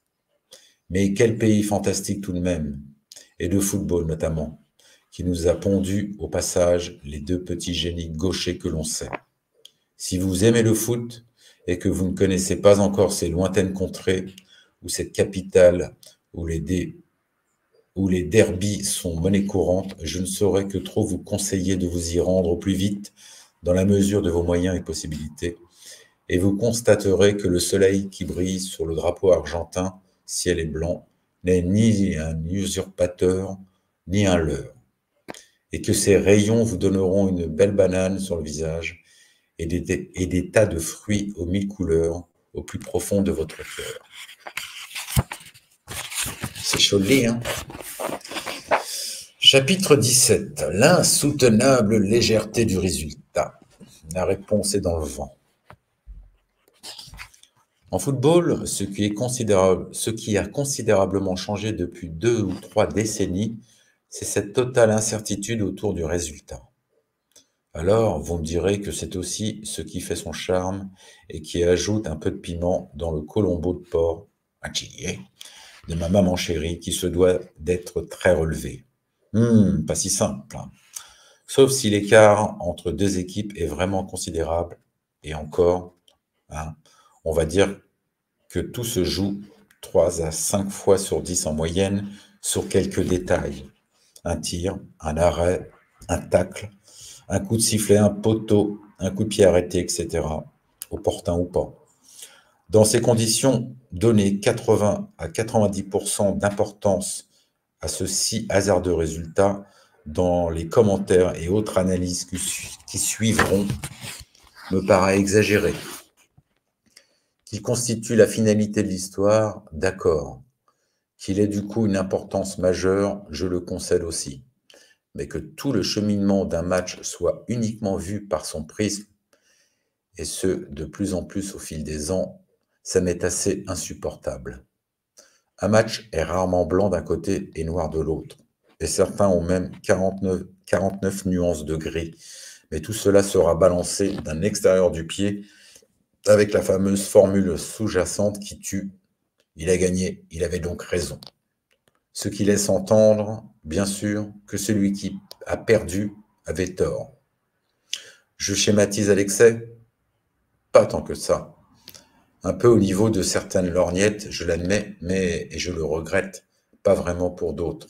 Mais quel pays fantastique tout de même, et de football notamment, qui nous a pondu au passage les deux petits génies gauchers que l'on sait. Si vous aimez le foot et que vous ne connaissez pas encore ces lointaines contrées ou cette capitale où les, dé... où les derbies sont monnaie courante, je ne saurais que trop vous conseiller de vous y rendre au plus vite dans la mesure de vos moyens et possibilités, et vous constaterez que le soleil qui brille sur le drapeau argentin, ciel et blanc, n'est ni un usurpateur, ni un leurre, et que ces rayons vous donneront une belle banane sur le visage et des, tas de fruits aux mille couleurs au plus profond de votre cœur. C'est lire, hein Chapitre 17. L'insoutenable légèreté du résultat. La réponse est dans le vent. En football, ce qui a considérablement changé depuis deux ou trois décennies, c'est cette totale incertitude autour du résultat. Alors, vous me direz que c'est aussi ce qui fait son charme et qui ajoute un peu de piment dans le colombo de porc, de ma maman chérie qui se doit d'être très relevé. Hum, pas si simple. hein. Sauf si l'écart entre deux équipes est vraiment considérable. Et encore, hein, on va dire que tout se joue 3 à 5 fois sur 10 en moyenne sur quelques détails. Un tir, un arrêt, un tacle, un coup de sifflet, un poteau, un coup de pied arrêté, etc. Opportun ou pas. Dans ces conditions, donner 80 à 90% d'importance à ce si hasardeux résultat dans les commentaires et autres analyses qui, su- qui suivront me paraît exagéré. Qu'il constitue la finalité de l'histoire, d'accord. Qu'il ait du coup une importance majeure, je le concède aussi. Mais que tout le cheminement d'un match soit uniquement vu par son prisme, et ce, de plus en plus au fil des ans, ça m'est assez insupportable. Un match est rarement blanc d'un côté et noir de l'autre, et certains ont même 49, 49 nuances de gris, mais tout cela sera balancé d'un extérieur du pied avec la fameuse formule sous-jacente qui tue. Il a gagné, il avait donc raison. Ce qui laisse entendre, bien sûr, que celui qui a perdu avait tort. Je schématise à l'excès Pas tant que ça. Un peu au niveau de certaines lorgnettes, je l'admets, mais, et je le regrette, pas vraiment pour d'autres.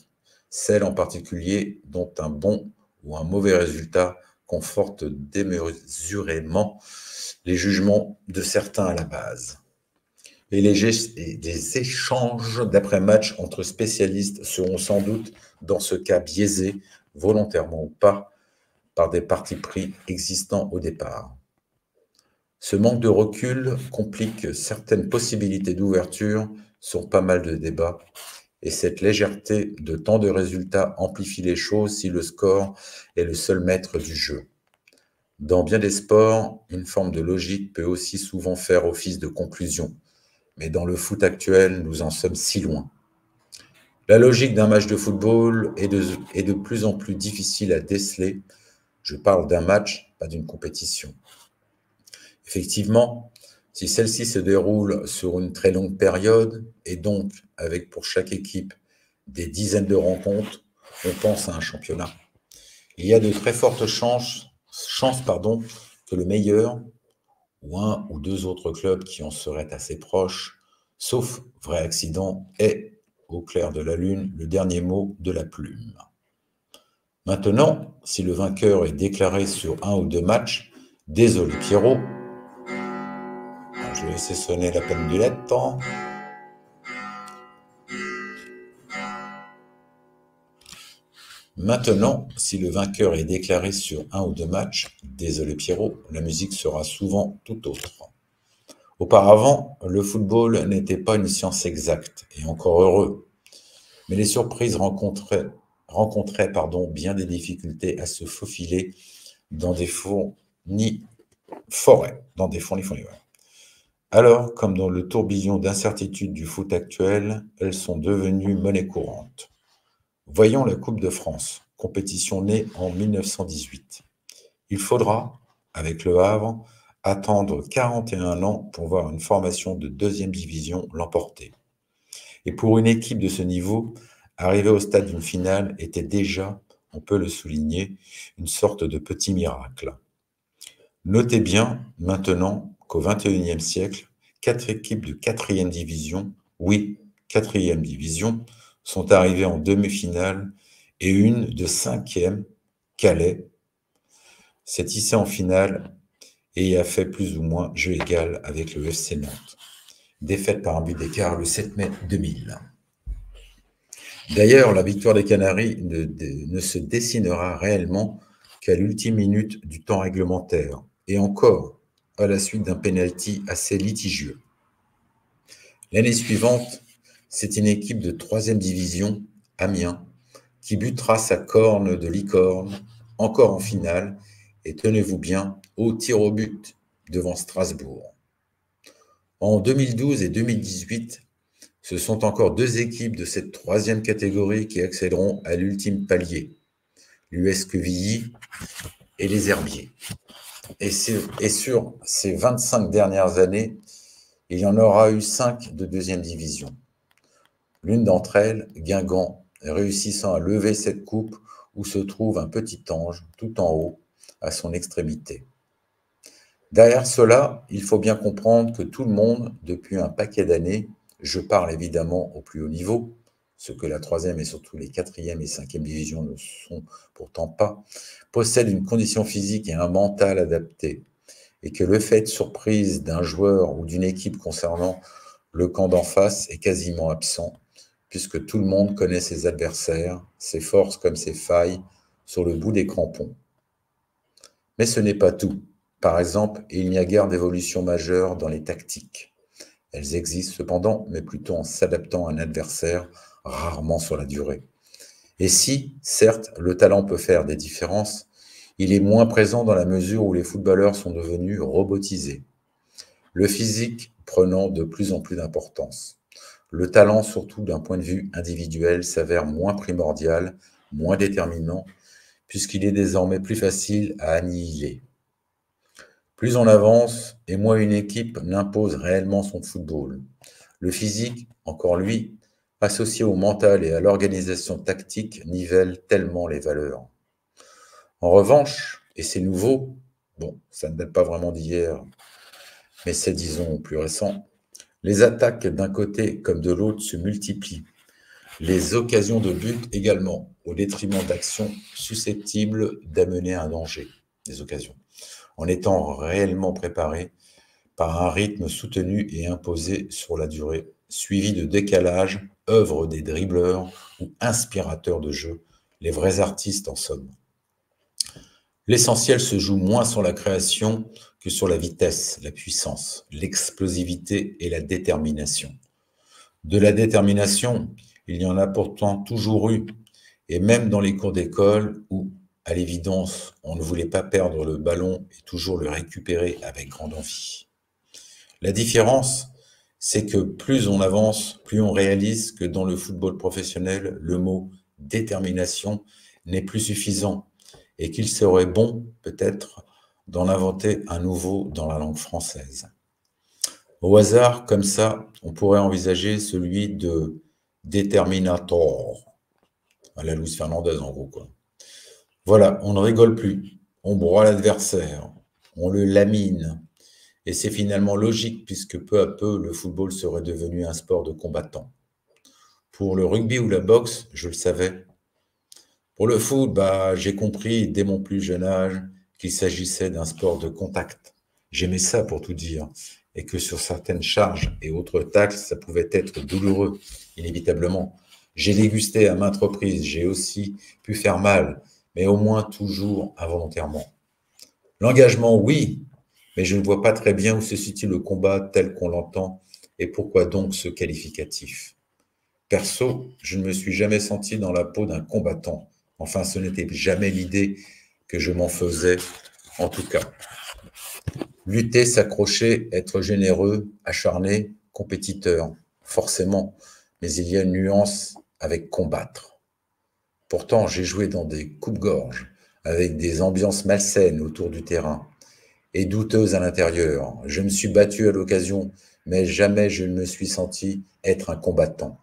Celles en particulier dont un bon ou un mauvais résultat conforte démesurément les jugements de certains à la base. Les échanges d'après-match entre spécialistes seront sans doute, dans ce cas, biaisés, volontairement ou pas, par des partis pris existants au départ. Ce manque de recul complique certaines possibilités d'ouverture sur pas mal de débats, et cette légèreté de tant de résultats amplifie les choses si le score est le seul maître du jeu. Dans bien des sports, une forme de logique peut aussi souvent faire office de conclusion, mais dans le foot actuel, nous en sommes si loin. La logique d'un match de football est de, plus en plus difficile à déceler. Je parle d'un match, pas d'une compétition. Effectivement, si celle-ci se déroule sur une très longue période, et donc avec pour chaque équipe des dizaines de rencontres, on pense à un championnat. Il y a de très fortes chances, chances pardon, que le meilleur, ou un ou deux autres clubs qui en seraient assez proches, sauf vrai accident, ait, au clair de la lune, le dernier mot de la plume. Maintenant, si le vainqueur est déclaré sur un ou deux matchs, désolé Pierrot, je vais laisser sonner la pendulette. hein. Maintenant, si le vainqueur est déclaré sur un ou deux matchs, désolé Pierrot, la musique sera souvent tout autre. Auparavant, le football n'était pas une science exacte, et encore heureux. Mais les surprises rencontraient, bien des difficultés à se faufiler dans des fournis forêts, dans des fournis forêts. Alors, comme dans le tourbillon d'incertitude du foot actuel, elles sont devenues monnaie courante. Voyons la Coupe de France, compétition née en 1918. Il faudra, avec le Havre, attendre 41 ans pour voir une formation de deuxième division l'emporter. Et pour une équipe de ce niveau, arriver au stade d'une finale était déjà, on peut le souligner, une sorte de petit miracle. Notez bien maintenant qu'au XXIe siècle, quatre équipes de quatrième division, oui, quatrième division, sont arrivées en demi-finale et une de cinquième, Calais, s'est hissée en finale et a fait plus ou moins jeu égal avec le FC Nantes. Défaite par un but d'écart le 7 mai 2000. D'ailleurs, la victoire des Canaries ne, ne se dessinera réellement qu'à l'ultime minute du temps réglementaire, et encore à la suite d'un penalty assez litigieux. L'année suivante, c'est une équipe de troisième division, Amiens, qui butera sa corne de licorne, encore en finale, et tenez-vous bien, au tir au but devant Strasbourg. En 2012 et 2018, ce sont encore deux équipes de cette troisième catégorie qui accéderont à l'ultime palier, l'US Quevilly et les Herbiers. Et, sur- et sur ces 25 dernières années, il y en aura eu cinq de deuxième division. L'une d'entre elles, Guingamp, réussissant à lever cette coupe où se trouve un petit ange tout en haut à son extrémité. Derrière cela, il faut bien comprendre que tout le monde, depuis un paquet d'années, je parle évidemment au plus haut niveau, ce que la troisième et surtout les quatrième et cinquième divisions ne sont pourtant pas, possède une condition physique et un mental adapté, et que le fait de surprise d'un joueur ou d'une équipe concernant le camp d'en face est quasiment absent, puisque tout le monde connaît ses adversaires, ses forces comme ses failles, sur le bout des crampons. Mais ce n'est pas tout. Par exemple, il n'y a guère d'évolution majeure dans les tactiques. Elles existent cependant, mais plutôt en s'adaptant à un adversaire, rarement sur la durée. Et si, certes, le talent peut faire des différences, il est moins présent dans la mesure où les footballeurs sont devenus robotisés. Le physique prenant de plus en plus d'importance. Le talent, surtout d'un point de vue individuel, s'avère moins primordial, moins déterminant, puisqu'il est désormais plus facile à annihiler. Plus on avance, et moins une équipe n'impose réellement son football. Le physique, encore lui, associé au mental et à l'organisation tactique, nivelle tellement les valeurs. En revanche, et c'est nouveau, bon, ça ne date pas vraiment d'hier, mais c'est, disons, plus récent, les attaques d'un côté comme de l'autre se multiplient. Les occasions de but également, au détriment d'actions susceptibles d'amener un danger, des occasions, en étant réellement préparées par un rythme soutenu et imposé sur la durée, suivi de décalage, œuvre des dribbleurs ou inspirateurs de jeu, les vrais artistes en somme. L'essentiel se joue moins sur la création que sur la vitesse, la puissance, l'explosivité et la détermination. De la détermination, il y en a pourtant toujours eu, et même dans les cours d'école où, à l'évidence, on ne voulait pas perdre le ballon et toujours le récupérer avec grande envie. La différence, c'est que plus on avance, plus on réalise que dans le football professionnel, le mot détermination n'est plus suffisant et qu'il serait bon peut-être d'en inventer un nouveau dans la langue française. Au hasard, comme ça, on pourrait envisager celui de Determinator, à la Luis Fernandez en gros. Quoi. Voilà, on ne rigole plus, on broie l'adversaire, on le lamine, et c'est finalement logique puisque peu à peu le football serait devenu un sport de combattants. Pour le rugby ou la boxe, je le savais. Pour le foot, bah, j'ai compris dès mon plus jeune âge qu'il s'agissait d'un sport de contact. J'aimais ça pour tout dire, et que sur certaines charges et autres tacles, ça pouvait être douloureux, inévitablement, J'ai dégusté à maintes reprises, j'ai aussi pu faire mal, mais au moins toujours involontairement. L'engagement, oui, mais je ne vois pas très bien où se situe le combat tel qu'on l'entend et pourquoi donc ce qualificatif. Perso, je ne me suis jamais senti dans la peau d'un combattant. Enfin, ce n'était jamais l'idée que je m'en faisais, en tout cas. Lutter, s'accrocher, être généreux, acharné, compétiteur, forcément, mais il y a une nuance avec combattre. Pourtant, j'ai joué dans des coupes-gorges, avec des ambiances malsaines autour du terrain et douteuses à l'intérieur. Je me suis battu à l'occasion, mais jamais je ne me suis senti être un combattant.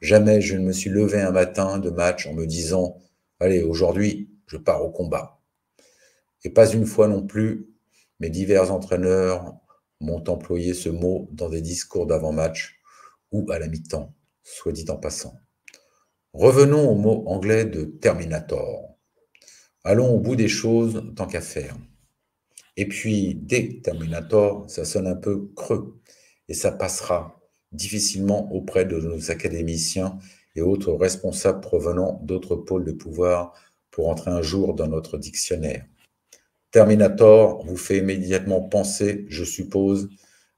Jamais je ne me suis levé un matin de match en me disant Allez, aujourd'hui, je pars au combat. Et pas une fois non plus, mes divers entraîneurs m'ont employé ce mot dans des discours d'avant-match ou à la mi-temps, soit dit en passant. Revenons au mot anglais de Terminator. Allons au bout des choses tant qu'à faire. Et puis, dès Terminator, ça sonne un peu creux et ça passera difficilement auprès de nos académiciens et autres responsables provenant d'autres pôles de pouvoir pour entrer un jour dans notre dictionnaire. Terminator vous fait immédiatement penser, je suppose,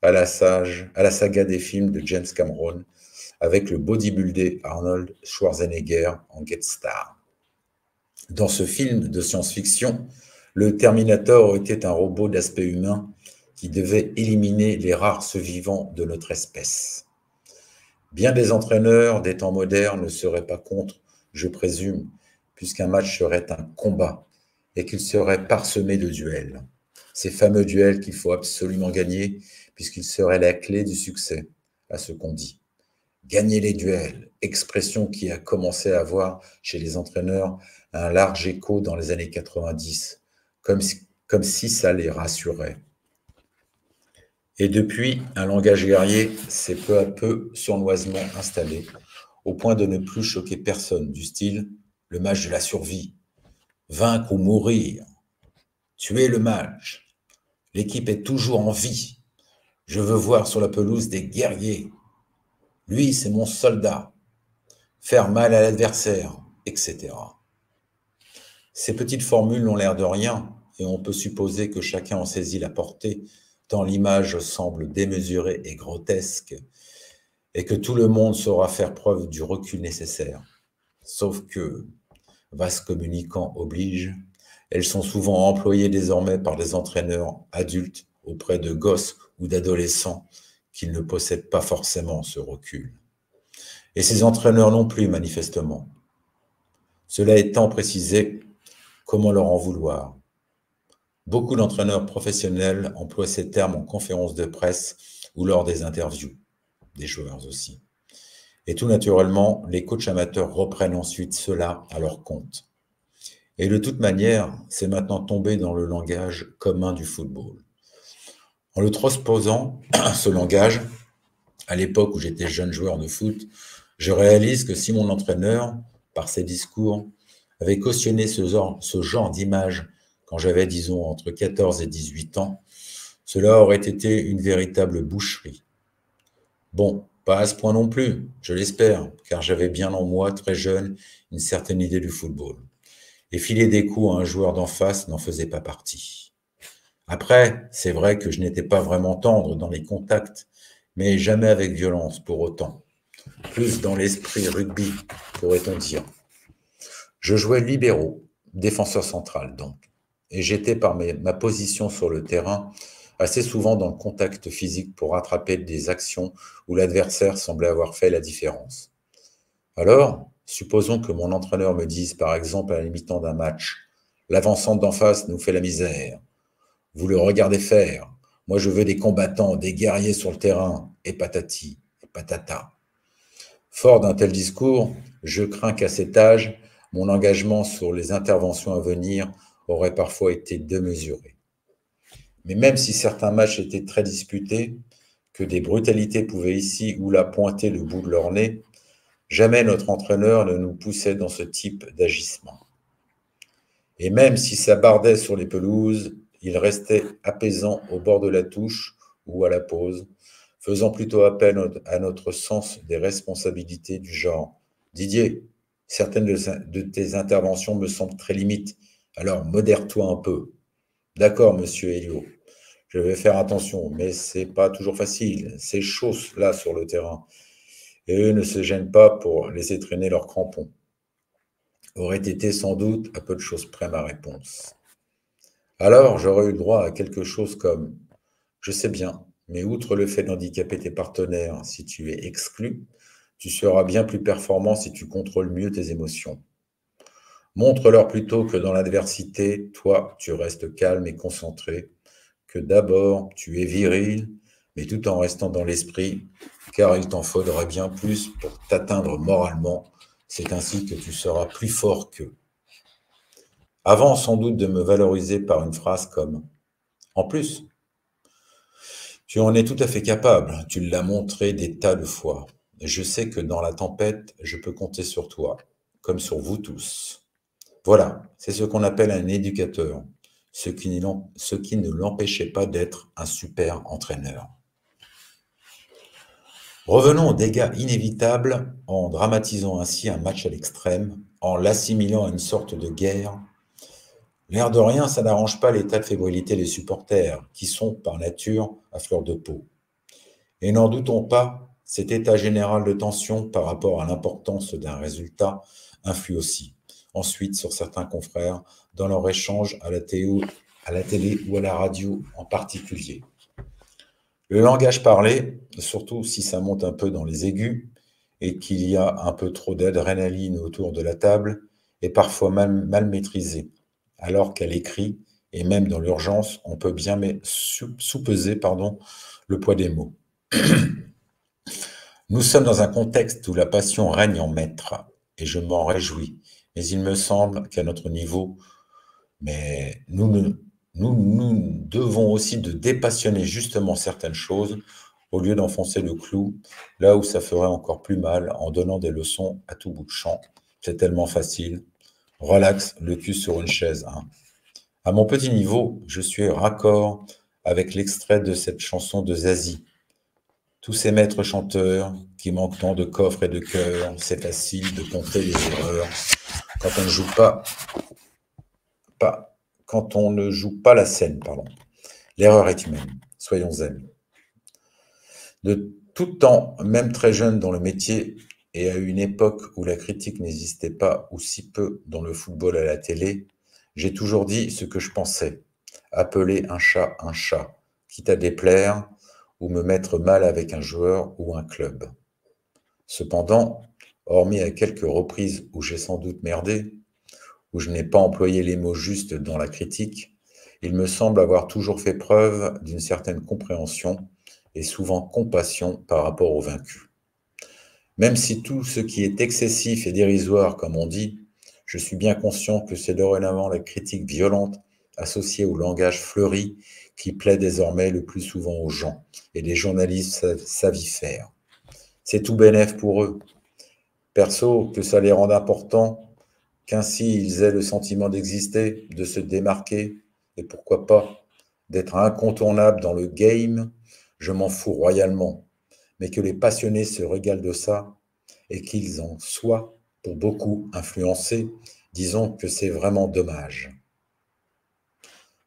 à la, saga des films de James Cameron avec le bodybuildé Arnold Schwarzenegger en Get Star. Dans ce film de science-fiction, le Terminator était un robot d'aspect humain qui devait éliminer les rares survivants de notre espèce. Bien des entraîneurs des temps modernes ne seraient pas contre, je présume, puisqu'un match serait un combat et qu'il serait parsemé de duels. Ces fameux duels qu'il faut absolument gagner, puisqu'ils seraient la clé du succès, à ce qu'on dit. Gagner les duels, expression qui a commencé à avoir chez les entraîneurs un large écho dans les années 90, comme si, comme si ça les rassurait. Et depuis, un langage guerrier s'est peu à peu sournoisement installé, au point de ne plus choquer personne, du style le match de la survie, vaincre ou mourir, tuer le match. L'équipe est toujours en vie. Je veux voir sur la pelouse des guerriers. Lui, c'est mon soldat. Faire mal à l'adversaire, etc. Ces petites formules n'ont l'air de rien, et on peut supposer que chacun en saisit la portée, tant l'image semble démesurée et grotesque, et que tout le monde saura faire preuve du recul nécessaire. Sauf que, vaste communicant oblige, elles sont souvent employées désormais par des entraîneurs adultes auprès de gosses ou d'adolescents qui ne possèdent pas forcément ce recul. Et ces entraîneurs non plus, manifestement. Cela étant précisé, comment leur en vouloir? Beaucoup d'entraîneurs professionnels emploient ces termes en conférence de presse ou lors des interviews, des joueurs aussi. Et tout naturellement, les coachs amateurs reprennent ensuite cela à leur compte. Et de toute manière, c'est maintenant tombé dans le langage commun du football. En le transposant, ce langage, à l'époque où j'étais jeune joueur de foot, je réalise que si mon entraîneur, par ses discours, avait cautionné ce genre, d'image quand j'avais, disons, entre 14 et 18 ans, cela aurait été une véritable boucherie. Bon, pas à ce point non plus, je l'espère, car j'avais bien en moi, très jeune, une certaine idée du football. Et filer des coups à un joueur d'en face n'en faisait pas partie. Après, c'est vrai que je n'étais pas vraiment tendre dans les contacts, mais jamais avec violence pour autant. Plus dans l'esprit rugby, pourrait-on dire. Je jouais libéraux, défenseur central donc, et j'étais par ma position sur le terrain assez souvent dans le contact physique pour rattraper des actions où l'adversaire semblait avoir fait la différence. Alors, supposons que mon entraîneur me dise, par exemple, à la d'un match, l'avancante d'en face nous fait la misère. Vous le regardez faire. Moi, je veux des combattants, des guerriers sur le terrain, et patati, et patata. Fort d'un tel discours, je crains qu'à cet âge, mon engagement sur les interventions à venir aurait parfois été démesuré. Mais même si certains matchs étaient très disputés, que des brutalités pouvaient ici ou là pointer le bout de leur nez, jamais notre entraîneur ne nous poussait dans ce type d'agissement. Et même si ça bardait sur les pelouses, il restait apaisant au bord de la touche ou à la pause, faisant plutôt appel à notre sens des responsabilités du genre Didier, certaines de, tes interventions me semblent très limites. Alors, modère-toi un peu. D'accord, monsieur Elio. Je vais faire attention, mais c'est pas toujours facile. C'est chaud là sur le terrain. Et eux ne se gênent pas pour laisser traîner leurs crampons. Aurait été sans doute à peu de choses près ma réponse. Alors, j'aurais eu droit à quelque chose comme Je sais bien, mais outre le fait d'handicaper tes partenaires si tu es exclu, tu seras bien plus performant si tu contrôles mieux tes émotions. Montre-leur plutôt que dans l'adversité, toi, tu restes calme et concentré, d'abord, tu es viril, mais tout en restant dans l'esprit, car il t'en faudra bien plus pour t'atteindre moralement. C'est ainsi que tu seras plus fort qu'eux. Avant sans doute de me valoriser par une phrase comme ⁇ En plus, tu en es tout à fait capable, tu l'as montré des tas de fois. Je sais que dans la tempête, je peux compter sur toi, comme sur vous tous. Voilà, c'est ce qu'on appelle un éducateur, ce qui, ne l'empêchait pas d'être un super entraîneur. Revenons aux dégâts inévitables en dramatisant ainsi un match à l'extrême, en l'assimilant à une sorte de guerre L'air de rien, ça n'arrange pas l'état de fébrilité des supporters, qui sont par nature à fleur de peau. Et n'en doutons pas, cet état général de tension par rapport à l'importance d'un résultat influe aussi, ensuite sur certains confrères, dans leur échange à la, télé ou à la radio en particulier. Le langage parlé, surtout si ça monte un peu dans les aigus et qu'il y a un peu trop d'adrénaline autour de la table, est parfois mal, maîtrisé alors qu'elle écrit, et même dans l'urgence, on peut bien sous-peser pardon, le poids des mots. Nous sommes dans un contexte où la passion règne en maître, et je m'en réjouis. Mais il me semble qu'à notre niveau, mais nous, nous, devons aussi de dépassionner justement certaines choses au lieu d'enfoncer le clou là où ça ferait encore plus mal en donnant des leçons à tout bout de champ. C'est tellement facile, Relax, le cul sur une chaise. Hein. À mon petit niveau, je suis raccord avec l'extrait de cette chanson de Zazie. Tous ces maîtres chanteurs qui manquent tant de coffres et de cœurs, c'est facile de compter les erreurs. Quand on ne joue pas, quand on ne joue pas la scène, pardon. L'erreur est humaine, soyons amis. De tout temps, même très jeune dans le métier, et à une époque où la critique n'existait pas ou si peu dans le football à la télé, j'ai toujours dit ce que je pensais. Appeler un chat un chat, quitte à déplaire ou me mettre mal avec un joueur ou un club. Cependant, hormis à quelques reprises où j'ai sans doute merdé, où je n'ai pas employé les mots justes dans la critique, il me semble avoir toujours fait preuve d'une certaine compréhension et souvent compassion par rapport aux vaincus. Même si tout ce qui est excessif et dérisoire, comme on dit, je suis bien conscient que c'est dorénavant la critique violente associée au langage fleuri qui plaît désormais le plus souvent aux gens, et les journalistes savent y faire. C'est tout bénéf pour eux. Perso, que ça les rende importants, qu'ainsi ils aient le sentiment d'exister, de se démarquer, et pourquoi pas, d'être incontournable dans le game, je m'en fous royalement mais que les passionnés se régalent de ça et qu'ils en soient, pour beaucoup, influencés, disons que c'est vraiment dommage.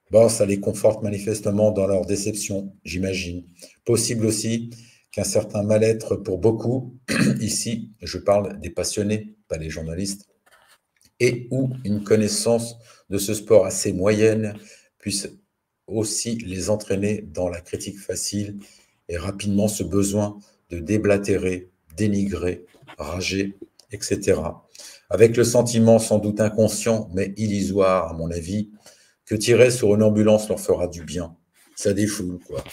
Bon, ça les conforte manifestement dans leur déception, j'imagine. Possible aussi qu'un certain mal-être pour beaucoup, ici je parle des passionnés, pas des journalistes, et ou une connaissance de ce sport assez moyenne puisse aussi les entraîner dans la critique facile et rapidement ce besoin de déblatérer, dénigrer, rager, etc. Avec le sentiment sans doute inconscient, mais illusoire à mon avis, que tirer sur une ambulance leur fera du bien. Ça défoule, quoi.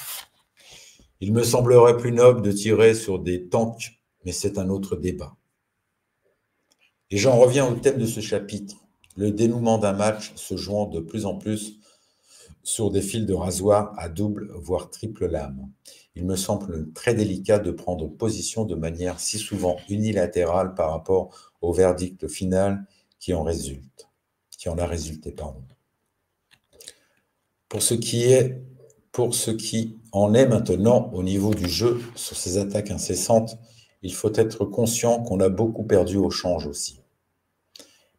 Il me semblerait plus noble de tirer sur des tanks, mais c'est un autre débat. Et j'en reviens au thème de ce chapitre, le dénouement d'un match se jouant de plus en plus sur des fils de rasoir à double, voire triple lame. Il me semble très délicat de prendre position de manière si souvent unilatérale par rapport au verdict final qui en résulte, qui en a résulté. Pour ce qui est, pour ce qui en est maintenant au niveau du jeu sur ces attaques incessantes, il faut être conscient qu'on a beaucoup perdu au change aussi.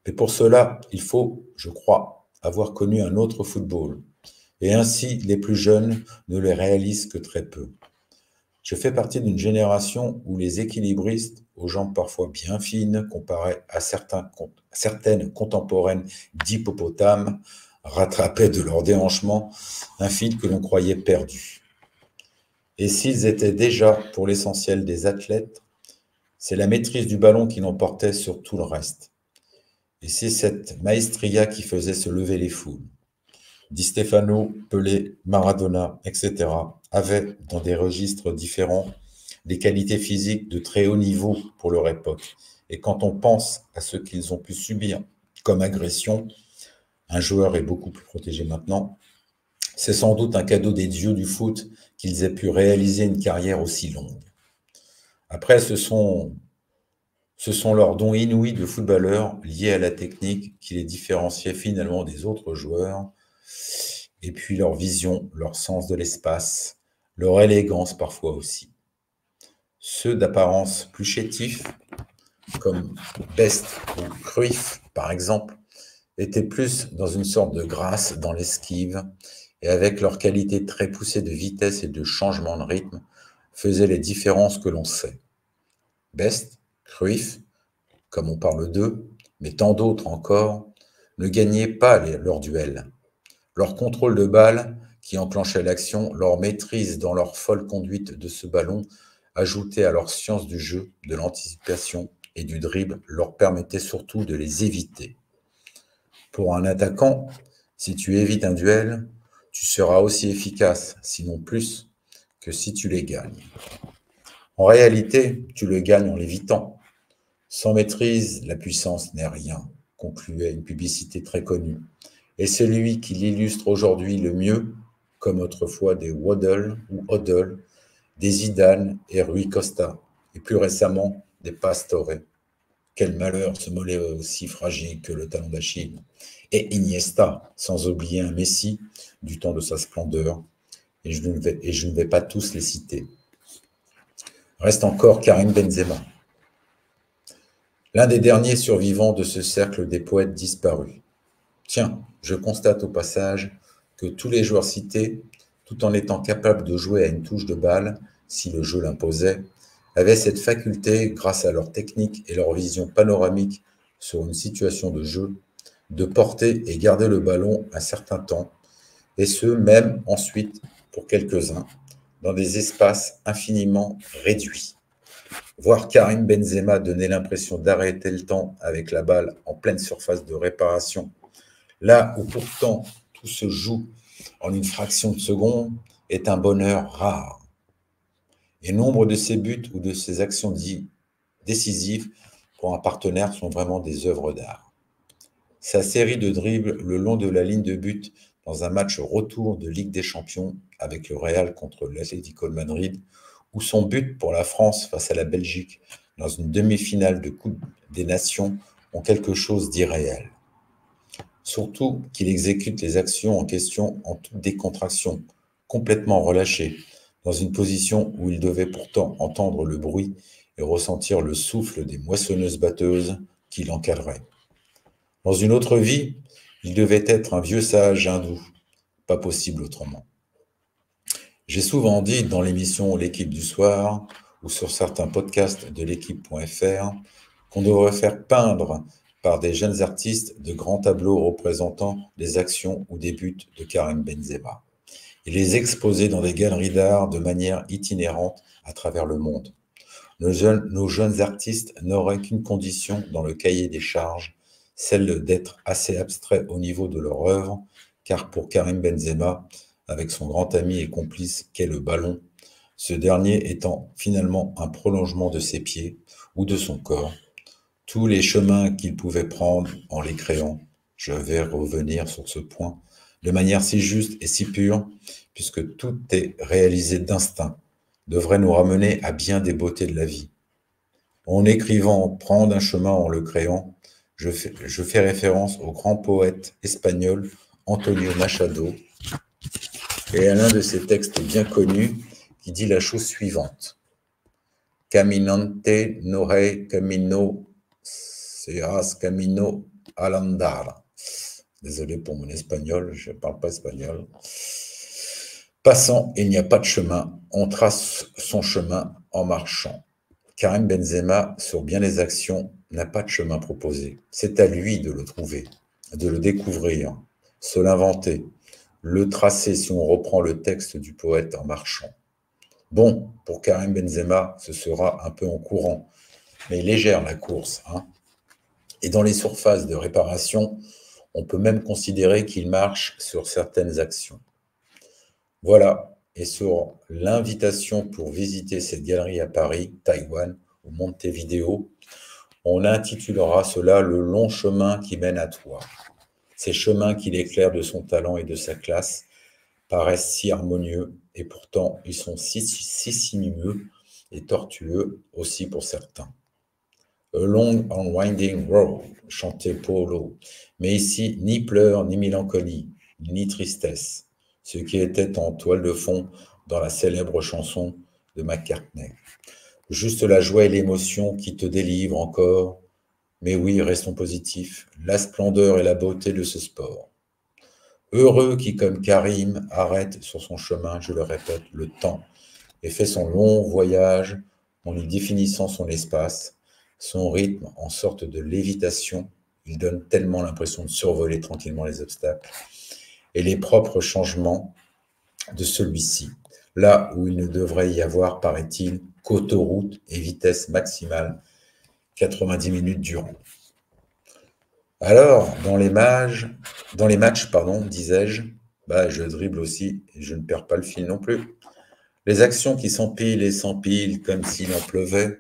Mais pour cela, il faut, je crois, avoir connu un autre football. Et ainsi, les plus jeunes ne le réalisent que très peu. Je fais partie d'une génération où les équilibristes, aux jambes parfois bien fines, comparés à certaines contemporaines d'hippopotames, rattrapaient de leur déhanchement un fil que l'on croyait perdu. Et s'ils étaient déjà, pour l'essentiel, des athlètes, c'est la maîtrise du ballon qui l'emportait sur tout le reste. Et c'est cette maestria qui faisait se lever les foules. Di Stefano, Pelé, Maradona, etc., avaient, dans des registres différents, des qualités physiques de très haut niveau pour leur époque. Et quand on pense à ce qu'ils ont pu subir comme agression, un joueur est beaucoup plus protégé maintenant. C'est sans doute un cadeau des dieux du foot qu'ils aient pu réaliser une carrière aussi longue. Après, ce sont, leurs dons inouïs de footballeurs liés à la technique qui les différenciaient finalement des autres joueurs, et puis leur vision, leur sens de l'espace, leur élégance parfois aussi. Ceux d'apparence plus chétifs, comme Best ou Cruyff par exemple, étaient plus dans une sorte de grâce dans l'esquive et avec leur qualité très poussée de vitesse et de changement de rythme, faisaient les différences que l'on sait. Best, Cruyff, comme on parle d'eux, mais tant d'autres encore, ne gagnaient pas leur duel. Leur contrôle de balle qui enclenchait l'action, leur maîtrise dans leur folle conduite de ce ballon, ajoutée à leur science du jeu, de l'anticipation et du dribble, leur permettait surtout de les éviter. Pour un attaquant, si tu évites un duel, tu seras aussi efficace, sinon plus, que si tu les gagnes. En réalité, tu le gagnes en l'évitant. Sans maîtrise, la puissance n'est rien, concluait une publicité très connue. Et celui qui l'illustre aujourd'hui le mieux, comme autrefois des Waddle ou Hoddle, des Zidane et Rui Costa, et plus récemment des Pastore. Quel malheur ce mollet aussi fragile que le talon d'Achille. Et Iniesta, sans oublier un Messi du temps de sa splendeur, et je ne vais, pas tous les citer. Reste encore Karim Benzema, l'un des derniers survivants de ce cercle des poètes disparus. Tiens, je constate au passage que tous les joueurs cités, tout en étant capables de jouer à une touche de balle, si le jeu l'imposait, avaient cette faculté, grâce à leur technique et leur vision panoramique sur une situation de jeu, de porter et garder le ballon un certain temps, et ce même ensuite pour quelques-uns, dans des espaces infiniment réduits. Voir Karim Benzema donner l'impression d'arrêter le temps avec la balle en pleine surface de réparation, là où pourtant tout se joue en une fraction de seconde, est un bonheur rare. Et nombre de ses buts ou de ses actions dites décisives pour un partenaire sont vraiment des œuvres d'art. Sa série de dribbles le long de la ligne de but dans un match retour de Ligue des Champions avec le Real contre l'Atlético Madrid, ou son but pour la France face à la Belgique dans une demi-finale de Coupe des Nations ont quelque chose d'irréel. Surtout qu'il exécute les actions en question en toute décontraction, complètement relâché, dans une position où il devait pourtant entendre le bruit et ressentir le souffle des moissonneuses batteuses qui l'encadraient. Dans une autre vie, il devait être un vieux sage hindou, pas possible autrement. J'ai souvent dit dans l'émission L'équipe du soir ou sur certains podcasts de l'équipe.fr qu'on devrait faire peindre par des jeunes artistes de grands tableaux représentant les actions ou des buts de Karim Benzema et les exposer dans des galeries d'art de manière itinérante à travers le monde. Nos jeunes, nos jeunes artistes n'auraient qu'une condition dans le cahier des charges, celle d'être assez abstraits au niveau de leur œuvre, car pour Karim Benzema, avec son grand ami et complice qu'est le ballon, ce dernier étant finalement un prolongement de ses pieds ou de son corps, tous les chemins qu'il pouvait prendre en les créant, je vais revenir sur ce point, de manière si juste et si pure, puisque tout est réalisé d'instinct, devrait nous ramener à bien des beautés de la vie. En écrivant Prendre un chemin en le créant, je fais, référence au grand poète espagnol Antonio Machado et à l'un de ses textes bien connus qui dit la chose suivante. caminante no rei camino seas camino al andar. Désolé pour mon espagnol, je ne parle pas espagnol. Passant, il n'y a pas de chemin, on trace son chemin en marchant. Karim Benzema, sur bien les actions, n'a pas de chemin proposé. C'est à lui de le trouver, de le découvrir, se l'inventer, le tracer si on reprend le texte du poète en marchant. Bon, pour Karim Benzema, ce sera un peu en courant, mais légère la course. Hein Et dans les surfaces de réparation, on peut même considérer qu'il marche sur certaines actions. Voilà, et sur l'invitation pour visiter cette galerie à Paris, Taïwan ou Montevideo, on intitulera cela le long chemin qui mène à toi. Ces chemins qu'il éclaire de son talent et de sa classe paraissent si harmonieux et pourtant ils sont si, si sinueux et tortueux aussi pour certains. A long and winding road, chantait Polo. Mais ici, ni pleurs, ni mélancolie, ni tristesse, ce qui était en toile de fond dans la célèbre chanson de McCartney. Juste la joie et l'émotion qui te délivrent encore. Mais oui, restons positifs, la splendeur et la beauté de ce sport. Heureux qui, comme Karim, arrête sur son chemin, je le répète, le temps, et fait son long voyage en y définissant son espace, son rythme en sorte de lévitation. Il donne tellement l'impression de survoler tranquillement les obstacles et les propres changements de celui-ci, là où il ne devrait y avoir, paraît-il, qu'autoroute et vitesse maximale 90 minutes durant. Alors, dans les, matchs, pardon, disais-je, bah, je dribble aussi et je ne perds pas le fil non plus. Les actions qui s'empilent et s'empilent comme s'il en pleuvait,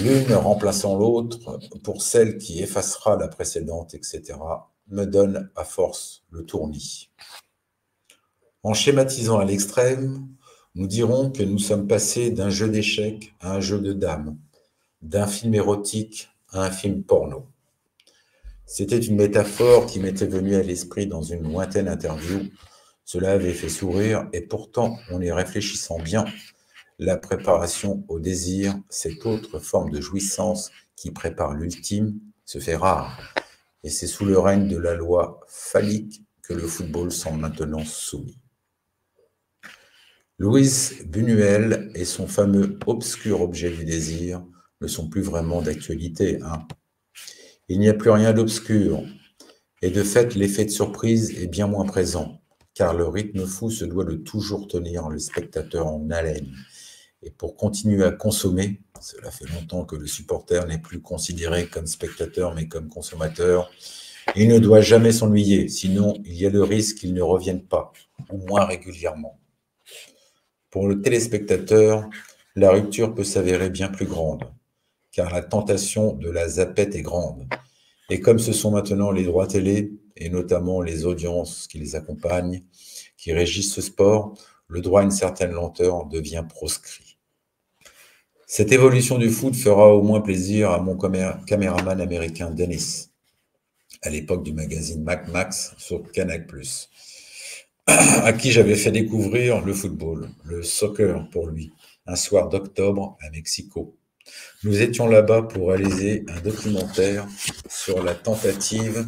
l'une remplaçant l'autre pour celle qui effacera la précédente, etc., me donne à force le tournis. En schématisant à l'extrême, nous dirons que nous sommes passés d'un jeu d'échecs à un jeu de dames, d'un film érotique à un film porno. C'était une métaphore qui m'était venue à l'esprit dans une lointaine interview. Cela avait fait sourire et pourtant, en y réfléchissant bien, la préparation au désir, cette autre forme de jouissance qui prépare l'ultime, se fait rare. Et c'est sous le règne de la loi phallique que le football semble maintenant soumis. Louis Buñuel et son fameux obscur objet du désir ne sont plus vraiment d'actualité. Hein. Il n'y a plus rien d'obscur, et de fait l'effet de surprise est bien moins présent, car le rythme fou se doit de toujours tenir le spectateur en haleine. Et pour continuer à consommer, cela fait longtemps que le supporter n'est plus considéré comme spectateur mais comme consommateur, il ne doit jamais s'ennuyer, sinon il y a le risque qu'il ne revienne pas, ou moins régulièrement. Pour le téléspectateur, la rupture peut s'avérer bien plus grande, car la tentation de la zapette est grande. Et comme ce sont maintenant les droits télé, et notamment les audiences qui les accompagnent, qui régissent ce sport, le droit à une certaine lenteur devient proscrit. Cette évolution du foot fera au moins plaisir à mon caméraman américain Dennis, à l'époque du magazine Mac Max sur Canal+, à qui j'avais fait découvrir le football, le soccer pour lui, un soir d'octobre à Mexico. Nous étions là-bas pour réaliser un documentaire sur la tentative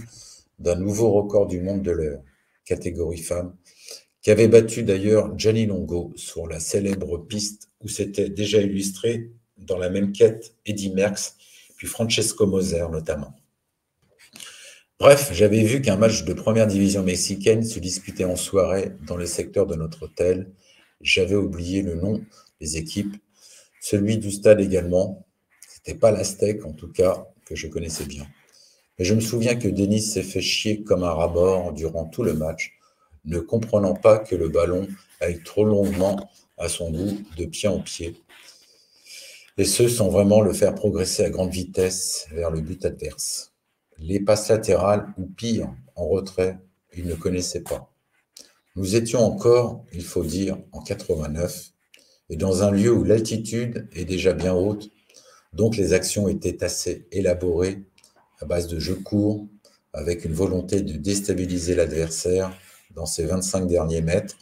d'un nouveau record du monde de l'heure, catégorie femme, qui avait battu d'ailleurs Gianni Longo sur la célèbre piste où s'était déjà illustré dans la même quête Eddie Merckx, puis Francesco Moser notamment. Bref, j'avais vu qu'un match de première division mexicaine se disputait en soirée dans le secteur de notre hôtel. J'avais oublié le nom des équipes, celui du stade également. C'était pas l'Aztec en tout cas que je connaissais bien. Mais je me souviens que Denis s'est fait chier comme un rabord durant tout le match, ne comprenant pas que le ballon aille trop longuement à son goût de pied en pied. Et ce, sans vraiment le faire progresser à grande vitesse vers le but adverse les passes latérales ou pire, en retrait, il ne connaissait pas. Nous étions encore, il faut dire, en 89, et dans un lieu où l'altitude est déjà bien haute, donc les actions étaient assez élaborées à base de jeux courts, avec une volonté de déstabiliser l'adversaire dans ses 25 derniers mètres,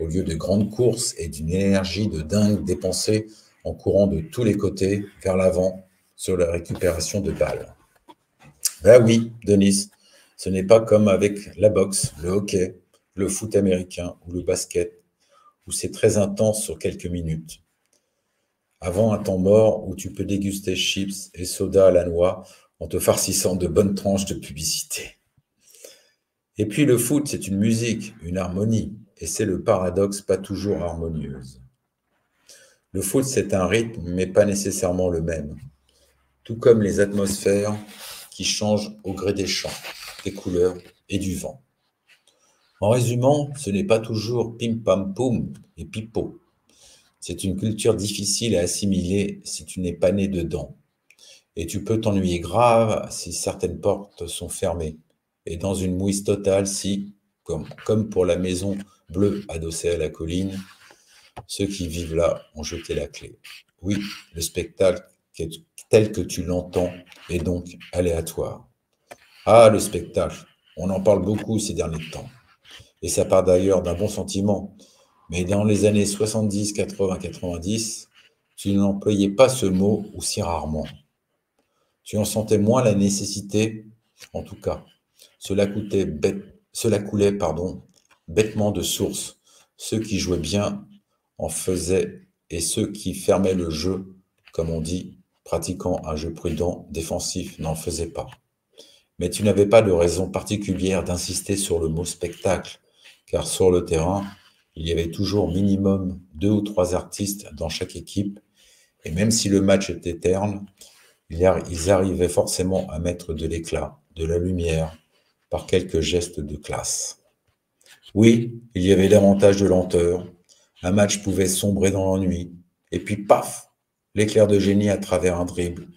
au lieu de grandes courses et d'une énergie de dingue dépensée en courant de tous les côtés vers l'avant sur la récupération de balles. Ben oui, Denis, ce n'est pas comme avec la boxe, le hockey, le foot américain ou le basket, où c'est très intense sur quelques minutes. Avant un temps mort où tu peux déguster chips et soda à la noix en te farcissant de bonnes tranches de publicité. Et puis le foot, c'est une musique, une harmonie, et c'est le paradoxe pas toujours harmonieuse. Le foot, c'est un rythme, mais pas nécessairement le même. Tout comme les atmosphères qui changent au gré des chants, des couleurs et du vent. En résumant, ce n'est pas toujours pim pam poum et pipo. C'est une culture difficile à assimiler si tu n'es pas né dedans. Et tu peux t'ennuyer grave si certaines portes sont fermées. Et dans une mouise totale si, comme, comme pour la maison bleue adossée à la colline, ceux qui vivent là ont jeté la clé. Oui, le spectacle tel que tu l'entends est donc aléatoire. Ah, le spectacle, on en parle beaucoup ces derniers temps. Et ça part d'ailleurs d'un bon sentiment. Mais dans les années 70, 80, 90, tu n'employais pas ce mot aussi rarement. Tu en sentais moins la nécessité, en tout cas. Cela, coûtait bête, cela coulait pardon, bêtement de source. Ceux qui jouaient bien en faisaient et ceux qui fermaient le jeu, comme on dit, pratiquant un jeu prudent, défensif, n'en faisaient pas. Mais tu n'avais pas de raison particulière d'insister sur le mot spectacle, car sur le terrain, il y avait toujours minimum deux ou trois artistes dans chaque équipe, et même si le match était terne, ils arrivaient forcément à mettre de l'éclat, de la lumière, par quelques gestes de classe. Oui, il y avait davantage de lenteur, un match pouvait sombrer dans l'ennui, et puis paf, l'éclair de génie à travers un dribble,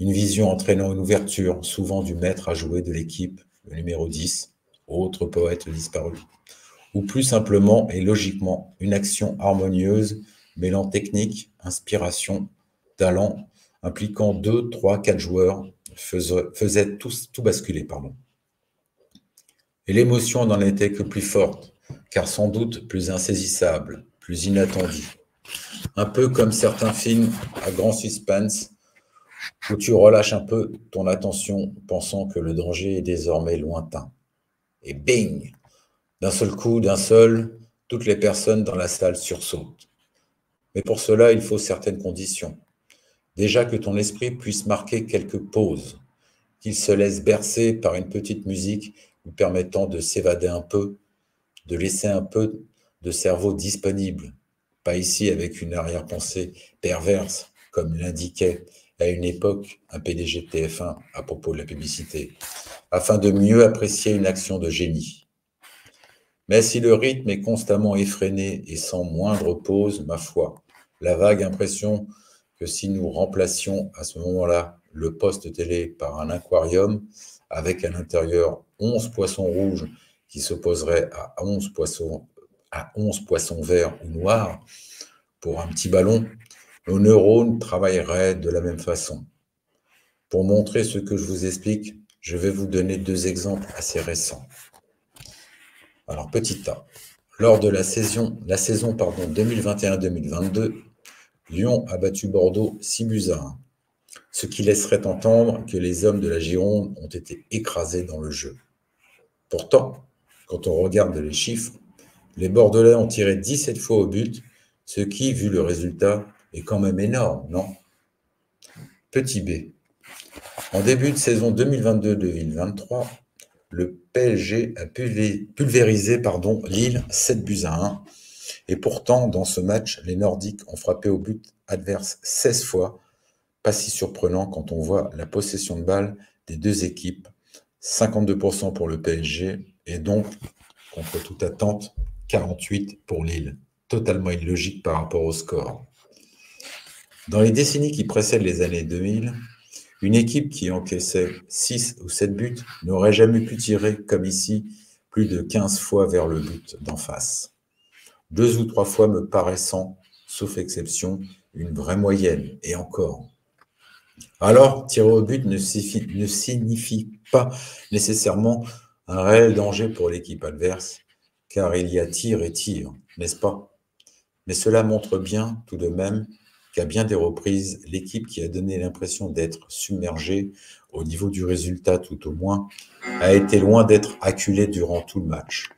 une vision entraînant une ouverture, souvent du maître à jouer de l'équipe, le numéro 10, autre poète disparu, ou plus simplement et logiquement une action harmonieuse mêlant technique, inspiration, talent, impliquant deux, trois, quatre joueurs, faisait, tout, basculer. Et l'émotion n'en était que plus forte, car sans doute plus insaisissable, plus inattendue. Un peu comme certains films à grand suspense, où tu relâches un peu ton attention, pensant que le danger est désormais lointain. Et bing D'un seul coup, d'un seul, toutes les personnes dans la salle sursautent. Mais pour cela, il faut certaines conditions. Déjà que ton esprit puisse marquer quelques pauses, qu'il se laisse bercer par une petite musique lui permettant de s'évader un peu, de laisser un peu de cerveau disponible, ici avec une arrière-pensée perverse, comme l'indiquait à une époque un PDG de TF1 à propos de la publicité, afin de mieux apprécier une action de génie. Mais si le rythme est constamment effréné et sans moindre pause, ma foi, la vague impression que si nous remplacions à ce moment-là le poste télé par un aquarium avec à l'intérieur 11 poissons rouges qui s'opposeraient à 11 poissons, à 11 poissons verts ou noirs pour un petit ballon, nos neurones travailleraient de la même façon. Pour montrer ce que je vous explique, je vais vous donner deux exemples assez récents. Alors, petit A. Lors de la saison, la saison 2021-2022, Lyon a battu Bordeaux 6 buts à 1, ce qui laisserait entendre que les hommes de la Gironde ont été écrasés dans le jeu. Pourtant, quand on regarde les chiffres, les Bordelais ont tiré 17 fois au but, ce qui, vu le résultat, est quand même énorme, non? Petit B. En début de saison 2022-2023, le PSG a pulvérisé pardon, Lille 7 buts à 1 et pourtant, dans ce match, les Nordiques ont frappé au but adverse 16 fois. Pas si surprenant quand on voit la possession de balle des deux équipes. 52% pour le PSG et donc, contre toute attente, 48 pour Lille. Totalement illogique par rapport au score. Dans les décennies qui précèdent les années 2000, une équipe qui encaissait 6 ou 7 buts n'aurait jamais pu tirer, comme ici, plus de 15 fois vers le but d'en face deux ou trois fois me paraissant, sauf exception, une vraie moyenne, et encore. Alors, tirer au but ne signifie, ne signifie pas nécessairement un réel danger pour l'équipe adverse, car il y a tir et tir, n'est-ce pas? Mais cela montre bien, tout de même, qu'à bien des reprises, l'équipe qui a donné l'impression d'être submergée au niveau du résultat tout au moins, a été loin d'être acculée durant tout le match.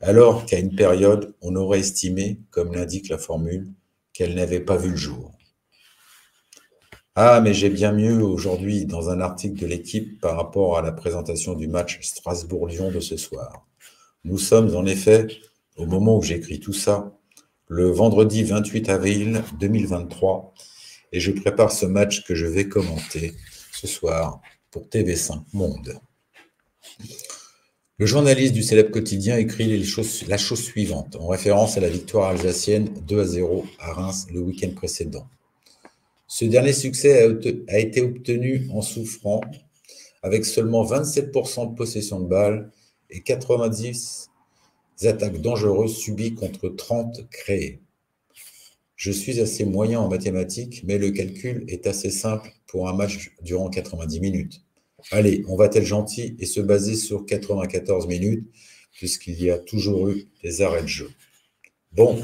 Alors qu'à une période, on aurait estimé, comme l'indique la formule, qu'elle n'avait pas vu le jour. Ah, mais j'ai bien mieux aujourd'hui dans un article de l'équipe par rapport à la présentation du match Strasbourg-Lyon de ce soir. Nous sommes en effet, au moment où j'écris tout ça, le vendredi 28 avril 2023 et je prépare ce match que je vais commenter ce soir pour TV5 Monde. Le journaliste du célèbre quotidien écrit la chose suivante en référence à la victoire alsacienne 2 à 0 à Reims le week-end précédent. Ce dernier succès a été obtenu en souffrant avec seulement 27% de possession de balles et 90 attaques dangereuses subies contre 30 créées. Je suis assez moyen en mathématiques, mais le calcul est assez simple pour un match durant 90 minutes. Allez, on va être gentil et se baser sur 94 minutes, puisqu'il y a toujours eu des arrêts de jeu. Bon,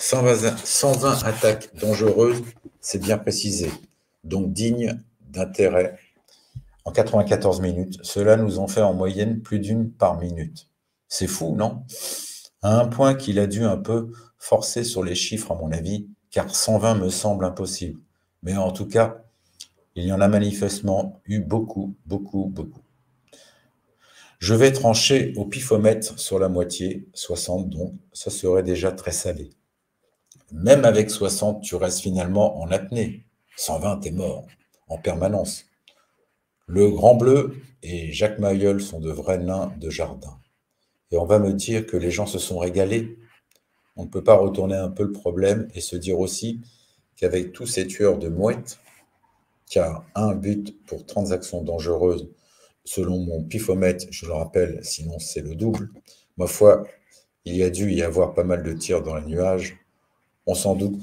120, 120 attaques dangereuses, c'est bien précisé, donc digne d'intérêt en 94 minutes. Cela nous en fait en moyenne plus d'une par minute. C'est fou, non? À un point qu'il a dû un peu forcer sur les chiffres, à mon avis, car 120 me semble impossible. Mais en tout cas, il y en a manifestement eu beaucoup, beaucoup, beaucoup. Je vais trancher au pifomètre sur la moitié, 60 donc, ça serait déjà très salé. Même avec 60, tu restes finalement en apnée. 120, t'es mort, en permanence. Le Grand Bleu et Jacques Mayol sont de vrais nains de jardin. Et on va me dire que les gens se sont régalés. On ne peut pas retourner un peu le problème et se dire aussi qu'avec tous ces tueurs de mouettes, car un but pour 30 actions dangereuses, selon mon pifomètre, je le rappelle, sinon c'est le double, ma foi, il y a dû y avoir pas mal de tirs dans les nuages. On s'en doute,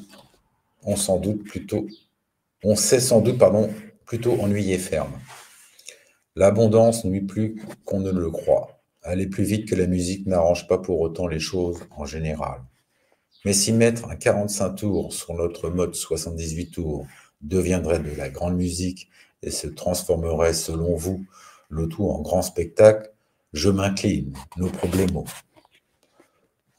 on s'en doute plutôt, on s'est sans doute, pardon, plutôt ennuyé ferme. L'abondance nuit plus qu'on ne le croit. Aller plus vite que la musique n'arrange pas pour autant les choses en général. Mais si mettre un 45 tours sur notre mode 78 tours deviendrait de la grande musique et se transformerait, selon vous, le tout en grand spectacle, je m'incline, nos problèmes.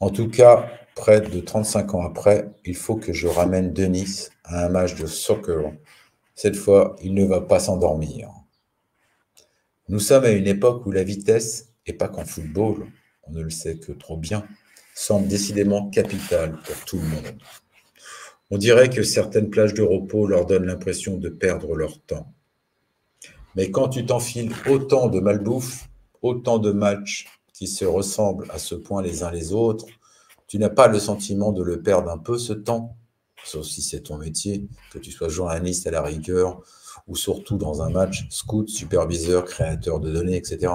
En tout cas, près de 35 ans après, il faut que je ramène Denis à un match de soccer. Cette fois, il ne va pas s'endormir. Nous sommes à une époque où la vitesse, et pas qu'en football, on ne le sait que trop bien, semble décidément capitale pour tout le monde. On dirait que certaines plages de repos leur donnent l'impression de perdre leur temps. Mais quand tu t'enfiles autant de malbouffe, autant de matchs qui se ressemblent à ce point les uns les autres, tu n'as pas le sentiment de le perdre un peu ce temps, sauf si c'est ton métier, que tu sois journaliste à la rigueur, ou surtout dans un match, scout, superviseur, créateur de données, etc.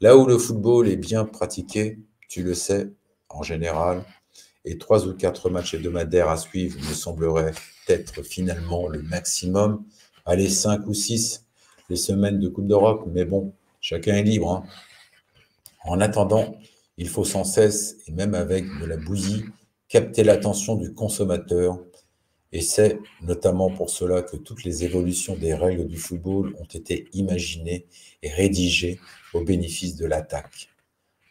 Là où le football est bien pratiqué, tu le sais, en général, et trois ou quatre matchs hebdomadaires à suivre me sembleraient être finalement le maximum. Allez, cinq ou six, les semaines de Coupe d'Europe, mais bon, chacun est libre. hein. En attendant, il faut sans cesse, et même avec de la bouillie, capter l'attention du consommateur. Et c'est notamment pour cela que toutes les évolutions des règles du football ont été imaginées et rédigées au bénéfice de l'attaque.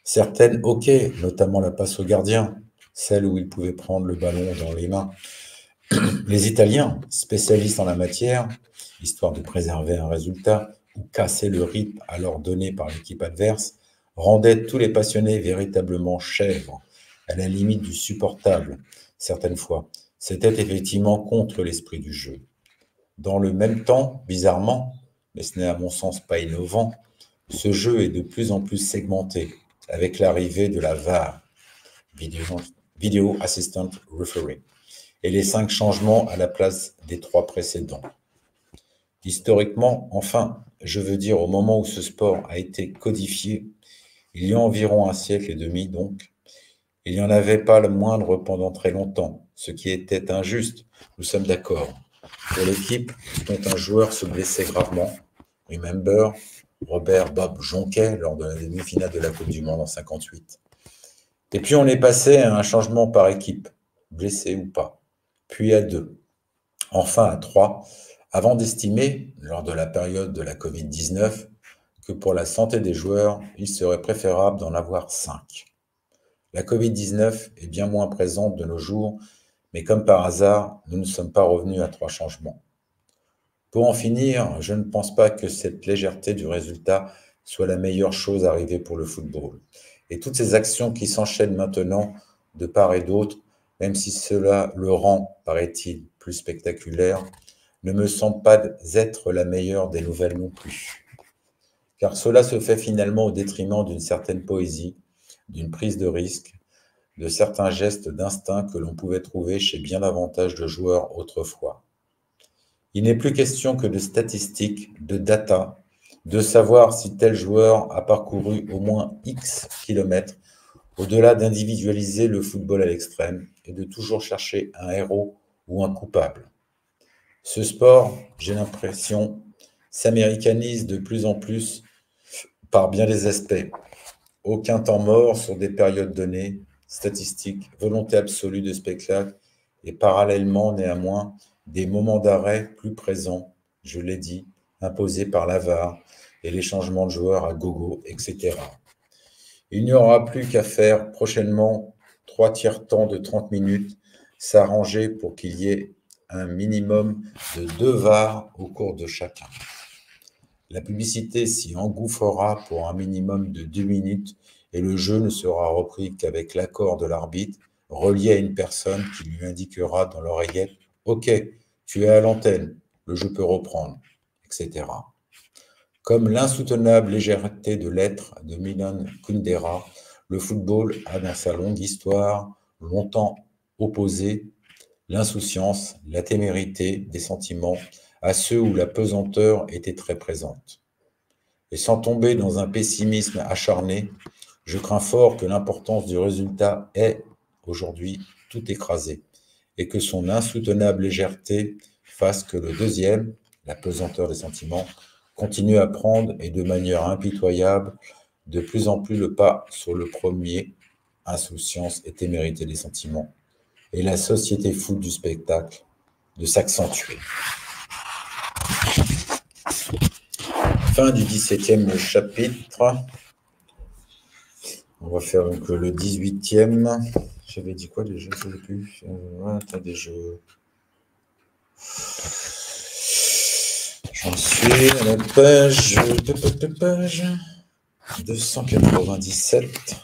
Certaines, ok, notamment la passe au gardien, celle où il pouvait prendre le ballon dans les mains. Les Italiens, spécialistes en la matière, histoire de préserver un résultat ou casser le rythme alors donné par l'équipe adverse, rendaient tous les passionnés véritablement chèvres, à la limite du supportable, certaines fois. C'était effectivement contre l'esprit du jeu. Dans le même temps, bizarrement, mais ce n'est à mon sens pas innovant, ce jeu est de plus en plus segmenté avec l'arrivée de la VAR, Video, Assistant Referee, et les cinq changements à la place des trois précédents. Historiquement, enfin, je veux dire au moment où ce sport a été codifié, il y a environ un siècle et demi donc, il n'y en avait pas le moindre pendant très longtemps, ce qui était injuste, nous sommes d'accord. Pour l'équipe dont un joueur se blessait gravement, remember Robert Bob Jonquet lors de la demi-finale de la Coupe du Monde en 58. Et puis on est passé à un changement par équipe, blessé ou pas, puis à deux. enfin à 3, avant d'estimer, lors de la période de la Covid-19, que pour la santé des joueurs, il serait préférable d'en avoir 5. La Covid-19 est bien moins présente de nos jours, mais comme par hasard, nous ne sommes pas revenus à trois changements. Pour en finir, je ne pense pas que cette légèreté du résultat soit la meilleure chose arrivée pour le football. Et toutes ces actions qui s'enchaînent maintenant de part et d'autre, même si cela le rend, paraît-il, plus spectaculaire, ne me semble pas être la meilleure des nouvelles non plus. Car cela se fait finalement au détriment d'une certaine poésie, d'une prise de risque, de certains gestes d'instinct que l'on pouvait trouver chez bien davantage de joueurs autrefois. Il n'est plus question que de statistiques, de data, de savoir si tel joueur a parcouru au moins X kilomètres, au-delà d'individualiser le football à l'extrême et de toujours chercher un héros ou un coupable. Ce sport, j'ai l'impression, s'américanise de plus en plus par bien des aspects. Aucun temps mort sur des périodes données, statistiques, volonté absolue de spectacle et parallèlement néanmoins des moments d'arrêt plus présents, je l'ai dit, imposés par l'avare et les changements de joueurs à gogo, etc. Il n'y aura plus qu'à faire prochainement trois tiers temps de 30 minutes, s'arranger pour qu'il y ait un minimum de deux VAR au cours de chacun. La publicité s'y engouffrera pour un minimum de deux minutes et le jeu ne sera repris qu'avec l'accord de l'arbitre, relié à une personne qui lui indiquera dans l'oreillette Ok, tu es à l'antenne, le jeu peut reprendre, etc. Comme l'insoutenable légèreté de l'être de Milan Kundera, le football a dans sa longue histoire longtemps opposé l'insouciance, la témérité des sentiments à ceux où la pesanteur était très présente. Et sans tomber dans un pessimisme acharné, je crains fort que l'importance du résultat ait aujourd'hui tout écrasé et que son insoutenable légèreté fasse que le deuxième, la pesanteur des sentiments, continue à prendre et de manière impitoyable de plus en plus le pas sur le premier, insouciance et témérité des sentiments, et la société foute du spectacle de s'accentuer. Fin du 17e chapitre. On va faire donc le 18e. J'avais dit quoi déjà? Je ne sais plus. Euh, je. J'en suis à la page, page 297.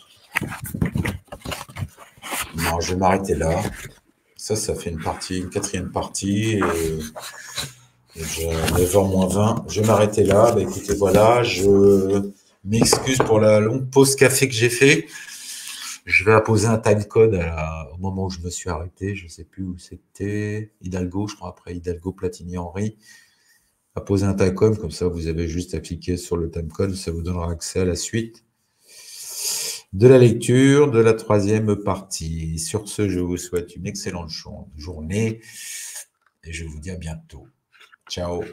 Non, je vais m'arrêter là. Ça, ça fait une partie, une quatrième partie. Et, et je, 9h moins 20. Je vais m'arrêter là. Bah, écoutez, voilà, je m'excuse pour la longue pause café que j'ai fait. Je vais apposer un timecode à- au moment où je me suis arrêté. Je ne sais plus où c'était. Hidalgo, je crois, après Hidalgo, Platini, Henry. Apposer un timecode, comme ça, vous avez juste à cliquer sur le timecode. Ça vous donnera accès à la suite de la lecture de la troisième partie. Sur ce, je vous souhaite une excellente jour- journée et je vous dis à bientôt. Ciao.